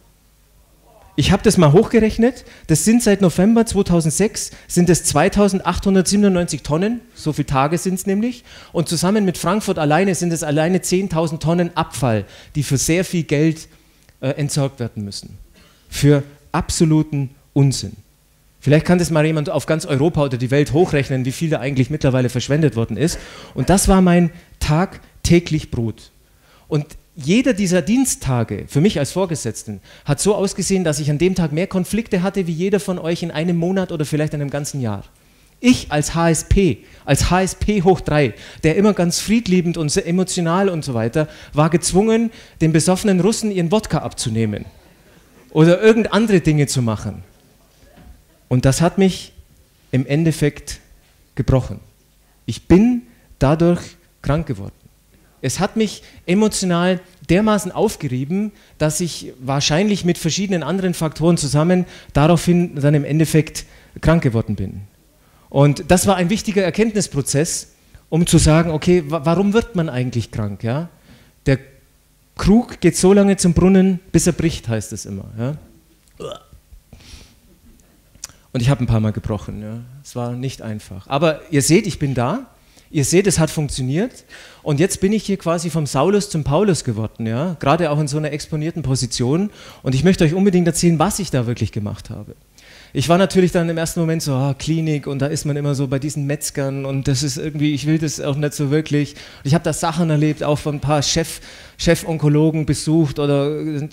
Ich habe das mal hochgerechnet. Das sind seit November 2006 sind es 2897 Tonnen. So viele Tage sind es nämlich. Und zusammen mit Frankfurt alleine sind es alleine 10.000 Tonnen Abfall, die für sehr viel Geld äh, entsorgt werden müssen. Für absoluten Unsinn. Vielleicht kann das mal jemand auf ganz Europa oder die Welt hochrechnen, wie viel da eigentlich mittlerweile verschwendet worden ist. Und das war mein Tag täglich Brot. Und jeder dieser Diensttage für mich als Vorgesetzten hat so ausgesehen, dass ich an dem Tag mehr Konflikte hatte wie jeder von euch in einem Monat oder vielleicht in einem ganzen Jahr. Ich als HSP, als HSP hoch 3, der immer ganz friedliebend und emotional und so weiter, war gezwungen, den besoffenen Russen ihren Wodka abzunehmen oder irgend andere Dinge zu machen. Und das hat mich im Endeffekt gebrochen. Ich bin dadurch krank geworden. Es hat mich emotional dermaßen aufgerieben, dass ich wahrscheinlich mit verschiedenen anderen Faktoren zusammen daraufhin dann im Endeffekt krank geworden bin. Und das war ein wichtiger Erkenntnisprozess, um zu sagen, okay, warum wird man eigentlich krank? Ja? Der Krug geht so lange zum Brunnen, bis er bricht, heißt es immer. Ja? Und ich habe ein paar Mal gebrochen. Ja. Es war nicht einfach. Aber ihr seht, ich bin da. Ihr seht, es hat funktioniert. Und jetzt bin ich hier quasi vom Saulus zum Paulus geworden, ja, gerade auch in so einer exponierten Position. Und ich möchte euch unbedingt erzählen, was ich da wirklich gemacht habe. Ich war natürlich dann im ersten Moment so, ah, Klinik und da ist man immer so bei diesen Metzgern und das ist irgendwie, ich will das auch nicht so wirklich. Und ich habe da Sachen erlebt, auch von ein paar Chef, Chef-Onkologen besucht oder,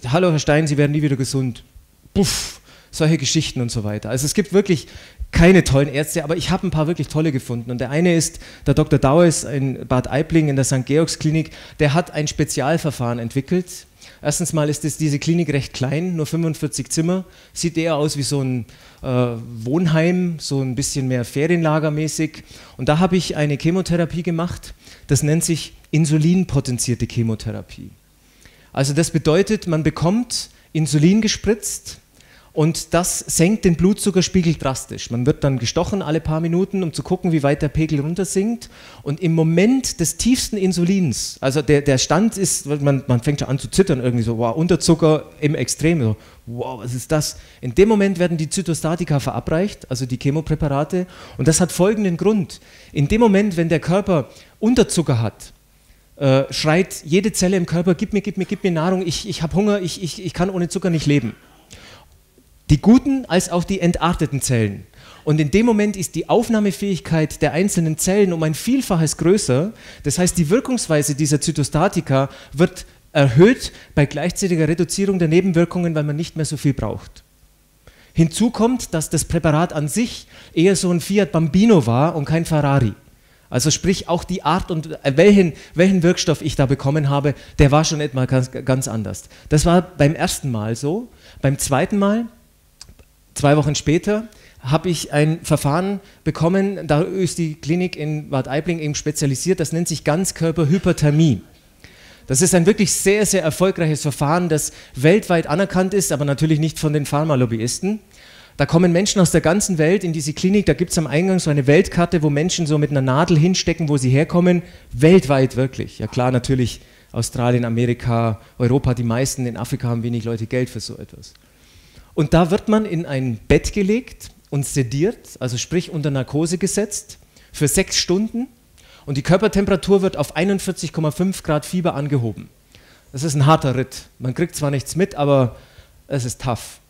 hallo Herr Stein, Sie werden nie wieder gesund. Puff, solche Geschichten und so weiter. Also es gibt wirklich keine tollen Ärzte, aber ich habe ein paar wirklich tolle gefunden. Und der eine ist der Dr. Daues in Bad Aibling in der St. Georgs Klinik. Der hat ein Spezialverfahren entwickelt. Erstens mal ist das, diese Klinik recht klein, nur 45 Zimmer. Sieht eher aus wie so ein äh, Wohnheim, so ein bisschen mehr Ferienlagermäßig. Und da habe ich eine Chemotherapie gemacht. Das nennt sich insulinpotenzierte Chemotherapie. Also das bedeutet, man bekommt Insulin gespritzt und das senkt den Blutzuckerspiegel drastisch. Man wird dann gestochen alle paar Minuten, um zu gucken, wie weit der Pegel runtersinkt. Und im Moment des tiefsten Insulins, also der, der Stand ist, man, man fängt schon an zu zittern, irgendwie so, wow, Unterzucker im Extrem, so, wow, was ist das? In dem Moment werden die Zytostatika verabreicht, also die Chemopräparate. Und das hat folgenden Grund. In dem Moment, wenn der Körper Unterzucker hat, äh, schreit jede Zelle im Körper, gib mir, gib mir, gib mir Nahrung, ich, ich habe Hunger, ich, ich, ich kann ohne Zucker nicht leben. Die guten als auch die entarteten Zellen. Und in dem Moment ist die Aufnahmefähigkeit der einzelnen Zellen um ein Vielfaches größer. Das heißt, die Wirkungsweise dieser Zytostatika wird erhöht bei gleichzeitiger Reduzierung der Nebenwirkungen, weil man nicht mehr so viel braucht. Hinzu kommt, dass das Präparat an sich eher so ein Fiat Bambino war und kein Ferrari. Also sprich auch die Art und äh, welchen, welchen Wirkstoff ich da bekommen habe, der war schon etwas ganz, ganz anders. Das war beim ersten Mal so. Beim zweiten Mal Zwei Wochen später habe ich ein Verfahren bekommen, da ist die Klinik in Bad Aibling eben spezialisiert, das nennt sich Ganzkörperhyperthermie. Das ist ein wirklich sehr, sehr erfolgreiches Verfahren, das weltweit anerkannt ist, aber natürlich nicht von den Pharmalobbyisten. Da kommen Menschen aus der ganzen Welt in diese Klinik, da gibt es am Eingang so eine Weltkarte, wo Menschen so mit einer Nadel hinstecken, wo sie herkommen, weltweit wirklich. Ja klar, natürlich Australien, Amerika, Europa, die meisten, in Afrika haben wenig Leute Geld für so etwas. Und da wird man in ein Bett gelegt und sediert, also sprich unter Narkose gesetzt, für sechs Stunden und die Körpertemperatur wird auf 41,5 Grad Fieber angehoben. Das ist ein harter Ritt. Man kriegt zwar nichts mit, aber es ist tough.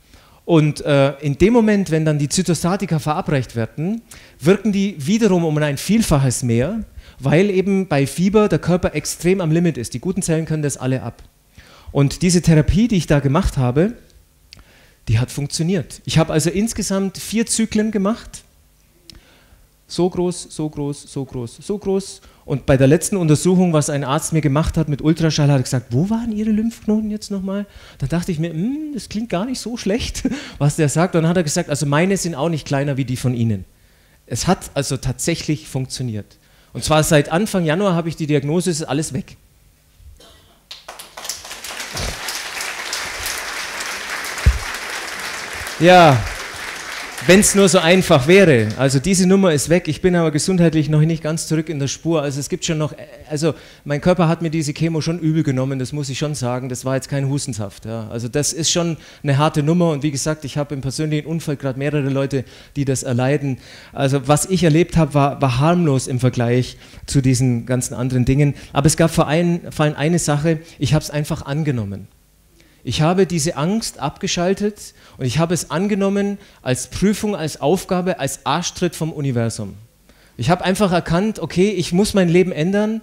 Und äh, in dem Moment, wenn dann die Zytostatika verabreicht werden, wirken die wiederum um ein Vielfaches mehr, weil eben bei Fieber der Körper extrem am Limit ist. Die guten Zellen können das alle ab. Und diese Therapie, die ich da gemacht habe, die hat funktioniert. Ich habe also insgesamt vier Zyklen gemacht. So groß, so groß, so groß, so groß. Und bei der letzten Untersuchung, was ein Arzt mir gemacht hat mit Ultraschall, hat er gesagt, wo waren Ihre Lymphknoten jetzt nochmal? Da dachte ich mir, hm, das klingt gar nicht so schlecht, was der sagt. Und dann hat er gesagt, also meine sind auch nicht kleiner wie die von Ihnen. Es hat also tatsächlich funktioniert. Und zwar seit Anfang Januar habe ich die Diagnose, ist alles weg. Ja, wenn es nur so einfach wäre. Also diese Nummer ist weg. Ich bin aber gesundheitlich noch nicht ganz zurück in der Spur. Also es gibt schon noch, also mein Körper hat mir diese Chemo schon übel genommen, das muss ich schon sagen. Das war jetzt kein Hustensaft. Ja. Also das ist schon eine harte Nummer und wie gesagt, ich habe im persönlichen Unfall gerade mehrere Leute, die das erleiden. Also was ich erlebt habe, war, war harmlos im Vergleich zu diesen ganzen anderen Dingen. Aber es gab vor allem eine Sache, ich habe es einfach angenommen. Ich habe diese Angst abgeschaltet und ich habe es angenommen als Prüfung, als Aufgabe, als Arschtritt vom Universum. Ich habe einfach erkannt, okay, ich muss mein Leben ändern.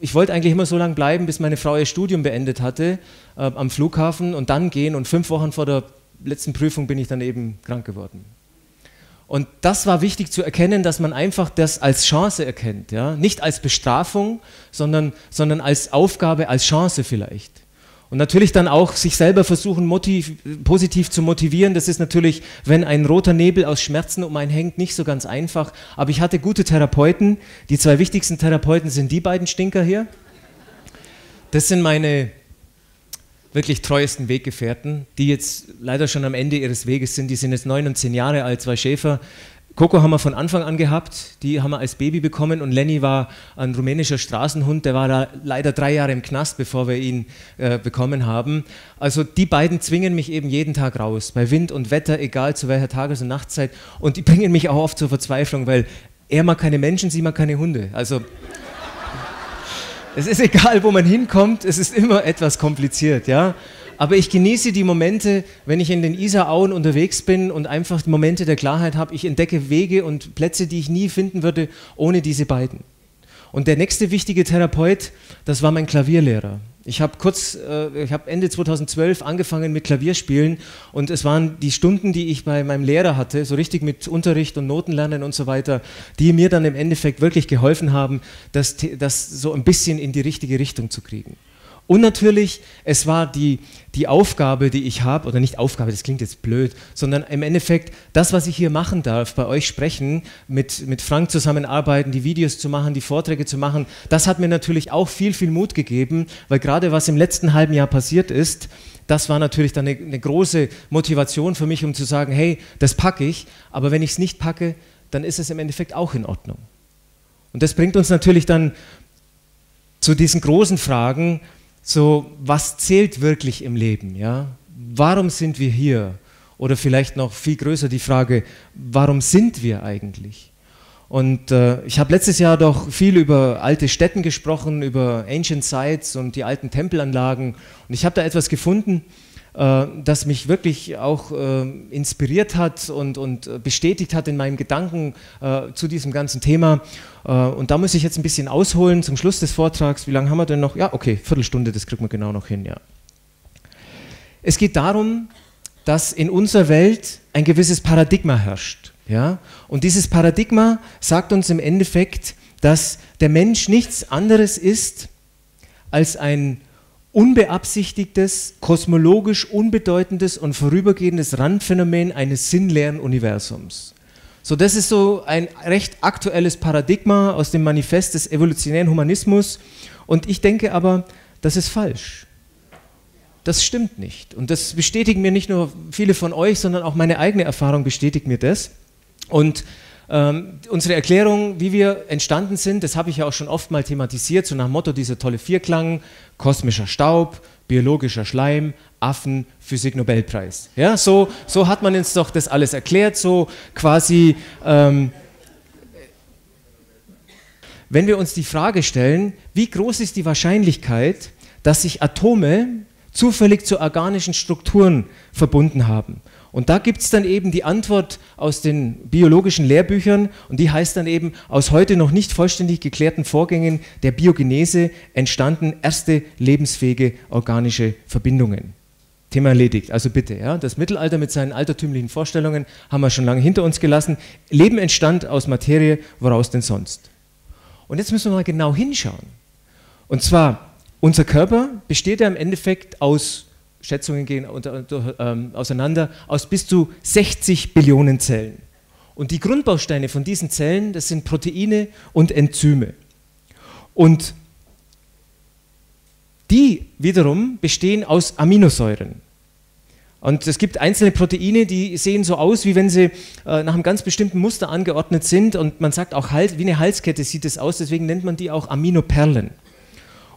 Ich wollte eigentlich immer so lange bleiben, bis meine Frau ihr Studium beendet hatte äh, am Flughafen und dann gehen. Und fünf Wochen vor der letzten Prüfung bin ich dann eben krank geworden. Und das war wichtig zu erkennen, dass man einfach das als Chance erkennt. Ja? Nicht als Bestrafung, sondern, sondern als Aufgabe, als Chance vielleicht. Und natürlich dann auch sich selber versuchen, motiv, positiv zu motivieren. Das ist natürlich, wenn ein roter Nebel aus Schmerzen um einen hängt, nicht so ganz einfach. Aber ich hatte gute Therapeuten. Die zwei wichtigsten Therapeuten sind die beiden Stinker hier. Das sind meine wirklich treuesten Weggefährten, die jetzt leider schon am Ende ihres Weges sind. Die sind jetzt neun und zehn Jahre alt, zwei Schäfer. Coco haben wir von Anfang an gehabt, die haben wir als Baby bekommen und Lenny war ein rumänischer Straßenhund, der war da leider drei Jahre im Knast, bevor wir ihn äh, bekommen haben. Also die beiden zwingen mich eben jeden Tag raus, bei Wind und Wetter, egal zu welcher Tages- und Nachtzeit und die bringen mich auch oft zur Verzweiflung, weil er mag keine Menschen, sie mag keine Hunde. Also es ist egal, wo man hinkommt, es ist immer etwas kompliziert, ja. Aber ich genieße die Momente, wenn ich in den Isarauen unterwegs bin und einfach Momente der Klarheit habe. Ich entdecke Wege und Plätze, die ich nie finden würde ohne diese beiden. Und der nächste wichtige Therapeut, das war mein Klavierlehrer. Ich habe kurz, äh, ich habe Ende 2012 angefangen mit Klavierspielen und es waren die Stunden, die ich bei meinem Lehrer hatte, so richtig mit Unterricht und Notenlernen und so weiter, die mir dann im Endeffekt wirklich geholfen haben, das, das so ein bisschen in die richtige Richtung zu kriegen. Und natürlich, es war die, die Aufgabe, die ich habe, oder nicht Aufgabe, das klingt jetzt blöd, sondern im Endeffekt das, was ich hier machen darf, bei euch sprechen, mit, mit Frank zusammenarbeiten, die Videos zu machen, die Vorträge zu machen, das hat mir natürlich auch viel, viel Mut gegeben, weil gerade was im letzten halben Jahr passiert ist, das war natürlich dann eine, eine große Motivation für mich, um zu sagen, hey, das packe ich, aber wenn ich es nicht packe, dann ist es im Endeffekt auch in Ordnung. Und das bringt uns natürlich dann zu diesen großen Fragen, so, was zählt wirklich im Leben? Ja? Warum sind wir hier? Oder vielleicht noch viel größer die Frage, warum sind wir eigentlich? Und äh, ich habe letztes Jahr doch viel über alte Städten gesprochen, über Ancient Sites und die alten Tempelanlagen. Und ich habe da etwas gefunden, äh, das mich wirklich auch äh, inspiriert hat und, und bestätigt hat in meinem Gedanken äh, zu diesem ganzen Thema. Äh, und da muss ich jetzt ein bisschen ausholen zum Schluss des Vortrags. Wie lange haben wir denn noch? Ja, okay, Viertelstunde, das kriegen wir genau noch hin, ja. Es geht darum, dass in unserer Welt ein gewisses Paradigma herrscht. Ja? Und dieses Paradigma sagt uns im Endeffekt, dass der Mensch nichts anderes ist als ein unbeabsichtigtes, kosmologisch unbedeutendes und vorübergehendes Randphänomen eines sinnleeren Universums. So, das ist so ein recht aktuelles Paradigma aus dem Manifest des evolutionären Humanismus. Und ich denke aber, das ist falsch. Das stimmt nicht. Und das bestätigen mir nicht nur viele von euch, sondern auch meine eigene Erfahrung bestätigt mir das. Und ähm, unsere Erklärung, wie wir entstanden sind, das habe ich ja auch schon oft mal thematisiert, so nach dem Motto dieser tolle Vierklang, kosmischer Staub, biologischer Schleim, Affen, Physik-Nobelpreis. Ja, so, so hat man uns doch das alles erklärt, so quasi, ähm, wenn wir uns die Frage stellen, wie groß ist die Wahrscheinlichkeit, dass sich Atome zufällig zu organischen Strukturen verbunden haben? Und da gibt es dann eben die Antwort aus den biologischen Lehrbüchern und die heißt dann eben, aus heute noch nicht vollständig geklärten Vorgängen der Biogenese entstanden erste lebensfähige organische Verbindungen. Thema erledigt. Also bitte, ja, das Mittelalter mit seinen altertümlichen Vorstellungen haben wir schon lange hinter uns gelassen. Leben entstand aus Materie, woraus denn sonst? Und jetzt müssen wir mal genau hinschauen. Und zwar, unser Körper besteht ja im Endeffekt aus Schätzungen gehen unter, unter, ähm, auseinander, aus bis zu 60 Billionen Zellen. Und die Grundbausteine von diesen Zellen, das sind Proteine und Enzyme. Und die wiederum bestehen aus Aminosäuren. Und es gibt einzelne Proteine, die sehen so aus, wie wenn sie äh, nach einem ganz bestimmten Muster angeordnet sind. Und man sagt auch, wie eine Halskette sieht es aus, deswegen nennt man die auch Aminoperlen.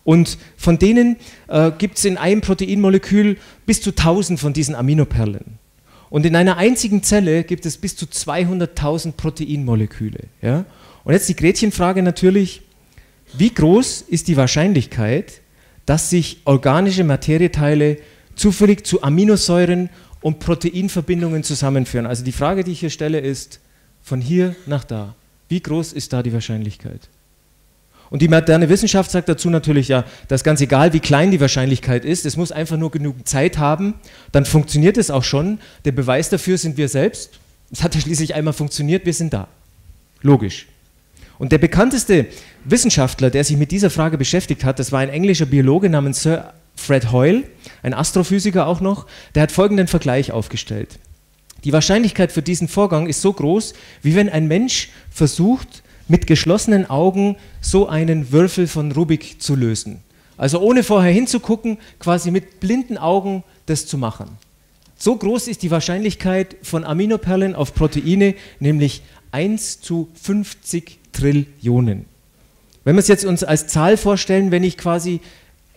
Und von denen äh, gibt es in einem Proteinmolekül bis zu 1000 von diesen Aminoperlen. Und in einer einzigen Zelle gibt es bis zu 200.000 Proteinmoleküle. Ja? Und jetzt die Gretchenfrage natürlich, wie groß ist die Wahrscheinlichkeit, dass sich organische Materieteile zufällig zu Aminosäuren und Proteinverbindungen zusammenführen? Also die Frage, die ich hier stelle, ist von hier nach da. Wie groß ist da die Wahrscheinlichkeit? Und die moderne Wissenschaft sagt dazu natürlich ja, dass ganz egal, wie klein die Wahrscheinlichkeit ist, es muss einfach nur genug Zeit haben, dann funktioniert es auch schon. Der Beweis dafür sind wir selbst. Es hat ja schließlich einmal funktioniert, wir sind da. Logisch. Und der bekannteste Wissenschaftler, der sich mit dieser Frage beschäftigt hat, das war ein englischer Biologe namens Sir Fred Hoyle, ein Astrophysiker auch noch, der hat folgenden Vergleich aufgestellt. Die Wahrscheinlichkeit für diesen Vorgang ist so groß, wie wenn ein Mensch versucht, mit geschlossenen Augen so einen Würfel von Rubik zu lösen. Also ohne vorher hinzugucken, quasi mit blinden Augen das zu machen. So groß ist die Wahrscheinlichkeit von Aminoperlen auf Proteine, nämlich 1 zu 50 Trillionen. Wenn wir es jetzt uns als Zahl vorstellen, wenn ich quasi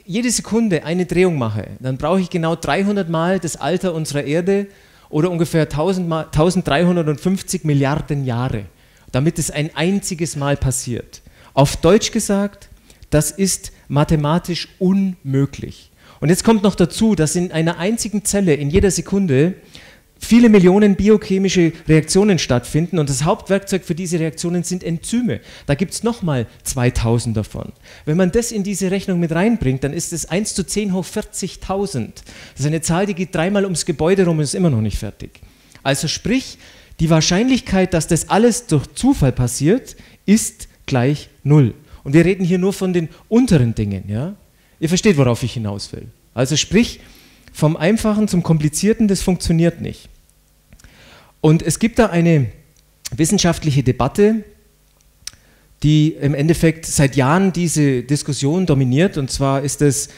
jede Sekunde eine Drehung mache, dann brauche ich genau 300 Mal das Alter unserer Erde oder ungefähr 1000 mal, 1350 Milliarden Jahre, damit es ein einziges Mal passiert. Auf Deutsch gesagt, das ist mathematisch unmöglich. Und jetzt kommt noch dazu, dass in einer einzigen Zelle in jeder Sekunde viele Millionen biochemische Reaktionen stattfinden und das Hauptwerkzeug für diese Reaktionen sind Enzyme. Da gibt es nochmal 2000 davon. Wenn man das in diese Rechnung mit reinbringt, dann ist es 1 zu 10 hoch 40.000. Das ist eine Zahl, die geht dreimal ums Gebäude rum und ist immer noch nicht fertig. Also sprich, die Wahrscheinlichkeit, dass das alles durch Zufall passiert, ist gleich null. Und wir reden hier nur von den unteren Dingen. Ja? Ihr versteht, worauf ich hinaus will. Also sprich, vom Einfachen zum Komplizierten, das funktioniert nicht. Und es gibt da eine wissenschaftliche Debatte, die im Endeffekt seit Jahren diese Diskussion dominiert. Und zwar ist es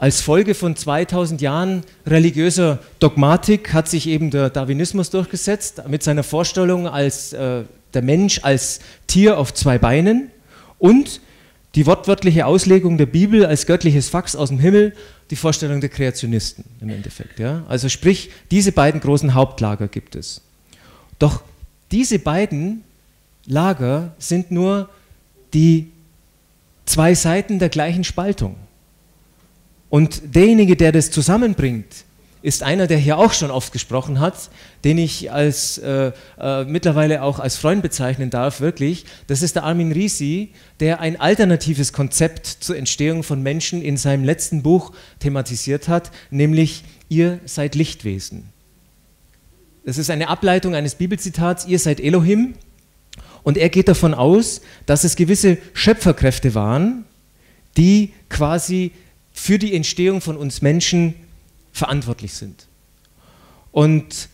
als Folge von 2000 Jahren religiöser Dogmatik hat sich eben der Darwinismus durchgesetzt mit seiner Vorstellung als äh, der Mensch als Tier auf zwei Beinen und die wortwörtliche Auslegung der Bibel als göttliches Fax aus dem Himmel, die Vorstellung der Kreationisten im Endeffekt. Ja? Also sprich, diese beiden großen Hauptlager gibt es. Doch diese beiden Lager sind nur die zwei Seiten der gleichen Spaltung. Und derjenige, der das zusammenbringt, ist einer, der hier auch schon oft gesprochen hat, den ich als, äh, äh, mittlerweile auch als Freund bezeichnen darf, wirklich. Das ist der Armin Risi, der ein alternatives Konzept zur Entstehung von Menschen in seinem letzten Buch thematisiert hat, nämlich ihr seid Lichtwesen. Das ist eine Ableitung eines Bibelzitats, ihr seid Elohim. Und er geht davon aus, dass es gewisse Schöpferkräfte waren, die quasi für die Entstehung von uns Menschen verantwortlich sind. Und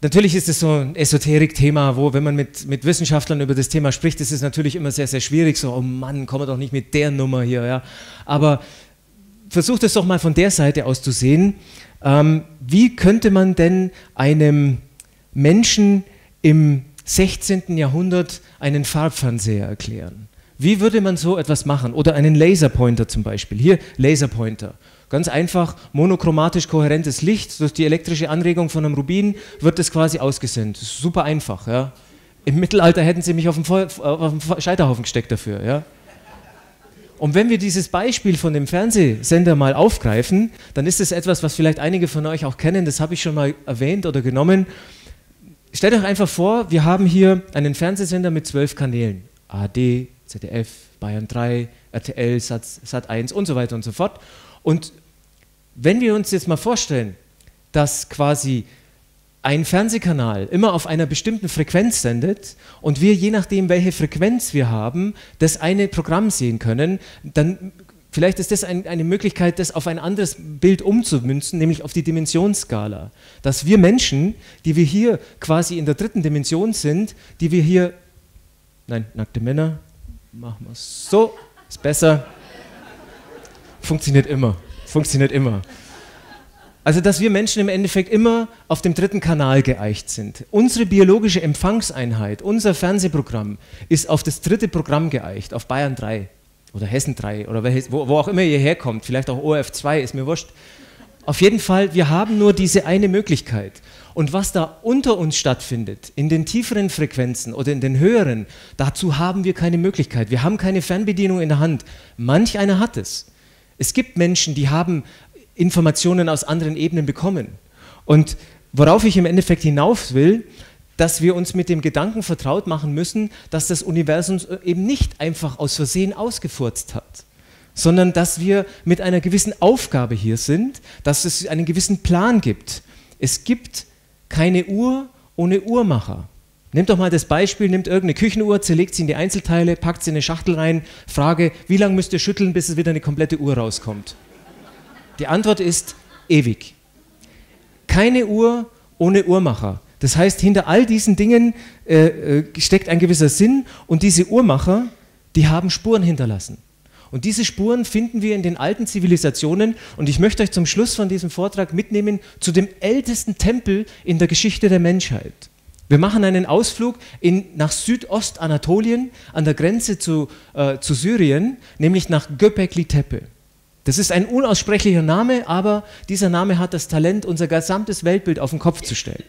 natürlich ist es so ein Esoterik-Thema, wo, wenn man mit, mit Wissenschaftlern über das Thema spricht, ist es natürlich immer sehr, sehr schwierig. So, oh Mann, komm doch nicht mit der Nummer hier. Ja. Aber versucht es doch mal von der Seite aus zu sehen. Ähm, wie könnte man denn einem Menschen im 16. Jahrhundert einen Farbfernseher erklären? Wie würde man so etwas machen? Oder einen Laserpointer zum Beispiel. Hier, Laserpointer. Ganz einfach, monochromatisch kohärentes Licht, durch die elektrische Anregung von einem Rubin wird das quasi ausgesendet. Super einfach. Ja. Im Mittelalter hätten sie mich auf den, auf den Scheiterhaufen gesteckt dafür. Ja. Und wenn wir dieses Beispiel von dem Fernsehsender mal aufgreifen, dann ist es etwas, was vielleicht einige von euch auch kennen, das habe ich schon mal erwähnt oder genommen. Stellt euch einfach vor, wir haben hier einen Fernsehsender mit zwölf Kanälen. AD, ZDF, Bayern 3, RTL, Sat, Sat 1 und so weiter und so fort. Und wenn wir uns jetzt mal vorstellen, dass quasi ein Fernsehkanal immer auf einer bestimmten Frequenz sendet und wir, je nachdem, welche Frequenz wir haben, das eine Programm sehen können, dann vielleicht ist das ein, eine Möglichkeit, das auf ein anderes Bild umzumünzen, nämlich auf die Dimensionsskala. Dass wir Menschen, die wir hier quasi in der dritten Dimension sind, die wir hier, nein, nackte Männer, machen wir es so, ist besser, funktioniert immer. Funktioniert immer. Also, dass wir Menschen im Endeffekt immer auf dem dritten Kanal geeicht sind. Unsere biologische Empfangseinheit, unser Fernsehprogramm ist auf das dritte Programm geeicht, auf Bayern 3 oder Hessen 3 oder wo, wo auch immer ihr herkommt, vielleicht auch ORF 2, ist mir wurscht. Auf jeden Fall, wir haben nur diese eine Möglichkeit. Und was da unter uns stattfindet, in den tieferen Frequenzen oder in den höheren, dazu haben wir keine Möglichkeit. Wir haben keine Fernbedienung in der Hand. Manch einer hat es. Es gibt Menschen, die haben Informationen aus anderen Ebenen bekommen. Und worauf ich im Endeffekt hinaus will, dass wir uns mit dem Gedanken vertraut machen müssen, dass das Universum eben nicht einfach aus Versehen ausgefurzt hat, sondern dass wir mit einer gewissen Aufgabe hier sind, dass es einen gewissen Plan gibt. Es gibt keine Uhr ohne Uhrmacher. Nehmt doch mal das Beispiel, nimmt irgendeine Küchenuhr, zerlegt sie in die Einzelteile, packt sie in eine Schachtel rein, frage, wie lange müsst ihr schütteln, bis es wieder eine komplette Uhr rauskommt? Die Antwort ist ewig. Keine Uhr ohne Uhrmacher. Das heißt, hinter all diesen Dingen äh, äh, steckt ein gewisser Sinn und diese Uhrmacher, die haben Spuren hinterlassen. Und diese Spuren finden wir in den alten Zivilisationen und ich möchte euch zum Schluss von diesem Vortrag mitnehmen zu dem ältesten Tempel in der Geschichte der Menschheit. Wir machen einen Ausflug in, nach Südostanatolien an der Grenze zu, äh, zu Syrien, nämlich nach Göbekli Tepe. Das ist ein unaussprechlicher Name, aber dieser Name hat das Talent, unser gesamtes Weltbild auf den Kopf zu stellen.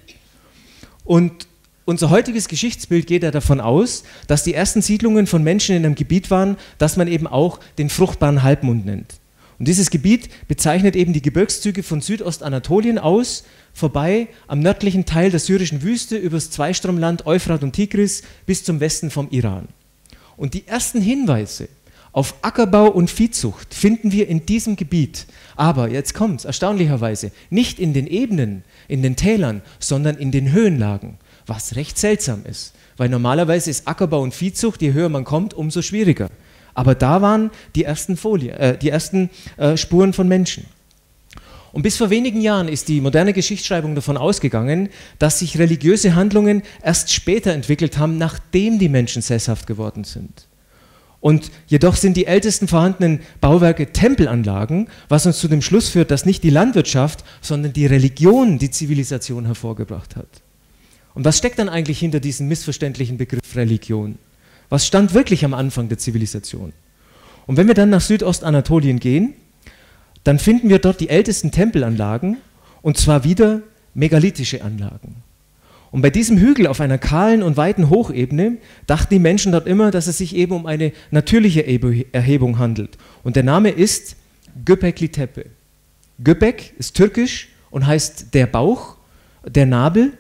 Und unser heutiges Geschichtsbild geht ja davon aus, dass die ersten Siedlungen von Menschen in einem Gebiet waren, das man eben auch den fruchtbaren Halbmond nennt. Und dieses Gebiet bezeichnet eben die Gebirgszüge von Südostanatolien aus, vorbei am nördlichen Teil der syrischen Wüste übers Zweistromland Euphrat und Tigris bis zum Westen vom Iran. Und die ersten Hinweise auf Ackerbau und Viehzucht finden wir in diesem Gebiet. Aber jetzt kommt es erstaunlicherweise nicht in den Ebenen, in den Tälern, sondern in den Höhenlagen, was recht seltsam ist. Weil normalerweise ist Ackerbau und Viehzucht, je höher man kommt, umso schwieriger. Aber da waren die ersten, Folie, äh, die ersten äh, Spuren von Menschen. Und bis vor wenigen Jahren ist die moderne Geschichtsschreibung davon ausgegangen, dass sich religiöse Handlungen erst später entwickelt haben, nachdem die Menschen sesshaft geworden sind. Und jedoch sind die ältesten vorhandenen Bauwerke Tempelanlagen, was uns zu dem Schluss führt, dass nicht die Landwirtschaft, sondern die Religion die Zivilisation hervorgebracht hat. Und was steckt dann eigentlich hinter diesem missverständlichen Begriff Religion? Was stand wirklich am Anfang der Zivilisation? Und wenn wir dann nach Südostanatolien gehen, dann finden wir dort die ältesten Tempelanlagen und zwar wieder megalithische Anlagen. Und bei diesem Hügel auf einer kahlen und weiten Hochebene dachten die Menschen dort immer, dass es sich eben um eine natürliche Erhebung handelt. Und der Name ist Göbekli Tepe. Göbek ist türkisch und heißt der Bauch, der Nabel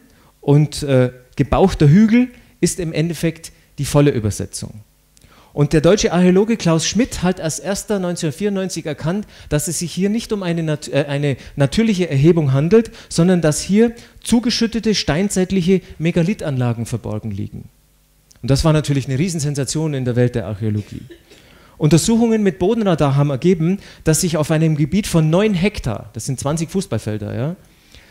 und äh, gebauchter Hügel ist im Endeffekt die volle Übersetzung. Und der deutsche Archäologe Klaus Schmidt hat als erster 1994 erkannt, dass es sich hier nicht um eine, nat äh, eine natürliche Erhebung handelt, sondern dass hier zugeschüttete steinzeitliche Megalithanlagen verborgen liegen. Und das war natürlich eine Riesensensation in der Welt der Archäologie. Untersuchungen mit Bodenradar haben ergeben, dass sich auf einem Gebiet von 9 Hektar, das sind 20 Fußballfelder, ja,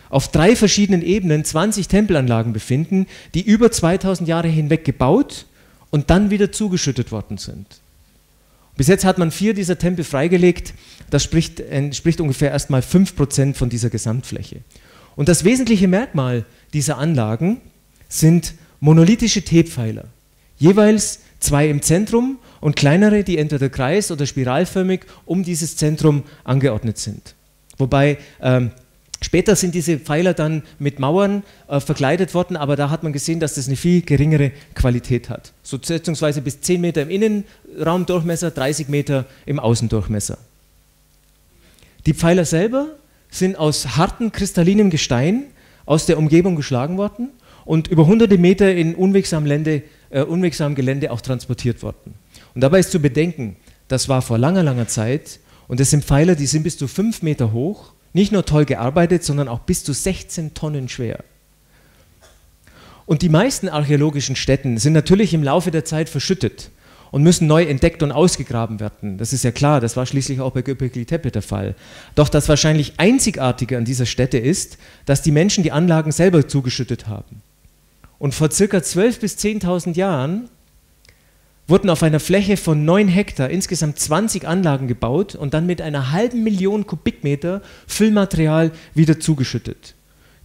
auf drei verschiedenen Ebenen 20 Tempelanlagen befinden, die über 2000 Jahre hinweg gebaut und dann wieder zugeschüttet worden sind. Bis jetzt hat man vier dieser Tempel freigelegt, das spricht, entspricht ungefähr erstmal 5% von dieser Gesamtfläche. Und das wesentliche Merkmal dieser Anlagen sind monolithische T-Pfeiler, jeweils zwei im Zentrum und kleinere, die entweder kreis- oder spiralförmig um dieses Zentrum angeordnet sind. Wobei ähm, Später sind diese Pfeiler dann mit Mauern äh, verkleidet worden, aber da hat man gesehen, dass das eine viel geringere Qualität hat. So schätzungsweise bis 10 Meter im Innenraumdurchmesser, 30 Meter im Außendurchmesser. Die Pfeiler selber sind aus hartem kristallinem Gestein aus der Umgebung geschlagen worden und über hunderte Meter in unwegsamem, Lände, äh, unwegsamem Gelände auch transportiert worden. Und dabei ist zu bedenken, das war vor langer, langer Zeit und das sind Pfeiler, die sind bis zu fünf Meter hoch nicht nur toll gearbeitet, sondern auch bis zu 16 Tonnen schwer. Und die meisten archäologischen Stätten sind natürlich im Laufe der Zeit verschüttet und müssen neu entdeckt und ausgegraben werden. Das ist ja klar, das war schließlich auch bei Göbekli Tepe der Fall. Doch das wahrscheinlich Einzigartige an dieser Stätte ist, dass die Menschen die Anlagen selber zugeschüttet haben. Und vor circa 12.000 bis 10.000 Jahren wurden auf einer Fläche von 9 Hektar insgesamt 20 Anlagen gebaut und dann mit einer halben Million Kubikmeter Füllmaterial wieder zugeschüttet.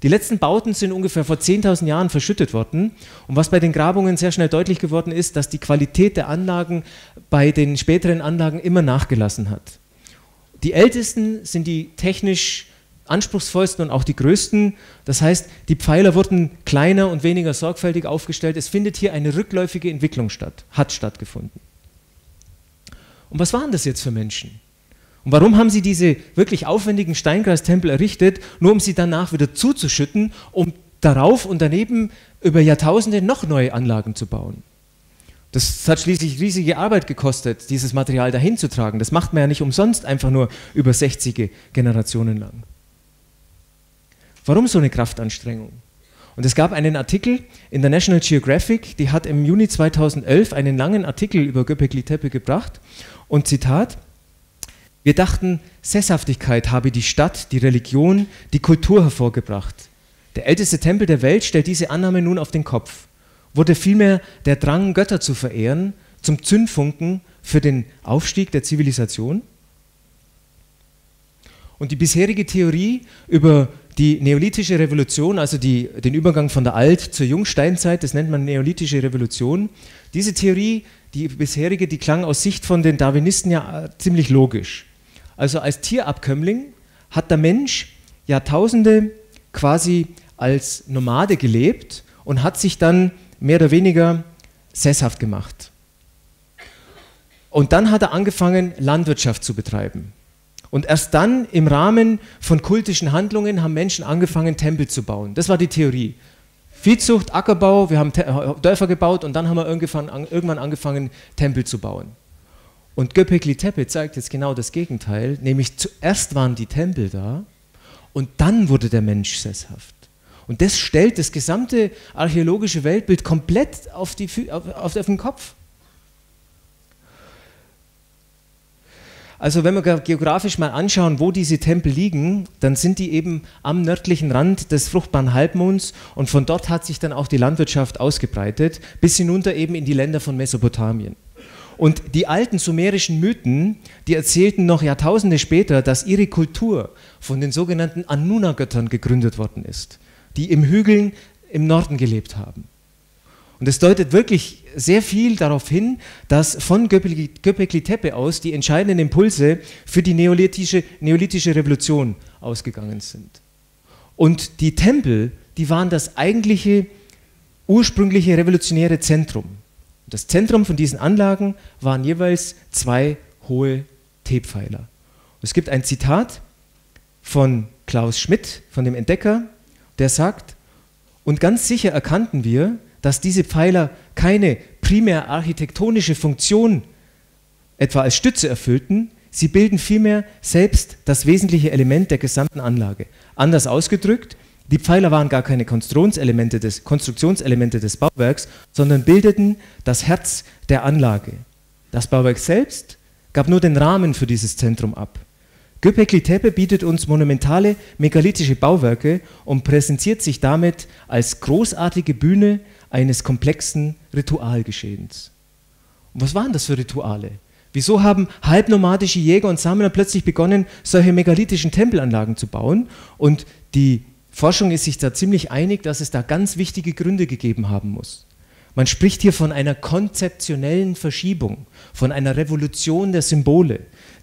Die letzten Bauten sind ungefähr vor 10.000 Jahren verschüttet worden. Und was bei den Grabungen sehr schnell deutlich geworden ist, dass die Qualität der Anlagen bei den späteren Anlagen immer nachgelassen hat. Die ältesten sind die technisch anspruchsvollsten und auch die größten. Das heißt, die Pfeiler wurden kleiner und weniger sorgfältig aufgestellt. Es findet hier eine rückläufige Entwicklung statt, hat stattgefunden. Und was waren das jetzt für Menschen? Und warum haben sie diese wirklich aufwendigen Steinkreistempel errichtet, nur um sie danach wieder zuzuschütten, um darauf und daneben über Jahrtausende noch neue Anlagen zu bauen? Das hat schließlich riesige Arbeit gekostet, dieses Material dahin zu tragen. Das macht man ja nicht umsonst einfach nur über 60 Generationen lang. Warum so eine Kraftanstrengung? Und es gab einen Artikel in der National Geographic, die hat im Juni 2011 einen langen Artikel über Göbekli Tepe gebracht und Zitat, wir dachten, Sesshaftigkeit habe die Stadt, die Religion, die Kultur hervorgebracht. Der älteste Tempel der Welt stellt diese Annahme nun auf den Kopf. Wurde vielmehr der Drang, Götter zu verehren, zum Zündfunken für den Aufstieg der Zivilisation? Und die bisherige Theorie über die neolithische Revolution, also die, den Übergang von der Alt- zur Jungsteinzeit, das nennt man neolithische Revolution. Diese Theorie, die bisherige, die klang aus Sicht von den Darwinisten ja äh, ziemlich logisch. Also als Tierabkömmling hat der Mensch Jahrtausende quasi als Nomade gelebt und hat sich dann mehr oder weniger sesshaft gemacht. Und dann hat er angefangen, Landwirtschaft zu betreiben. Und erst dann im Rahmen von kultischen Handlungen haben Menschen angefangen, Tempel zu bauen. Das war die Theorie. Viehzucht, Ackerbau, wir haben Dörfer gebaut und dann haben wir irgendwann angefangen, Tempel zu bauen. Und Göbekli Tepe zeigt jetzt genau das Gegenteil, nämlich zuerst waren die Tempel da und dann wurde der Mensch sesshaft. Und das stellt das gesamte archäologische Weltbild komplett auf, die, auf, auf den Kopf. Also wenn wir geografisch mal anschauen, wo diese Tempel liegen, dann sind die eben am nördlichen Rand des fruchtbaren Halbmonds und von dort hat sich dann auch die Landwirtschaft ausgebreitet, bis hinunter eben in die Länder von Mesopotamien. Und die alten sumerischen Mythen, die erzählten noch Jahrtausende später, dass ihre Kultur von den sogenannten Anuna-Göttern gegründet worden ist, die im Hügeln im Norden gelebt haben. Und es deutet wirklich sehr viel darauf hin, dass von Göbekli Tepe aus die entscheidenden Impulse für die neolithische, neolithische Revolution ausgegangen sind. Und die Tempel, die waren das eigentliche ursprüngliche revolutionäre Zentrum. Das Zentrum von diesen Anlagen waren jeweils zwei hohe T-Pfeiler. Es gibt ein Zitat von Klaus Schmidt, von dem Entdecker, der sagt, und ganz sicher erkannten wir, dass diese Pfeiler keine primär architektonische Funktion etwa als Stütze erfüllten, sie bilden vielmehr selbst das wesentliche Element der gesamten Anlage. Anders ausgedrückt, die Pfeiler waren gar keine Konstruktionselemente des, Konstruktionselemente des Bauwerks, sondern bildeten das Herz der Anlage. Das Bauwerk selbst gab nur den Rahmen für dieses Zentrum ab. Göbekli Tepe bietet uns monumentale megalithische Bauwerke und präsentiert sich damit als großartige Bühne eines komplexen Ritualgeschehens. Und was waren das für Rituale? Wieso haben halbnomadische Jäger und Sammler plötzlich begonnen, solche megalithischen Tempelanlagen zu bauen? Und die Forschung ist sich da ziemlich einig, dass es da ganz wichtige Gründe gegeben haben muss. Man spricht hier von einer konzeptionellen Verschiebung, von einer Revolution der Symbole.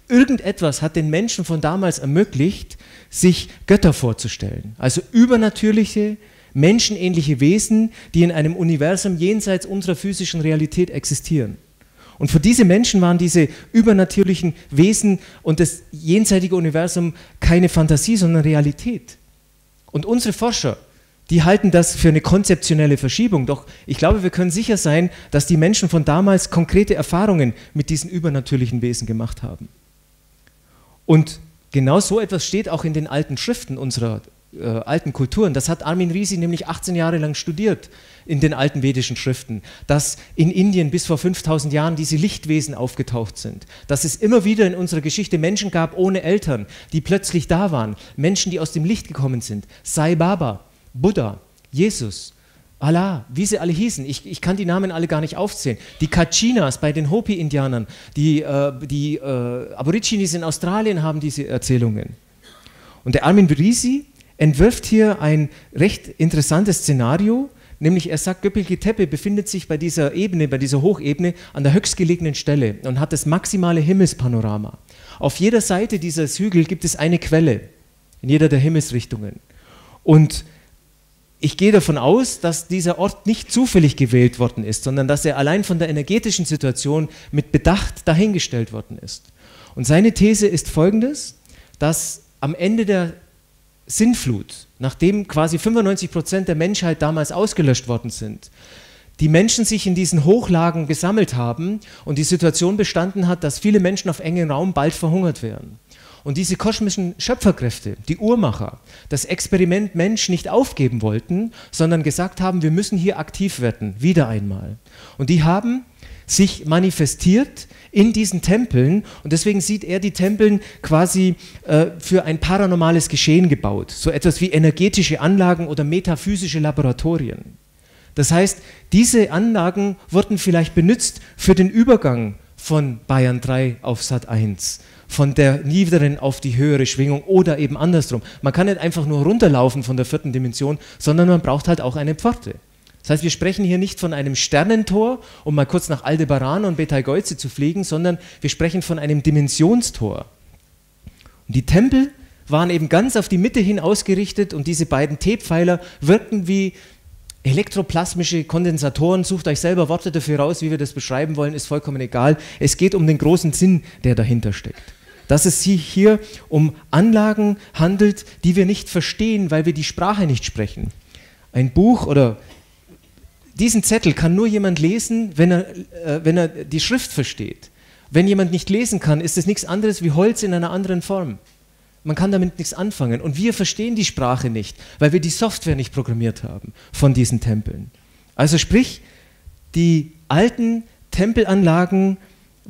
Irgendetwas hat den Menschen von damals ermöglicht, sich Götter vorzustellen, also übernatürliche, menschenähnliche Wesen, die in einem Universum jenseits unserer physischen Realität existieren. Und für diese Menschen waren diese übernatürlichen Wesen und das jenseitige Universum keine Fantasie, sondern Realität. Und unsere Forscher, die halten das für eine konzeptionelle Verschiebung. Doch ich glaube, wir können sicher sein, dass die Menschen von damals konkrete Erfahrungen mit diesen übernatürlichen Wesen gemacht haben. Und genau so etwas steht auch in den alten Schriften unserer äh, alten Kulturen. Das hat Armin Risi nämlich 18 Jahre lang studiert in den alten vedischen Schriften, dass in Indien bis vor 5000 Jahren diese Lichtwesen aufgetaucht sind, dass es immer wieder in unserer Geschichte Menschen gab ohne Eltern, die plötzlich da waren, Menschen, die aus dem Licht gekommen sind, Sai Baba, Buddha, Jesus, Allah, wie sie alle hießen. Ich, ich, kann die Namen alle gar nicht aufzählen. Die Kachinas bei den Hopi-Indianern, die, äh, die äh, Aborigines in Australien haben diese Erzählungen. Und der Armin Risi, entwirft hier ein recht interessantes Szenario, nämlich er sagt, Göbekli Tepe befindet sich bei dieser Ebene, bei dieser Hochebene an der höchstgelegenen Stelle und hat das maximale Himmelspanorama. Auf jeder Seite dieses Hügel gibt es eine Quelle, in jeder der Himmelsrichtungen. Und ich gehe davon aus, dass dieser Ort nicht zufällig gewählt worden ist, sondern dass er allein von der energetischen Situation mit Bedacht dahingestellt worden ist. Und seine These ist folgendes, dass am Ende der Sinnflut, nachdem quasi 95 Prozent der Menschheit damals ausgelöscht worden sind, die Menschen sich in diesen Hochlagen gesammelt haben und die Situation bestanden hat, dass viele Menschen auf engem Raum bald verhungert wären. Und diese kosmischen Schöpferkräfte, die Uhrmacher, das Experiment Mensch nicht aufgeben wollten, sondern gesagt haben, wir müssen hier aktiv werden, wieder einmal. Und die haben sich manifestiert in diesen Tempeln und deswegen sieht er die Tempeln quasi äh, für ein paranormales Geschehen gebaut, so etwas wie energetische Anlagen oder metaphysische Laboratorien. Das heißt, diese Anlagen wurden vielleicht benutzt für den Übergang von Bayern 3 auf Sat 1, von der niederen auf die höhere Schwingung oder eben andersrum. Man kann nicht einfach nur runterlaufen von der vierten Dimension, sondern man braucht halt auch eine Pforte. Das heißt, wir sprechen hier nicht von einem Sternentor, um mal kurz nach Aldebaran und Betelgeuse zu fliegen, sondern wir sprechen von einem Dimensionstor. Und die Tempel waren eben ganz auf die Mitte hin ausgerichtet und diese beiden T-Pfeiler wirkten wie elektroplasmische Kondensatoren. Sucht euch selber Worte dafür raus, wie wir das beschreiben wollen, ist vollkommen egal. Es geht um den großen Sinn, der dahinter steckt. Dass es sich hier um Anlagen handelt, die wir nicht verstehen, weil wir die Sprache nicht sprechen. Ein Buch oder diesen Zettel kann nur jemand lesen, wenn er, äh, wenn er die Schrift versteht. Wenn jemand nicht lesen kann, ist es nichts anderes wie Holz in einer anderen Form. Man kann damit nichts anfangen. Und wir verstehen die Sprache nicht, weil wir die Software nicht programmiert haben von diesen Tempeln. Also sprich, die alten Tempelanlagen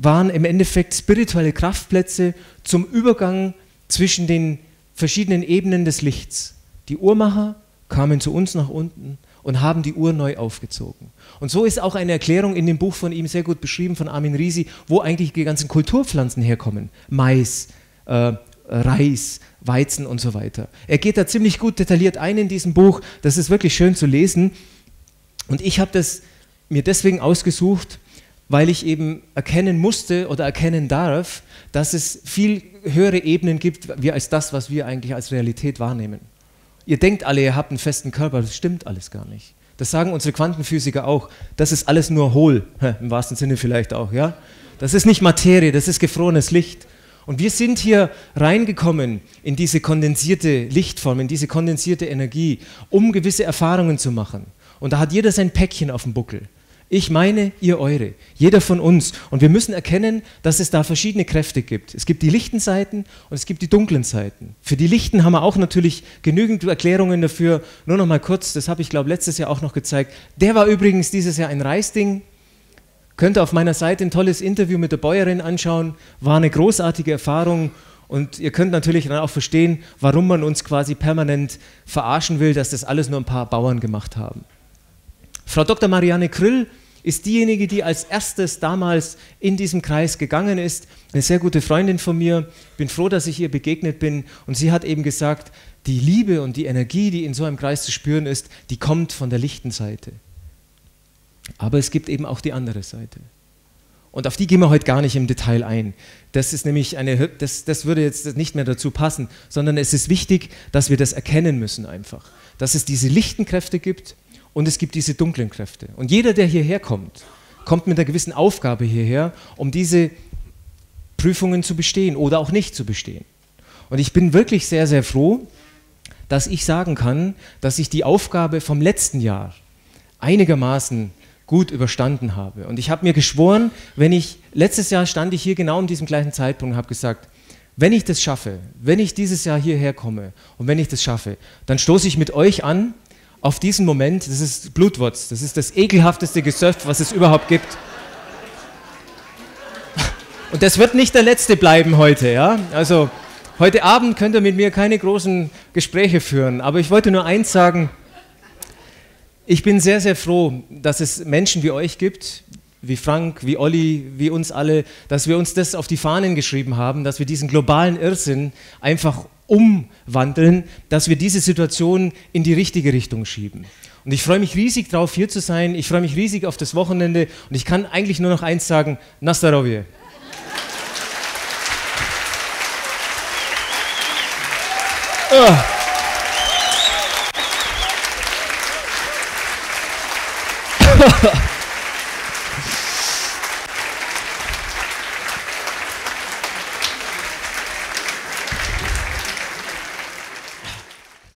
waren im Endeffekt spirituelle Kraftplätze zum Übergang zwischen den verschiedenen Ebenen des Lichts. Die Uhrmacher kamen zu uns nach unten und haben die Uhr neu aufgezogen. Und so ist auch eine Erklärung in dem Buch von ihm sehr gut beschrieben, von Armin Risi, wo eigentlich die ganzen Kulturpflanzen herkommen. Mais, äh, Reis, Weizen und so weiter. Er geht da ziemlich gut detailliert ein in diesem Buch. Das ist wirklich schön zu lesen. Und ich habe das mir deswegen ausgesucht, weil ich eben erkennen musste oder erkennen darf, dass es viel höhere Ebenen gibt, als das, was wir eigentlich als Realität wahrnehmen. Ihr denkt alle, ihr habt einen festen Körper, das stimmt alles gar nicht. Das sagen unsere Quantenphysiker auch. Das ist alles nur hohl, im wahrsten Sinne vielleicht auch, ja. Das ist nicht Materie, das ist gefrorenes Licht. Und wir sind hier reingekommen in diese kondensierte Lichtform, in diese kondensierte Energie, um gewisse Erfahrungen zu machen. Und da hat jeder sein Päckchen auf dem Buckel. Ich meine, ihr eure. Jeder von uns. Und wir müssen erkennen, dass es da verschiedene Kräfte gibt. Es gibt die lichten Seiten und es gibt die dunklen Seiten. Für die lichten haben wir auch natürlich genügend Erklärungen dafür. Nur noch mal kurz, das habe ich glaube letztes Jahr auch noch gezeigt. Der war übrigens dieses Jahr ein Reisding. Könnt ihr auf meiner Seite ein tolles Interview mit der Bäuerin anschauen. War eine großartige Erfahrung. Und ihr könnt natürlich dann auch verstehen, warum man uns quasi permanent verarschen will, dass das alles nur ein paar Bauern gemacht haben. Frau Dr. Marianne Krill ist diejenige, die als erstes damals in diesem Kreis gegangen ist. Eine sehr gute Freundin von mir. Bin froh, dass ich ihr begegnet bin. Und sie hat eben gesagt, die Liebe und die Energie, die in so einem Kreis zu spüren ist, die kommt von der lichten Seite. Aber es gibt eben auch die andere Seite. Und auf die gehen wir heute gar nicht im Detail ein. Das ist nämlich eine, das, das würde jetzt nicht mehr dazu passen, sondern es ist wichtig, dass wir das erkennen müssen einfach. Dass es diese lichten Kräfte gibt und es gibt diese dunklen Kräfte. Und jeder, der hierher kommt, kommt mit einer gewissen Aufgabe hierher, um diese Prüfungen zu bestehen oder auch nicht zu bestehen. Und ich bin wirklich sehr, sehr froh, dass ich sagen kann, dass ich die Aufgabe vom letzten Jahr einigermaßen gut überstanden habe. Und ich habe mir geschworen, wenn ich, letztes Jahr stand ich hier genau um diesem gleichen Zeitpunkt und habe gesagt, wenn ich das schaffe, wenn ich dieses Jahr hierher komme und wenn ich das schaffe, dann stoße ich mit euch an auf diesen Moment, das ist Blutwurz, das ist das ekelhafteste Gesöff, was es überhaupt gibt. Und das wird nicht der letzte bleiben heute, ja? Also heute Abend könnt ihr mit mir keine großen Gespräche führen, aber ich wollte nur eins sagen. Ich bin sehr, sehr froh, dass es Menschen wie euch gibt, wie Frank, wie Olli, wie uns alle, dass wir uns das auf die Fahnen geschrieben haben, dass wir diesen globalen Irrsinn einfach umwandeln, dass wir diese Situation in die richtige Richtung schieben. Und ich freue mich riesig darauf, hier zu sein. Ich freue mich riesig auf das Wochenende. Und ich kann eigentlich nur noch eins sagen: Nastarovje. Oh.